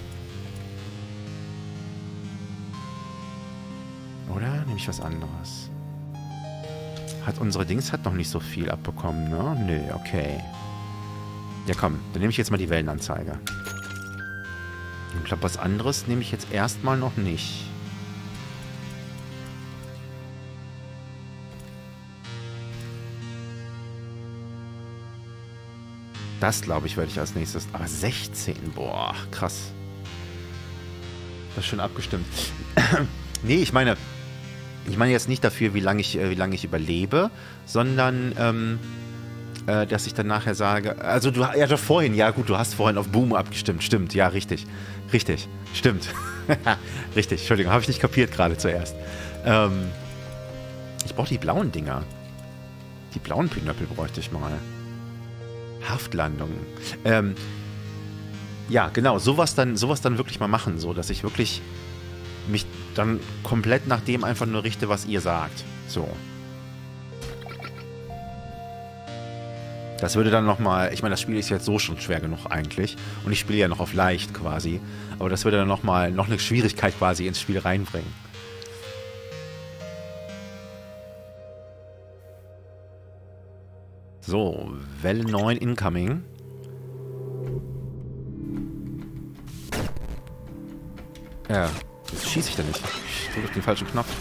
Oder nehme ich was anderes? Hat unsere Dings hat noch nicht so viel abbekommen, ne? Nö, okay. Ja, komm, dann nehme ich jetzt mal die Wellenanzeige. Ich glaube, was anderes nehme ich jetzt erstmal noch nicht. Das, glaube ich, werde ich als nächstes... Aber 16, boah, krass. Das ist schon abgestimmt. nee, ich meine... Ich meine jetzt nicht dafür, wie lange ich, äh, wie lange ich überlebe, sondern... Ähm, äh, dass ich dann nachher sage, also du, ja, doch vorhin, ja gut, du hast vorhin auf Boom abgestimmt, stimmt, ja, richtig, richtig, stimmt, richtig, Entschuldigung, habe ich nicht kapiert gerade zuerst. Ähm, ich brauche die blauen Dinger. Die blauen Pinöppel bräuchte ich mal. Haftlandung. Ähm, ja, genau, sowas dann, sowas dann wirklich mal machen, so, dass ich wirklich mich dann komplett nach dem einfach nur richte, was ihr sagt. So. Das würde dann nochmal, ich meine, das Spiel ist jetzt so schon schwer genug eigentlich. Und ich spiele ja noch auf leicht quasi. Aber das würde dann nochmal noch eine Schwierigkeit quasi ins Spiel reinbringen. So, Welle 9 incoming. Ja, jetzt schieße ich da nicht. Ich drücke den falschen Knopf.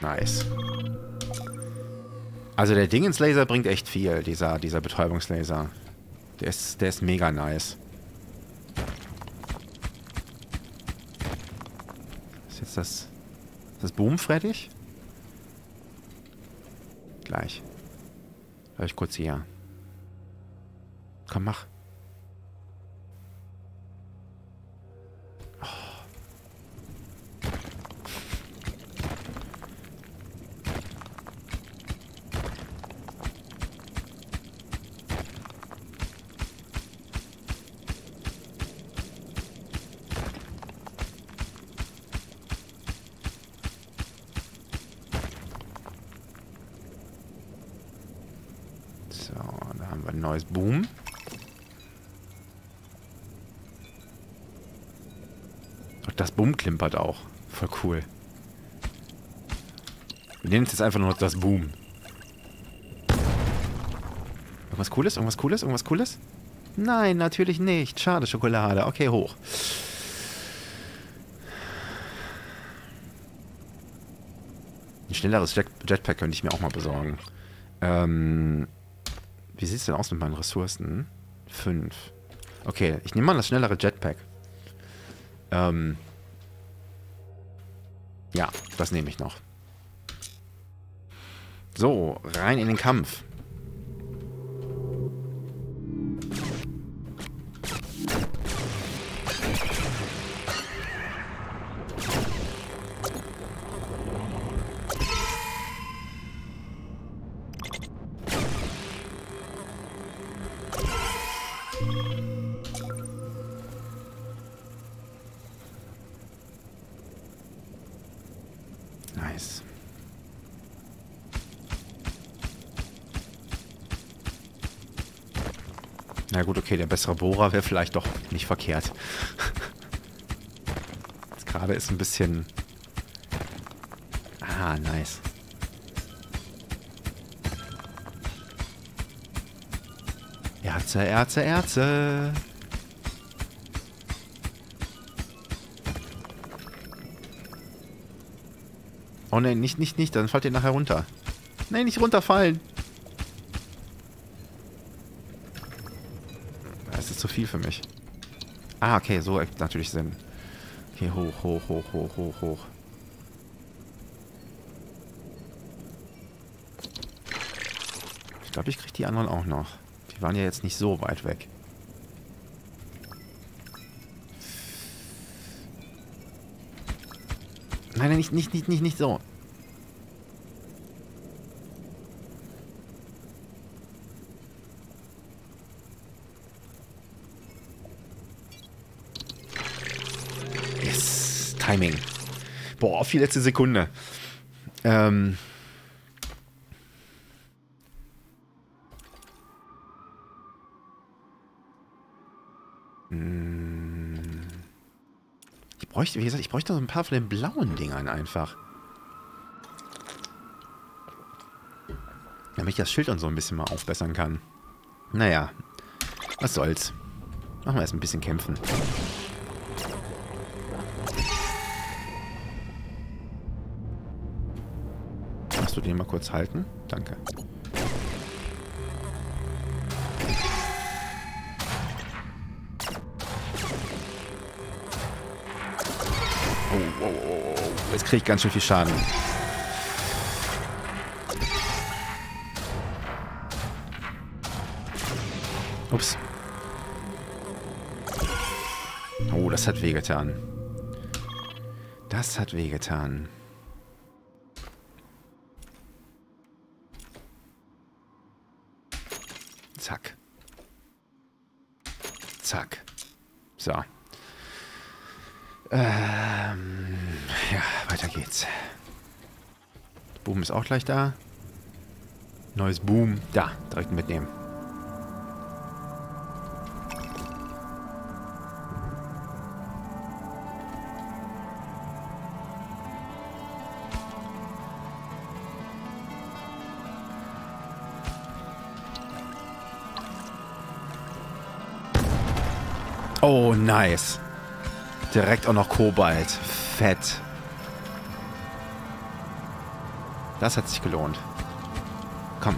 Nice. Also der Dingenslaser bringt echt viel, dieser, dieser Betäubungslaser. Der ist, der ist mega nice. Ist jetzt das... Ist das Boom fertig? Gleich. Hör ich kurz hier. Komm, mach. klimpert auch. Voll cool. Wir nennen es jetzt einfach nur das Boom. Irgendwas Cooles? Irgendwas Cooles? Irgendwas Cooles? Nein, natürlich nicht. Schade, Schokolade. Okay, hoch. Ein schnelleres Jet Jetpack könnte ich mir auch mal besorgen. Ähm, wie sieht es denn aus mit meinen Ressourcen? Fünf. Okay, ich nehme mal das schnellere Jetpack. Ähm, ja, das nehme ich noch. So, rein in den Kampf. Okay, der bessere Bohrer wäre vielleicht doch nicht verkehrt. Jetzt gerade ist ein bisschen... Ah, nice. Erze, Erze, Erze. Oh nein, nicht, nicht, nicht, dann fallt ihr nachher runter. Nein, nicht runterfallen. Das ist zu viel für mich. Ah, okay, so ergibt natürlich Sinn. Okay, hoch, hoch, hoch, hoch, hoch, hoch. Ich glaube, ich kriege die anderen auch noch. Die waren ja jetzt nicht so weit weg. Nein, nein, nicht, nicht, nicht, nicht, nicht so. Yes, Timing. Boah, auf die letzte Sekunde. Ähm. Ich bräuchte, wie gesagt, ich bräuchte so ein paar von den blauen Dingern einfach. Damit ich das Schild und so ein bisschen mal aufbessern kann. Naja, was soll's. Machen wir erst ein bisschen kämpfen. Du den mal kurz halten? Danke. Oh, oh, oh, oh, oh. Jetzt kriege ich ganz schön viel Schaden. Ups. Oh, das hat wehgetan. Das hat wehgetan. Zack. Zack. So. Ähm, ja, weiter geht's. Boom ist auch gleich da. Neues Boom. Da, direkt mitnehmen. Oh, nice. Direkt auch noch Kobalt. Fett. Das hat sich gelohnt. Komm.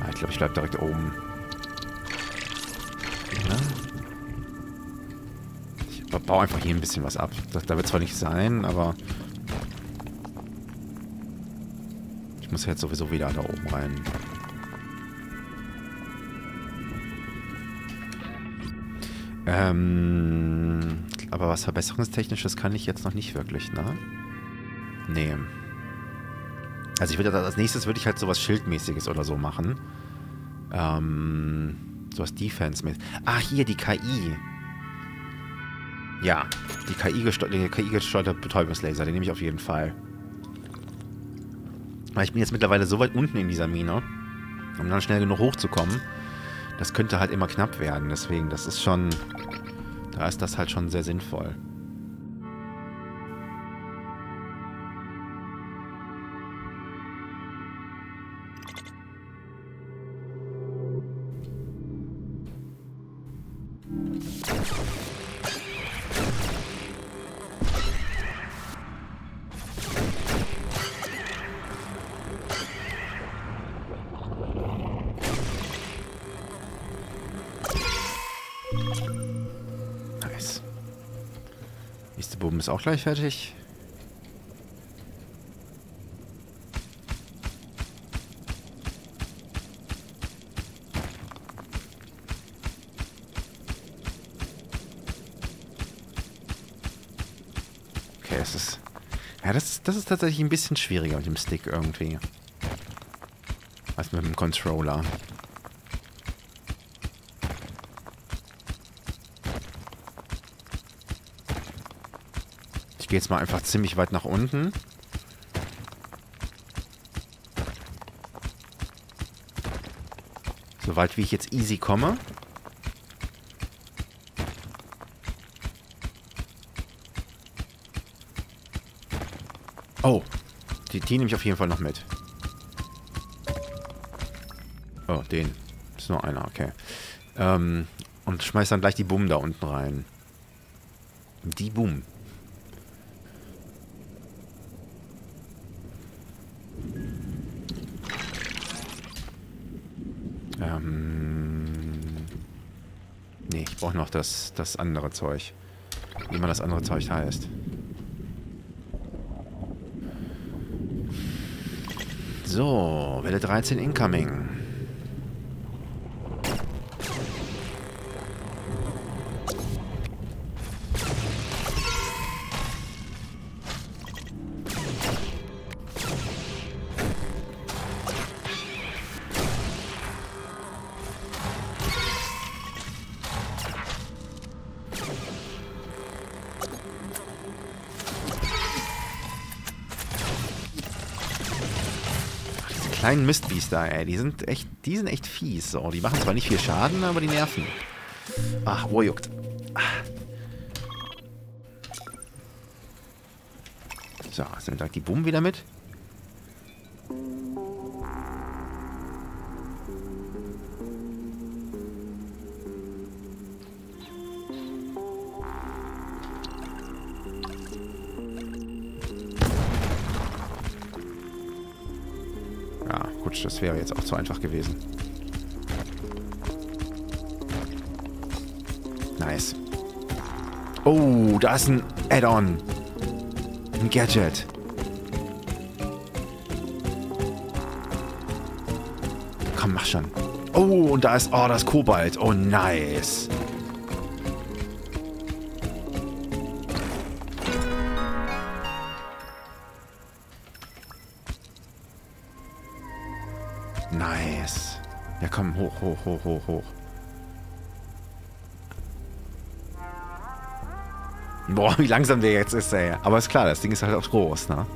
Ah, Ich glaube, ich bleibe direkt oben. Ja. Ich baue einfach hier ein bisschen was ab. Das, da wird zwar nicht sein, aber... Ich muss jetzt sowieso wieder da oben rein. Ähm, aber was Verbesserungstechnisches kann ich jetzt noch nicht wirklich, ne? Nee. Also ich würde als nächstes würde ich halt sowas Schildmäßiges oder so machen. Ähm, sowas Defense-mäßig. Ah, hier, die KI. Ja, die KI gesteuerte, KI gesteuerte Betäubungslaser, den nehme ich auf jeden Fall. Weil ich bin jetzt mittlerweile so weit unten in dieser Mine, um dann schnell genug hochzukommen. Das könnte halt immer knapp werden, deswegen, das ist schon... Da ist das halt schon sehr sinnvoll. Auch gleich fertig. Okay, es ist... Ja, das, das ist tatsächlich ein bisschen schwieriger mit dem Stick irgendwie. Als mit dem Controller. Ich gehe jetzt mal einfach ziemlich weit nach unten. So weit wie ich jetzt easy komme. Oh, die, die nehme ich auf jeden Fall noch mit. Oh, den. Ist nur einer, okay. Ähm, und schmeiß dann gleich die Bumm da unten rein. Die Bumm. brauche noch das, das andere Zeug. Wie man das andere Zeug heißt. So, Welle 13 incoming. Kleinen Mistbiester, ey. Die sind echt, die sind echt fies. So, die machen zwar nicht viel Schaden, aber die nerven. Ach, wo juckt. So, sind da die Bumm wieder mit? Wäre jetzt auch zu einfach gewesen. Nice. Oh, da ist ein Add-on. Ein Gadget. Komm, mach schon. Oh, und da ist... Oh, das Kobalt. Oh, nice. Hoch, hoch, hoch, hoch. Boah, wie langsam der jetzt ist, ey. Aber ist klar, das Ding ist halt auch groß, ne?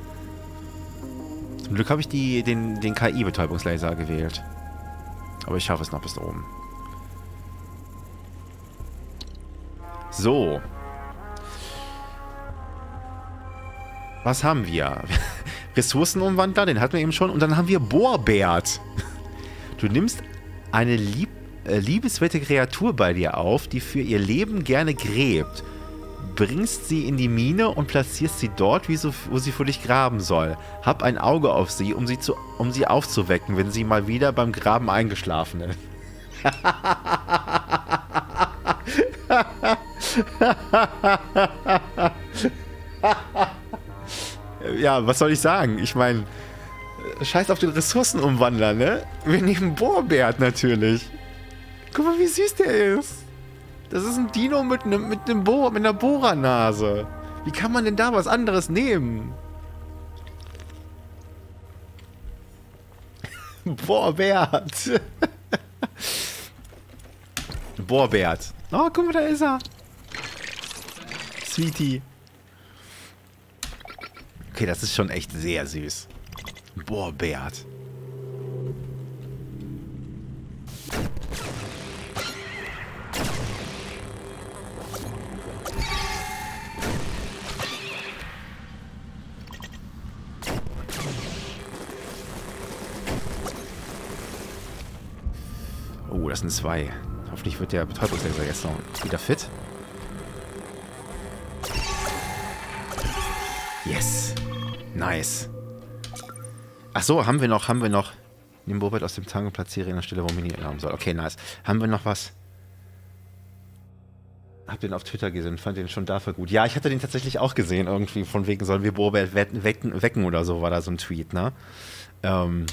Zum Glück habe ich die, den, den KI-Betäubungslaser gewählt. Aber ich schaffe es noch bis oben. So. Was haben wir? Ressourcenumwandler, den hatten wir eben schon. Und dann haben wir Bohrbert. Du nimmst eine lieb, äh, liebenswerte Kreatur bei dir auf, die für ihr Leben gerne gräbt. Bringst sie in die Mine und platzierst sie dort, so, wo sie für dich graben soll. Hab ein Auge auf sie, um sie, zu, um sie aufzuwecken, wenn sie mal wieder beim Graben eingeschlafen ist. ja, was soll ich sagen? Ich meine, Scheiß auf den Ressourcenumwandler, ne? Wir nehmen Bohrbert natürlich. Guck mal, wie süß der ist. Das ist ein Dino mit einem mit einem Bohr, mit einer Bohrernase. Wie kann man denn da was anderes nehmen? Bohrbert. Bohrbert. Oh, guck mal, da ist er. Sweetie. Okay, das ist schon echt sehr süß. Boah, Bert. Oh, das sind zwei. Hoffentlich wird der Betäubungslaser jetzt noch wieder fit. Yes. Nice. Ach so, haben wir noch, haben wir noch. Nimm Bobert aus dem Tango, platziere in der Stelle, wo Mini haben soll. Okay, nice. Haben wir noch was? hab den auf Twitter gesehen, fand den schon dafür gut. Ja, ich hatte den tatsächlich auch gesehen, irgendwie, von wegen sollen wir Borbert wecken, wecken oder so, war da so ein Tweet, ne? Ähm.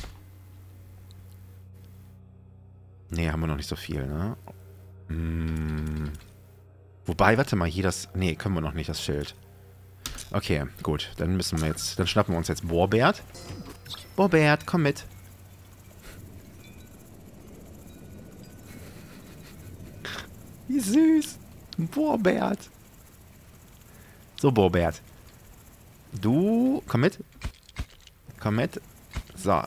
Nee, haben wir noch nicht so viel, ne? Hm. Wobei, warte mal, hier das. Nee, können wir noch nicht, das Schild. Okay, gut. Dann müssen wir jetzt. Dann schnappen wir uns jetzt Borbert. Borbert, komm mit. Wie süß. Borbert. So, Borbert. Du, komm mit. Komm mit. So.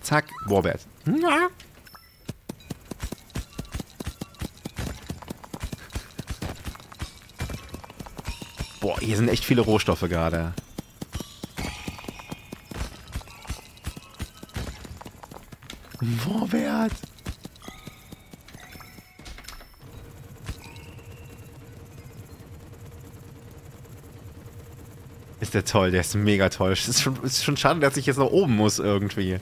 Zack, Borbert. Ja. Boah, hier sind echt viele Rohstoffe gerade. Borbert. Ist der toll, der ist mega toll. Es ist schon, ist schon schade, dass ich jetzt nach oben muss irgendwie.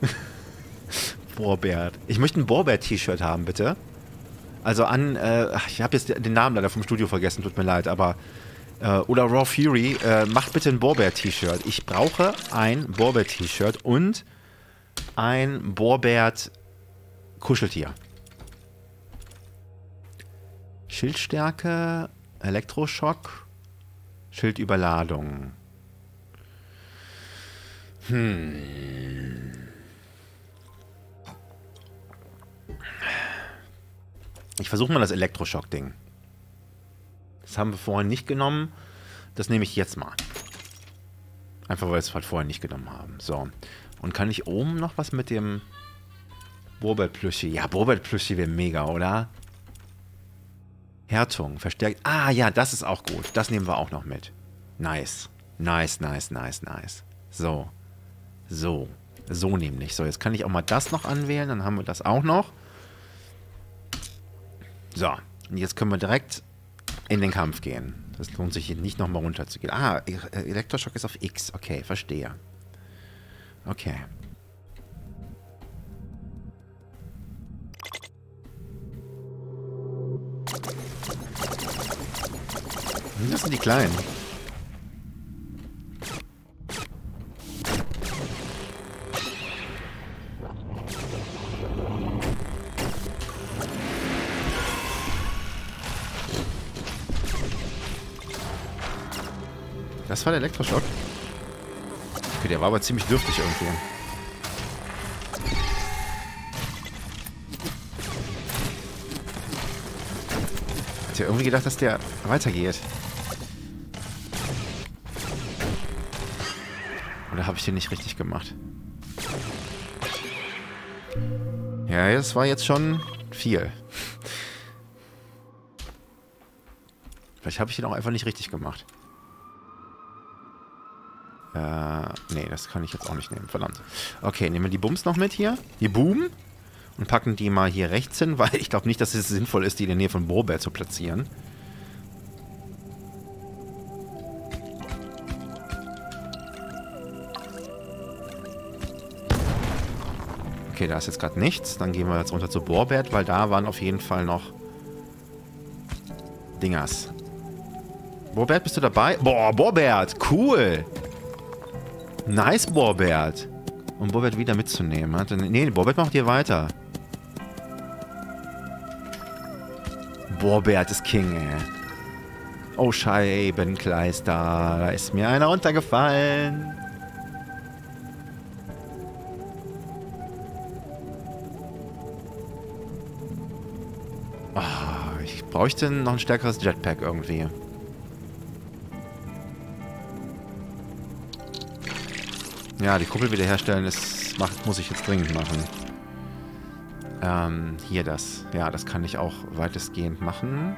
Borbert. Ich möchte ein Borbert-T-Shirt haben, bitte. Also an, äh, ich habe jetzt den Namen leider vom Studio vergessen, tut mir leid, aber äh, oder Raw Fury, äh, macht bitte ein Borbert-T-Shirt. Ich brauche ein Borbert-T-Shirt und ein Borbert-Kuscheltier. Schildstärke, Elektroschock, Schildüberladung. Hm. Ich versuche mal das Elektroschock-Ding. Das haben wir vorhin nicht genommen. Das nehme ich jetzt mal. Einfach, weil wir es halt vorher nicht genommen haben. So. Und kann ich oben noch was mit dem Borbert-Plüschi? Ja, Borbert-Plüschi wäre mega, oder? Härtung, verstärkt. Ah, ja, das ist auch gut. Das nehmen wir auch noch mit. Nice. Nice, nice, nice, nice. So. So. So nämlich. So, jetzt kann ich auch mal das noch anwählen. Dann haben wir das auch noch. So. Und jetzt können wir direkt in den Kampf gehen. Das lohnt sich hier nicht nochmal runterzugehen. Ah, Elektroschock ist auf X. Okay, verstehe. Okay. Das sind die Kleinen. Das war der Elektroschock. Okay, der war aber ziemlich dürftig irgendwie. Hat ja irgendwie gedacht, dass der weitergeht. Oder habe ich den nicht richtig gemacht? Ja, das war jetzt schon viel. Vielleicht habe ich den auch einfach nicht richtig gemacht. Äh, nee, das kann ich jetzt auch nicht nehmen, verdammt. Okay, nehmen wir die Bums noch mit hier. Die Boom. Und packen die mal hier rechts hin, weil ich glaube nicht, dass es sinnvoll ist, die in der Nähe von Borbert zu platzieren. Okay, da ist jetzt gerade nichts. Dann gehen wir jetzt runter zu Borbert, weil da waren auf jeden Fall noch Dingers. Borbert, bist du dabei? Boah, Borbert, cool. Nice, Borbert. Um Borbert wieder mitzunehmen. Hat, nee, Borbert macht hier weiter. Borbert ist King, ey. Oh, Scheibenkleister. Da ist mir einer runtergefallen. Oh, ich bräuchte noch ein stärkeres Jetpack irgendwie. Ja, die Kuppel wiederherstellen, das macht, muss ich jetzt dringend machen. Ähm, hier das. Ja, das kann ich auch weitestgehend machen.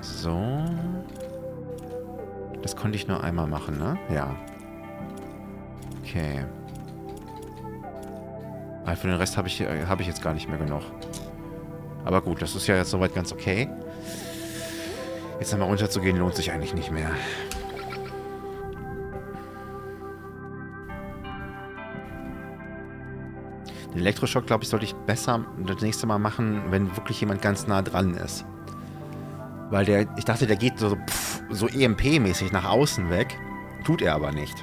So. Das konnte ich nur einmal machen, ne? Ja. Okay. Aber für den Rest habe ich, äh, hab ich jetzt gar nicht mehr genug. Aber gut, das ist ja jetzt soweit ganz okay. Jetzt einmal runterzugehen lohnt sich eigentlich nicht mehr. Den Elektroschock, glaube ich, sollte ich besser das nächste Mal machen, wenn wirklich jemand ganz nah dran ist. Weil der, ich dachte, der geht so, so EMP-mäßig nach außen weg. Tut er aber nicht.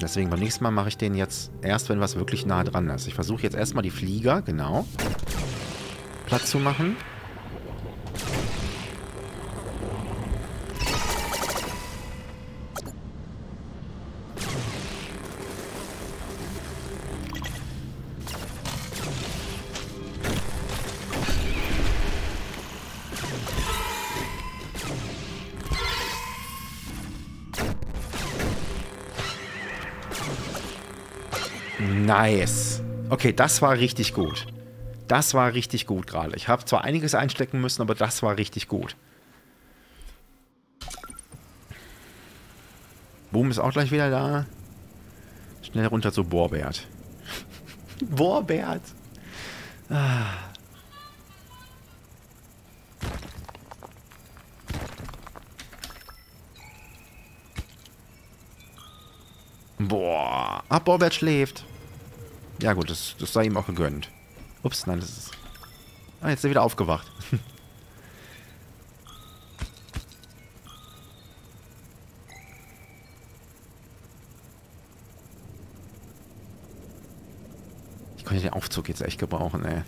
Deswegen beim nächsten Mal mache ich den jetzt erst, wenn was wirklich nah dran ist. Ich versuche jetzt erstmal die Flieger, genau, Platz zu machen. Nice. Okay, das war richtig gut. Das war richtig gut gerade. Ich habe zwar einiges einstecken müssen, aber das war richtig gut. Boom ist auch gleich wieder da. Schnell runter zu Borbert. Borbert. Ah. Boah. Ah, Borbert schläft. Ja gut, das, das sei ihm auch gegönnt. Ups, nein, das ist... Ah, jetzt ist er wieder aufgewacht. ich könnte den Aufzug jetzt echt gebrauchen, ey.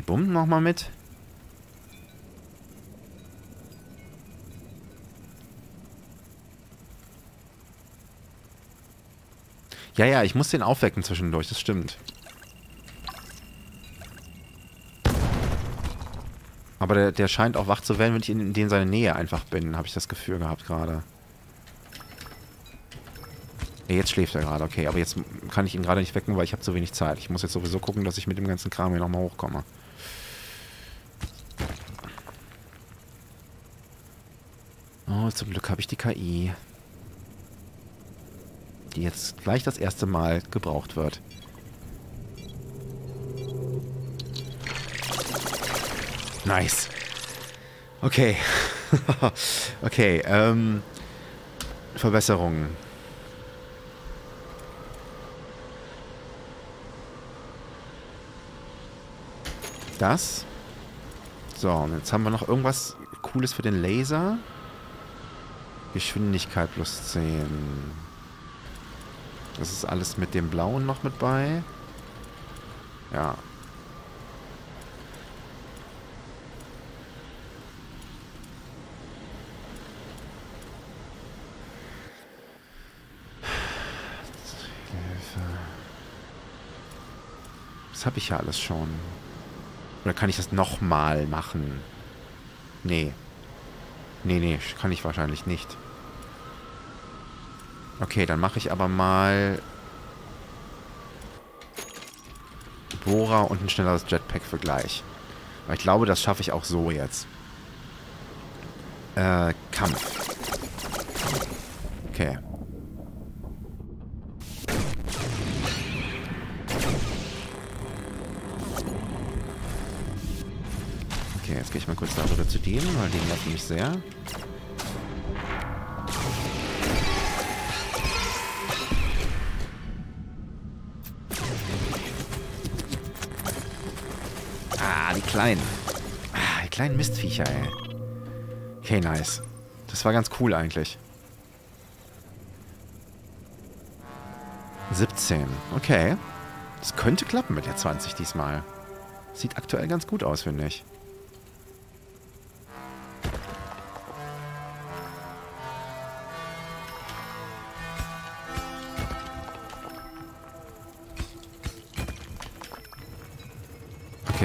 Die Bomben nochmal mit. Ja, ja, ich muss den aufwecken zwischendurch, das stimmt. Aber der, der scheint auch wach zu werden, wenn ich in, in seine Nähe einfach bin, habe ich das Gefühl gehabt gerade. Ja, jetzt schläft er gerade, okay. Aber jetzt kann ich ihn gerade nicht wecken, weil ich habe zu wenig Zeit. Ich muss jetzt sowieso gucken, dass ich mit dem ganzen Kram hier nochmal hochkomme. Oh, zum Glück habe ich die KI die jetzt gleich das erste Mal gebraucht wird. Nice. Okay. okay, ähm... Verbesserungen. Das. So, und jetzt haben wir noch irgendwas Cooles für den Laser. Geschwindigkeit plus 10. Das ist alles mit dem Blauen noch mit bei. Ja. Das habe ich ja alles schon. Oder kann ich das nochmal machen? Nee. Nee, nee, kann ich wahrscheinlich nicht. Okay, dann mache ich aber mal Bohrer und ein schnelleres Jetpack für gleich. Weil ich glaube, das schaffe ich auch so jetzt. Äh, Kampf. Okay. Okay, jetzt gehe ich mal kurz darüber zu denen, weil die nerven mich sehr. Kleinen. Ah, die kleinen Mistviecher, ey. Okay, nice. Das war ganz cool eigentlich. 17. Okay. Das könnte klappen mit der 20 diesmal. Sieht aktuell ganz gut aus, finde ich.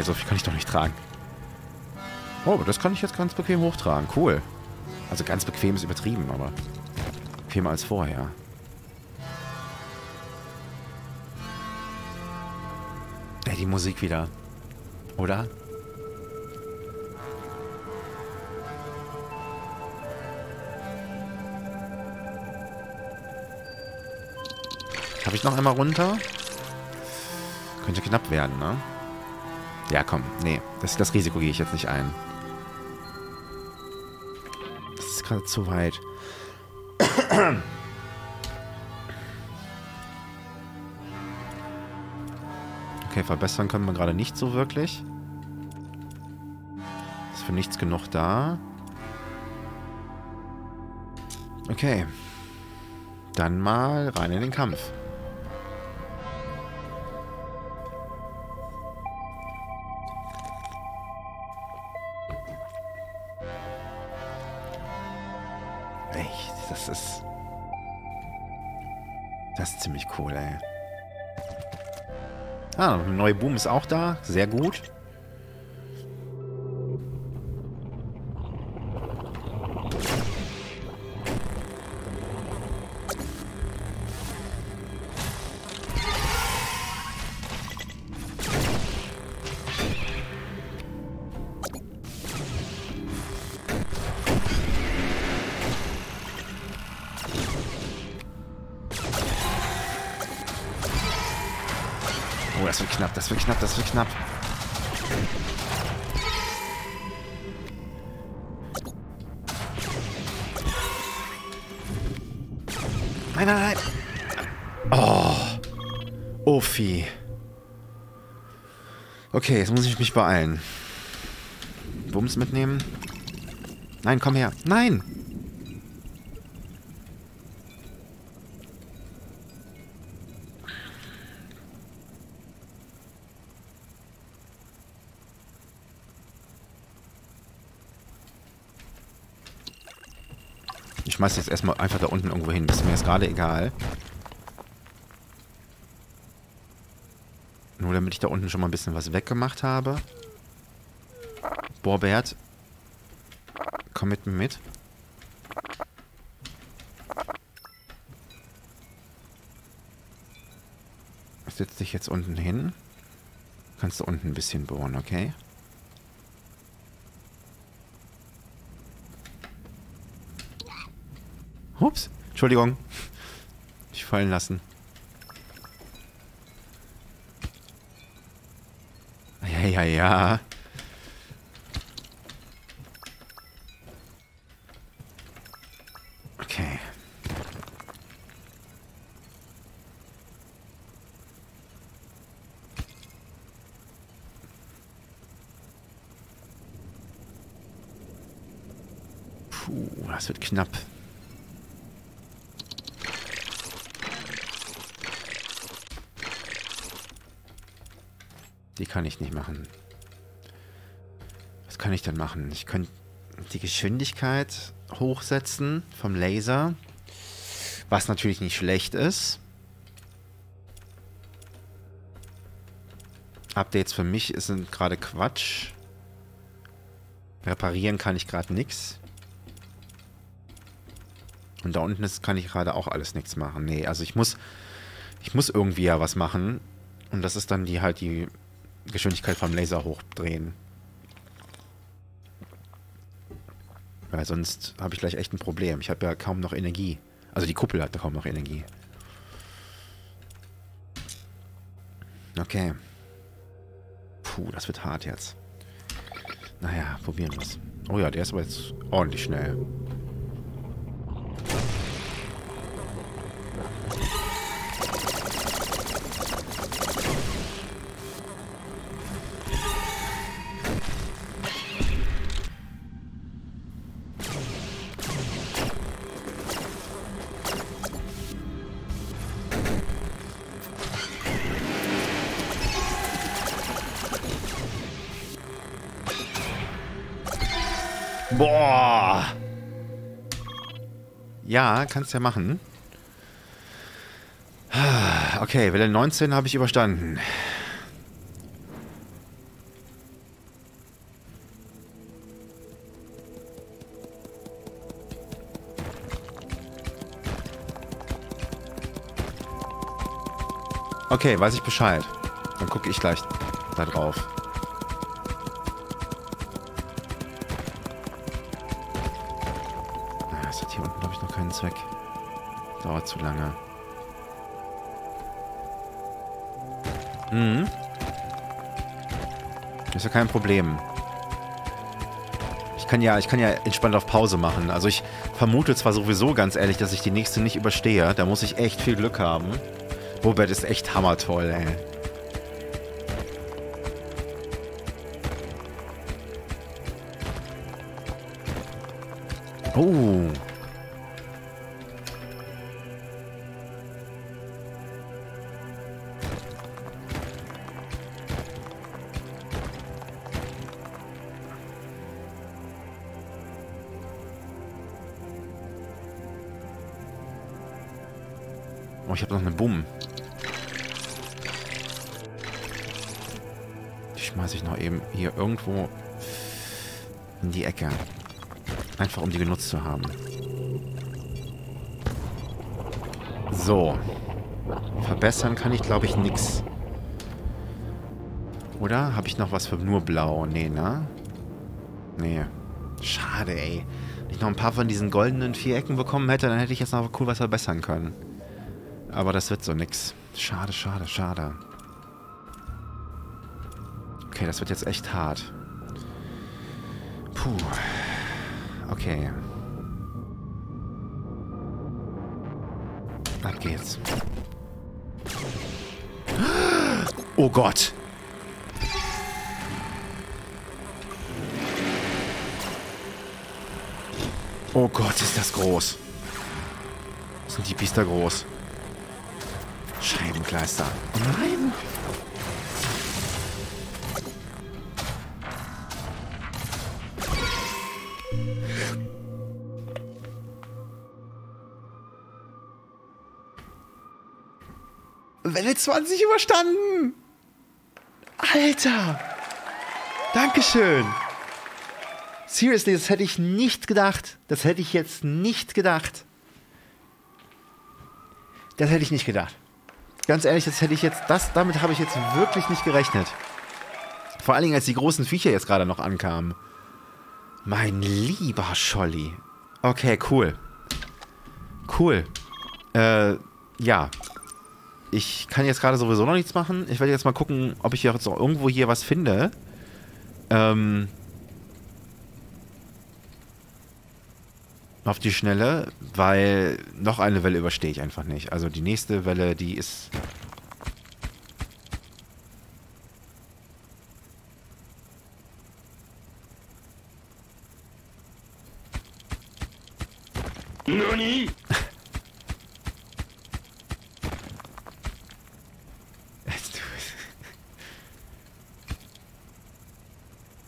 So viel kann ich doch nicht tragen. Oh, das kann ich jetzt ganz bequem hochtragen. Cool. Also ganz bequem ist übertrieben, aber bequemer als vorher. Ey, die Musik wieder. Oder? Habe ich noch einmal runter? Könnte knapp werden, ne? Ja, komm. Nee, das, das Risiko gehe ich jetzt nicht ein. Das ist gerade zu weit. Okay, verbessern können wir gerade nicht so wirklich. Ist für nichts genug da. Okay. Dann mal rein in den Kampf. Neuer Boom ist auch da. Sehr gut. Ich mich beeilen. Bums mitnehmen. Nein, komm her. Nein! Ich schmeiß jetzt erstmal einfach da unten irgendwo hin. Ist mir jetzt gerade egal. Damit ich da unten schon mal ein bisschen was weggemacht habe. Borbert. Komm mit mir mit. Setz dich jetzt unten hin. Kannst du unten ein bisschen bohren, okay? Ups, Entschuldigung. Ich fallen lassen. Ja, ja. Okay. Puh, das wird knapp. Die kann ich nicht machen. Was kann ich denn machen? Ich könnte die Geschwindigkeit hochsetzen vom Laser. Was natürlich nicht schlecht ist. Updates für mich sind gerade Quatsch. Reparieren kann ich gerade nichts. Und da unten ist, kann ich gerade auch alles nichts machen. Nee, also ich muss, ich muss irgendwie ja was machen. Und das ist dann die halt die Geschwindigkeit vom Laser hochdrehen. Weil sonst habe ich gleich echt ein Problem. Ich habe ja kaum noch Energie. Also die Kuppel hat kaum noch Energie. Okay. Puh, das wird hart jetzt. Naja, probieren wir es. Oh ja, der ist aber jetzt ordentlich schnell. Kannst ja machen. Okay, Welle 19 habe ich überstanden. Okay, weiß ich Bescheid. Dann gucke ich gleich da drauf. ganz weg. Dauert zu lange. Hm. Ist ja kein Problem. Ich kann ja, ich kann ja entspannt auf Pause machen. Also ich vermute zwar sowieso ganz ehrlich, dass ich die nächste nicht überstehe. Da muss ich echt viel Glück haben. Robert ist echt hammertoll, ey. Oh. Die Ecke. Einfach um die genutzt zu haben. So. Verbessern kann ich, glaube ich, nix. Oder? Habe ich noch was für nur blau? Nee, ne? Nee. Schade, ey. Wenn ich noch ein paar von diesen goldenen Vierecken bekommen hätte, dann hätte ich jetzt noch cool was verbessern können. Aber das wird so nix. Schade, schade, schade. Okay, das wird jetzt echt hart. Okay. Ab geht's. Oh Gott. Oh Gott, ist das groß. Sind die Biester groß. Scheibenkleister. Oh nein. 20 überstanden. Alter. Dankeschön. Seriously, das hätte ich nicht gedacht. Das hätte ich jetzt nicht gedacht. Das hätte ich nicht gedacht. Ganz ehrlich, das hätte ich jetzt, das, damit habe ich jetzt wirklich nicht gerechnet. Vor allen Dingen, als die großen Viecher jetzt gerade noch ankamen. Mein lieber Scholli. Okay, cool. Cool. Äh, ja. Ich kann jetzt gerade sowieso noch nichts machen. Ich werde jetzt mal gucken, ob ich jetzt noch irgendwo hier was finde. Ähm. Auf die Schnelle, weil noch eine Welle überstehe ich einfach nicht. Also die nächste Welle, die ist... NANI?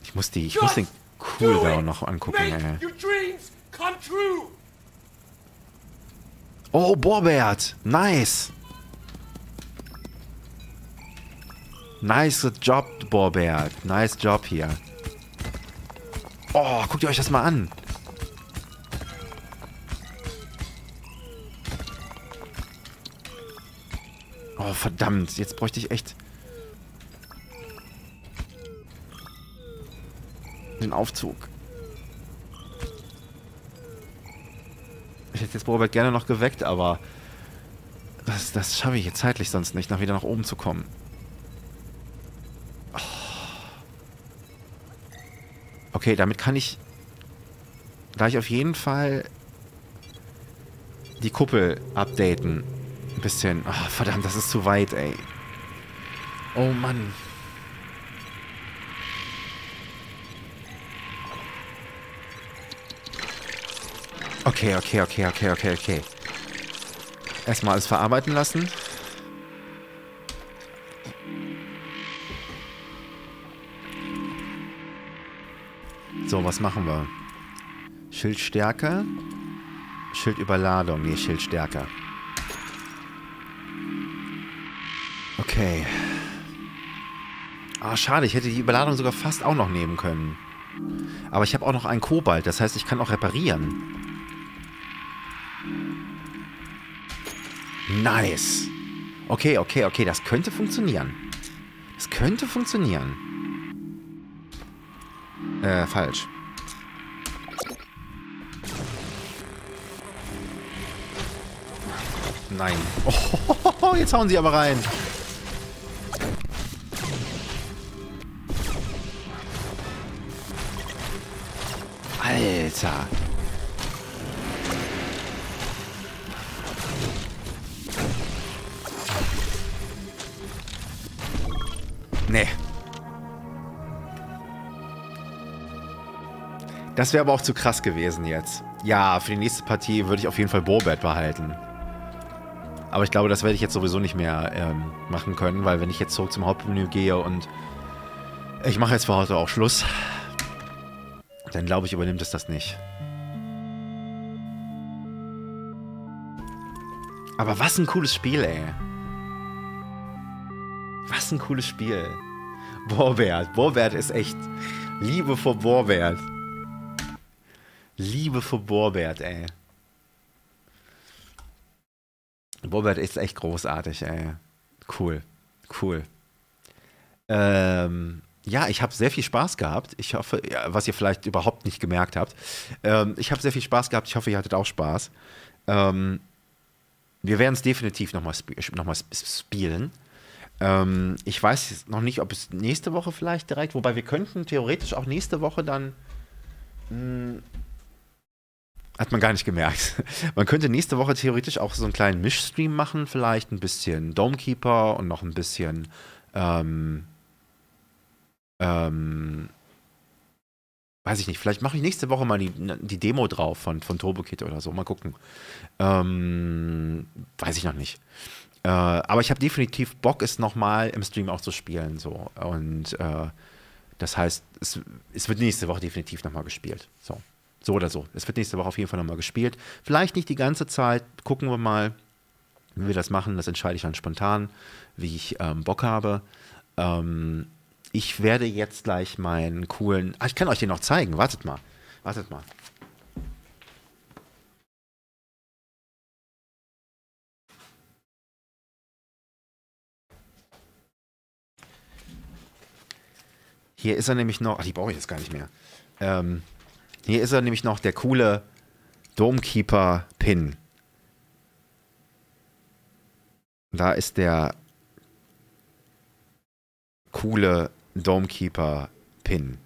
Ich muss die, ich muss den Cooldown noch angucken, ey. Oh, Borbert. Nice. Nice Job, Borbert. Nice Job hier. Oh, guckt ihr euch das mal an. Oh, verdammt. Jetzt bräuchte ich echt... Den Aufzug. Ich hätte jetzt Robert gerne noch geweckt, aber das, das schaffe ich jetzt zeitlich sonst nicht, nach wieder nach oben zu kommen. Oh. Okay, damit kann ich gleich auf jeden Fall die Kuppel updaten. Ein bisschen. Oh, verdammt, das ist zu weit, ey. Oh Mann. Okay, okay, okay, okay, okay, okay. Erstmal alles verarbeiten lassen. So, was machen wir? Schildstärke. Schildüberladung. Nee, Schildstärke. Okay. Ah, schade. Ich hätte die Überladung sogar fast auch noch nehmen können. Aber ich habe auch noch einen Kobalt. Das heißt, ich kann auch reparieren. Nice. Okay, okay, okay. Das könnte funktionieren. Das könnte funktionieren. Äh, falsch. Nein. Oh, jetzt hauen sie aber rein. Alter. Das wäre aber auch zu krass gewesen jetzt. ja, für die nächste Partie würde ich auf jeden Fall Borbert behalten. Aber ich glaube, das werde ich jetzt sowieso nicht mehr ähm, machen können, weil wenn ich jetzt zurück zum Hauptmenü gehe und ich mache jetzt für heute auch Schluss, dann glaube ich, übernimmt es das nicht. Aber was ein cooles Spiel, ey. Was ein cooles Spiel. Borbert. Borbert ist echt Liebe vor Borbert. Liebe vor Borbert, ey. Borbert ist echt großartig, ey. Cool. Cool. Ähm, ja, ich habe sehr viel Spaß gehabt. Ich hoffe, ja, was ihr vielleicht überhaupt nicht gemerkt habt. Ähm, ich habe sehr viel Spaß gehabt. Ich hoffe, ihr hattet auch Spaß. Ähm, wir werden es definitiv nochmal sp noch spielen. Ähm, ich weiß noch nicht, ob es nächste Woche vielleicht direkt, wobei wir könnten theoretisch auch nächste Woche dann. Mh, hm, hat man gar nicht gemerkt. Man könnte nächste Woche theoretisch auch so einen kleinen Mischstream machen, vielleicht ein bisschen Domekeeper und noch ein bisschen ähm, ähm, weiß ich nicht, vielleicht mache ich nächste Woche mal die, die Demo drauf von, von TurboKit oder so. Mal gucken. Ähm, weiß ich noch nicht. Äh, aber ich habe definitiv Bock, es nochmal im Stream auch zu spielen. So. Und äh, das heißt, es, es wird nächste Woche definitiv nochmal gespielt. So. So oder so. Es wird nächste Woche auf jeden Fall nochmal gespielt. Vielleicht nicht die ganze Zeit. Gucken wir mal, wie wir das machen. Das entscheide ich dann spontan, wie ich ähm, Bock habe. Ähm, ich werde jetzt gleich meinen coolen. Ah, ich kann euch den noch zeigen. Wartet mal. Wartet mal. Hier ist er nämlich noch. Ach, die brauche ich jetzt gar nicht mehr. Ähm, hier ist er nämlich noch der coole Domekeeper-Pin. Da ist der coole Domekeeper-Pin.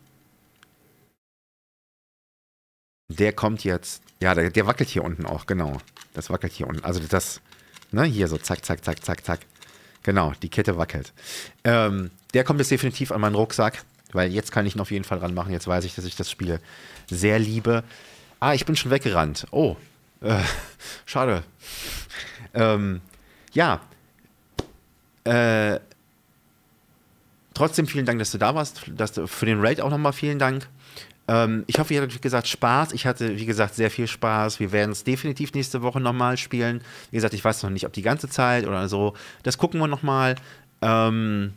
Der kommt jetzt. Ja, der, der, wackelt hier unten auch, genau. Das wackelt hier unten. Also das, ne, hier so, zack, zack, zack, zack, zack. Genau, die Kette wackelt. Ähm, der kommt jetzt definitiv an meinen Rucksack, weil jetzt kann ich ihn auf jeden Fall ranmachen. Jetzt weiß ich, dass ich das Spiel sehr liebe. Ah, ich bin schon weggerannt. Oh, äh, schade. Ähm, ja. Äh, trotzdem vielen Dank, dass du da warst. Dass du, für den Raid auch nochmal vielen Dank. Ähm, ich hoffe, ihr hattet, wie gesagt, Spaß. Ich hatte, wie gesagt, sehr viel Spaß. Wir werden es definitiv nächste Woche nochmal spielen. Wie gesagt, ich weiß noch nicht, ob die ganze Zeit oder so. Das gucken wir nochmal. Ähm,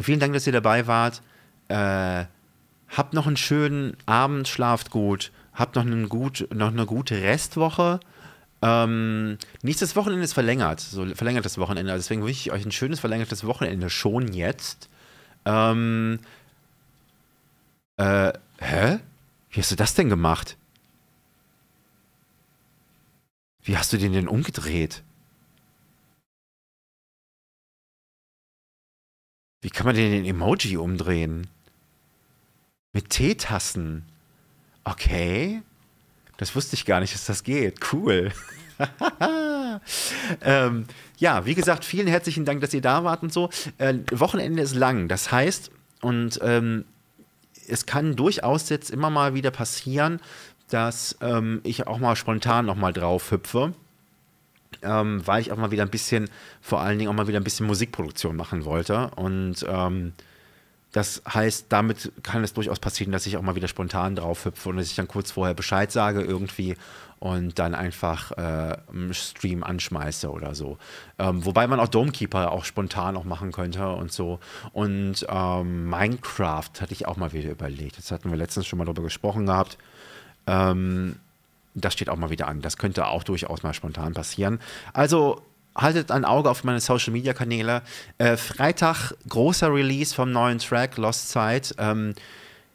vielen Dank, dass ihr dabei wart. Äh, habt noch einen schönen Abend, schlaft gut. Habt noch, einen gut, noch eine gute Restwoche. Ähm, nächstes Wochenende ist verlängert, so verlängertes Wochenende. Also deswegen wünsche ich euch ein schönes verlängertes Wochenende schon jetzt. Ähm, äh, hä? Wie hast du das denn gemacht? Wie hast du den denn umgedreht? Wie kann man denn den Emoji umdrehen? Mit T-Tasten. Okay. Das wusste ich gar nicht, dass das geht. Cool. ähm, ja, wie gesagt, vielen herzlichen Dank, dass ihr da wart und so. Äh, Wochenende ist lang, das heißt, und ähm, es kann durchaus jetzt immer mal wieder passieren, dass ähm, ich auch mal spontan noch mal drauf hüpfe. Ähm, weil ich auch mal wieder ein bisschen, vor allen Dingen auch mal wieder ein bisschen Musikproduktion machen wollte. Und ähm, das heißt, damit kann es durchaus passieren, dass ich auch mal wieder spontan drauf hüpfe und dass ich dann kurz vorher Bescheid sage irgendwie und dann einfach äh, einen Stream anschmeiße oder so. Ähm, wobei man auch Domekeeper auch spontan auch machen könnte und so. Und ähm, Minecraft hatte ich auch mal wieder überlegt. Das hatten wir letztens schon mal darüber gesprochen gehabt. Ähm, das steht auch mal wieder an. Das könnte auch durchaus mal spontan passieren. Also haltet ein Auge auf meine Social Media Kanäle. Äh, Freitag großer Release vom neuen Track Lost Sight. Ähm,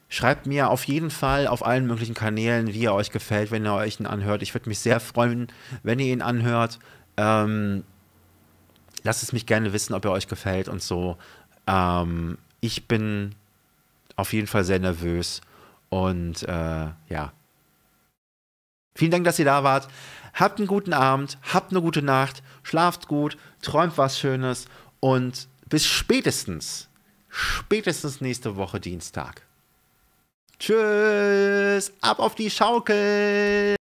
schreibt mir auf jeden Fall auf allen möglichen Kanälen, wie er euch gefällt, wenn ihr euch ihn anhört. Ich würde mich sehr freuen, wenn ihr ihn anhört. Ähm, lasst es mich gerne wissen, ob er euch gefällt und so. Ähm, ich bin auf jeden Fall sehr nervös und äh, ja. Vielen Dank, dass ihr da wart. Habt einen guten Abend, habt eine gute Nacht, schlaft gut, träumt was Schönes und bis spätestens, spätestens nächste Woche Dienstag. Tschüss, ab auf die Schaukel.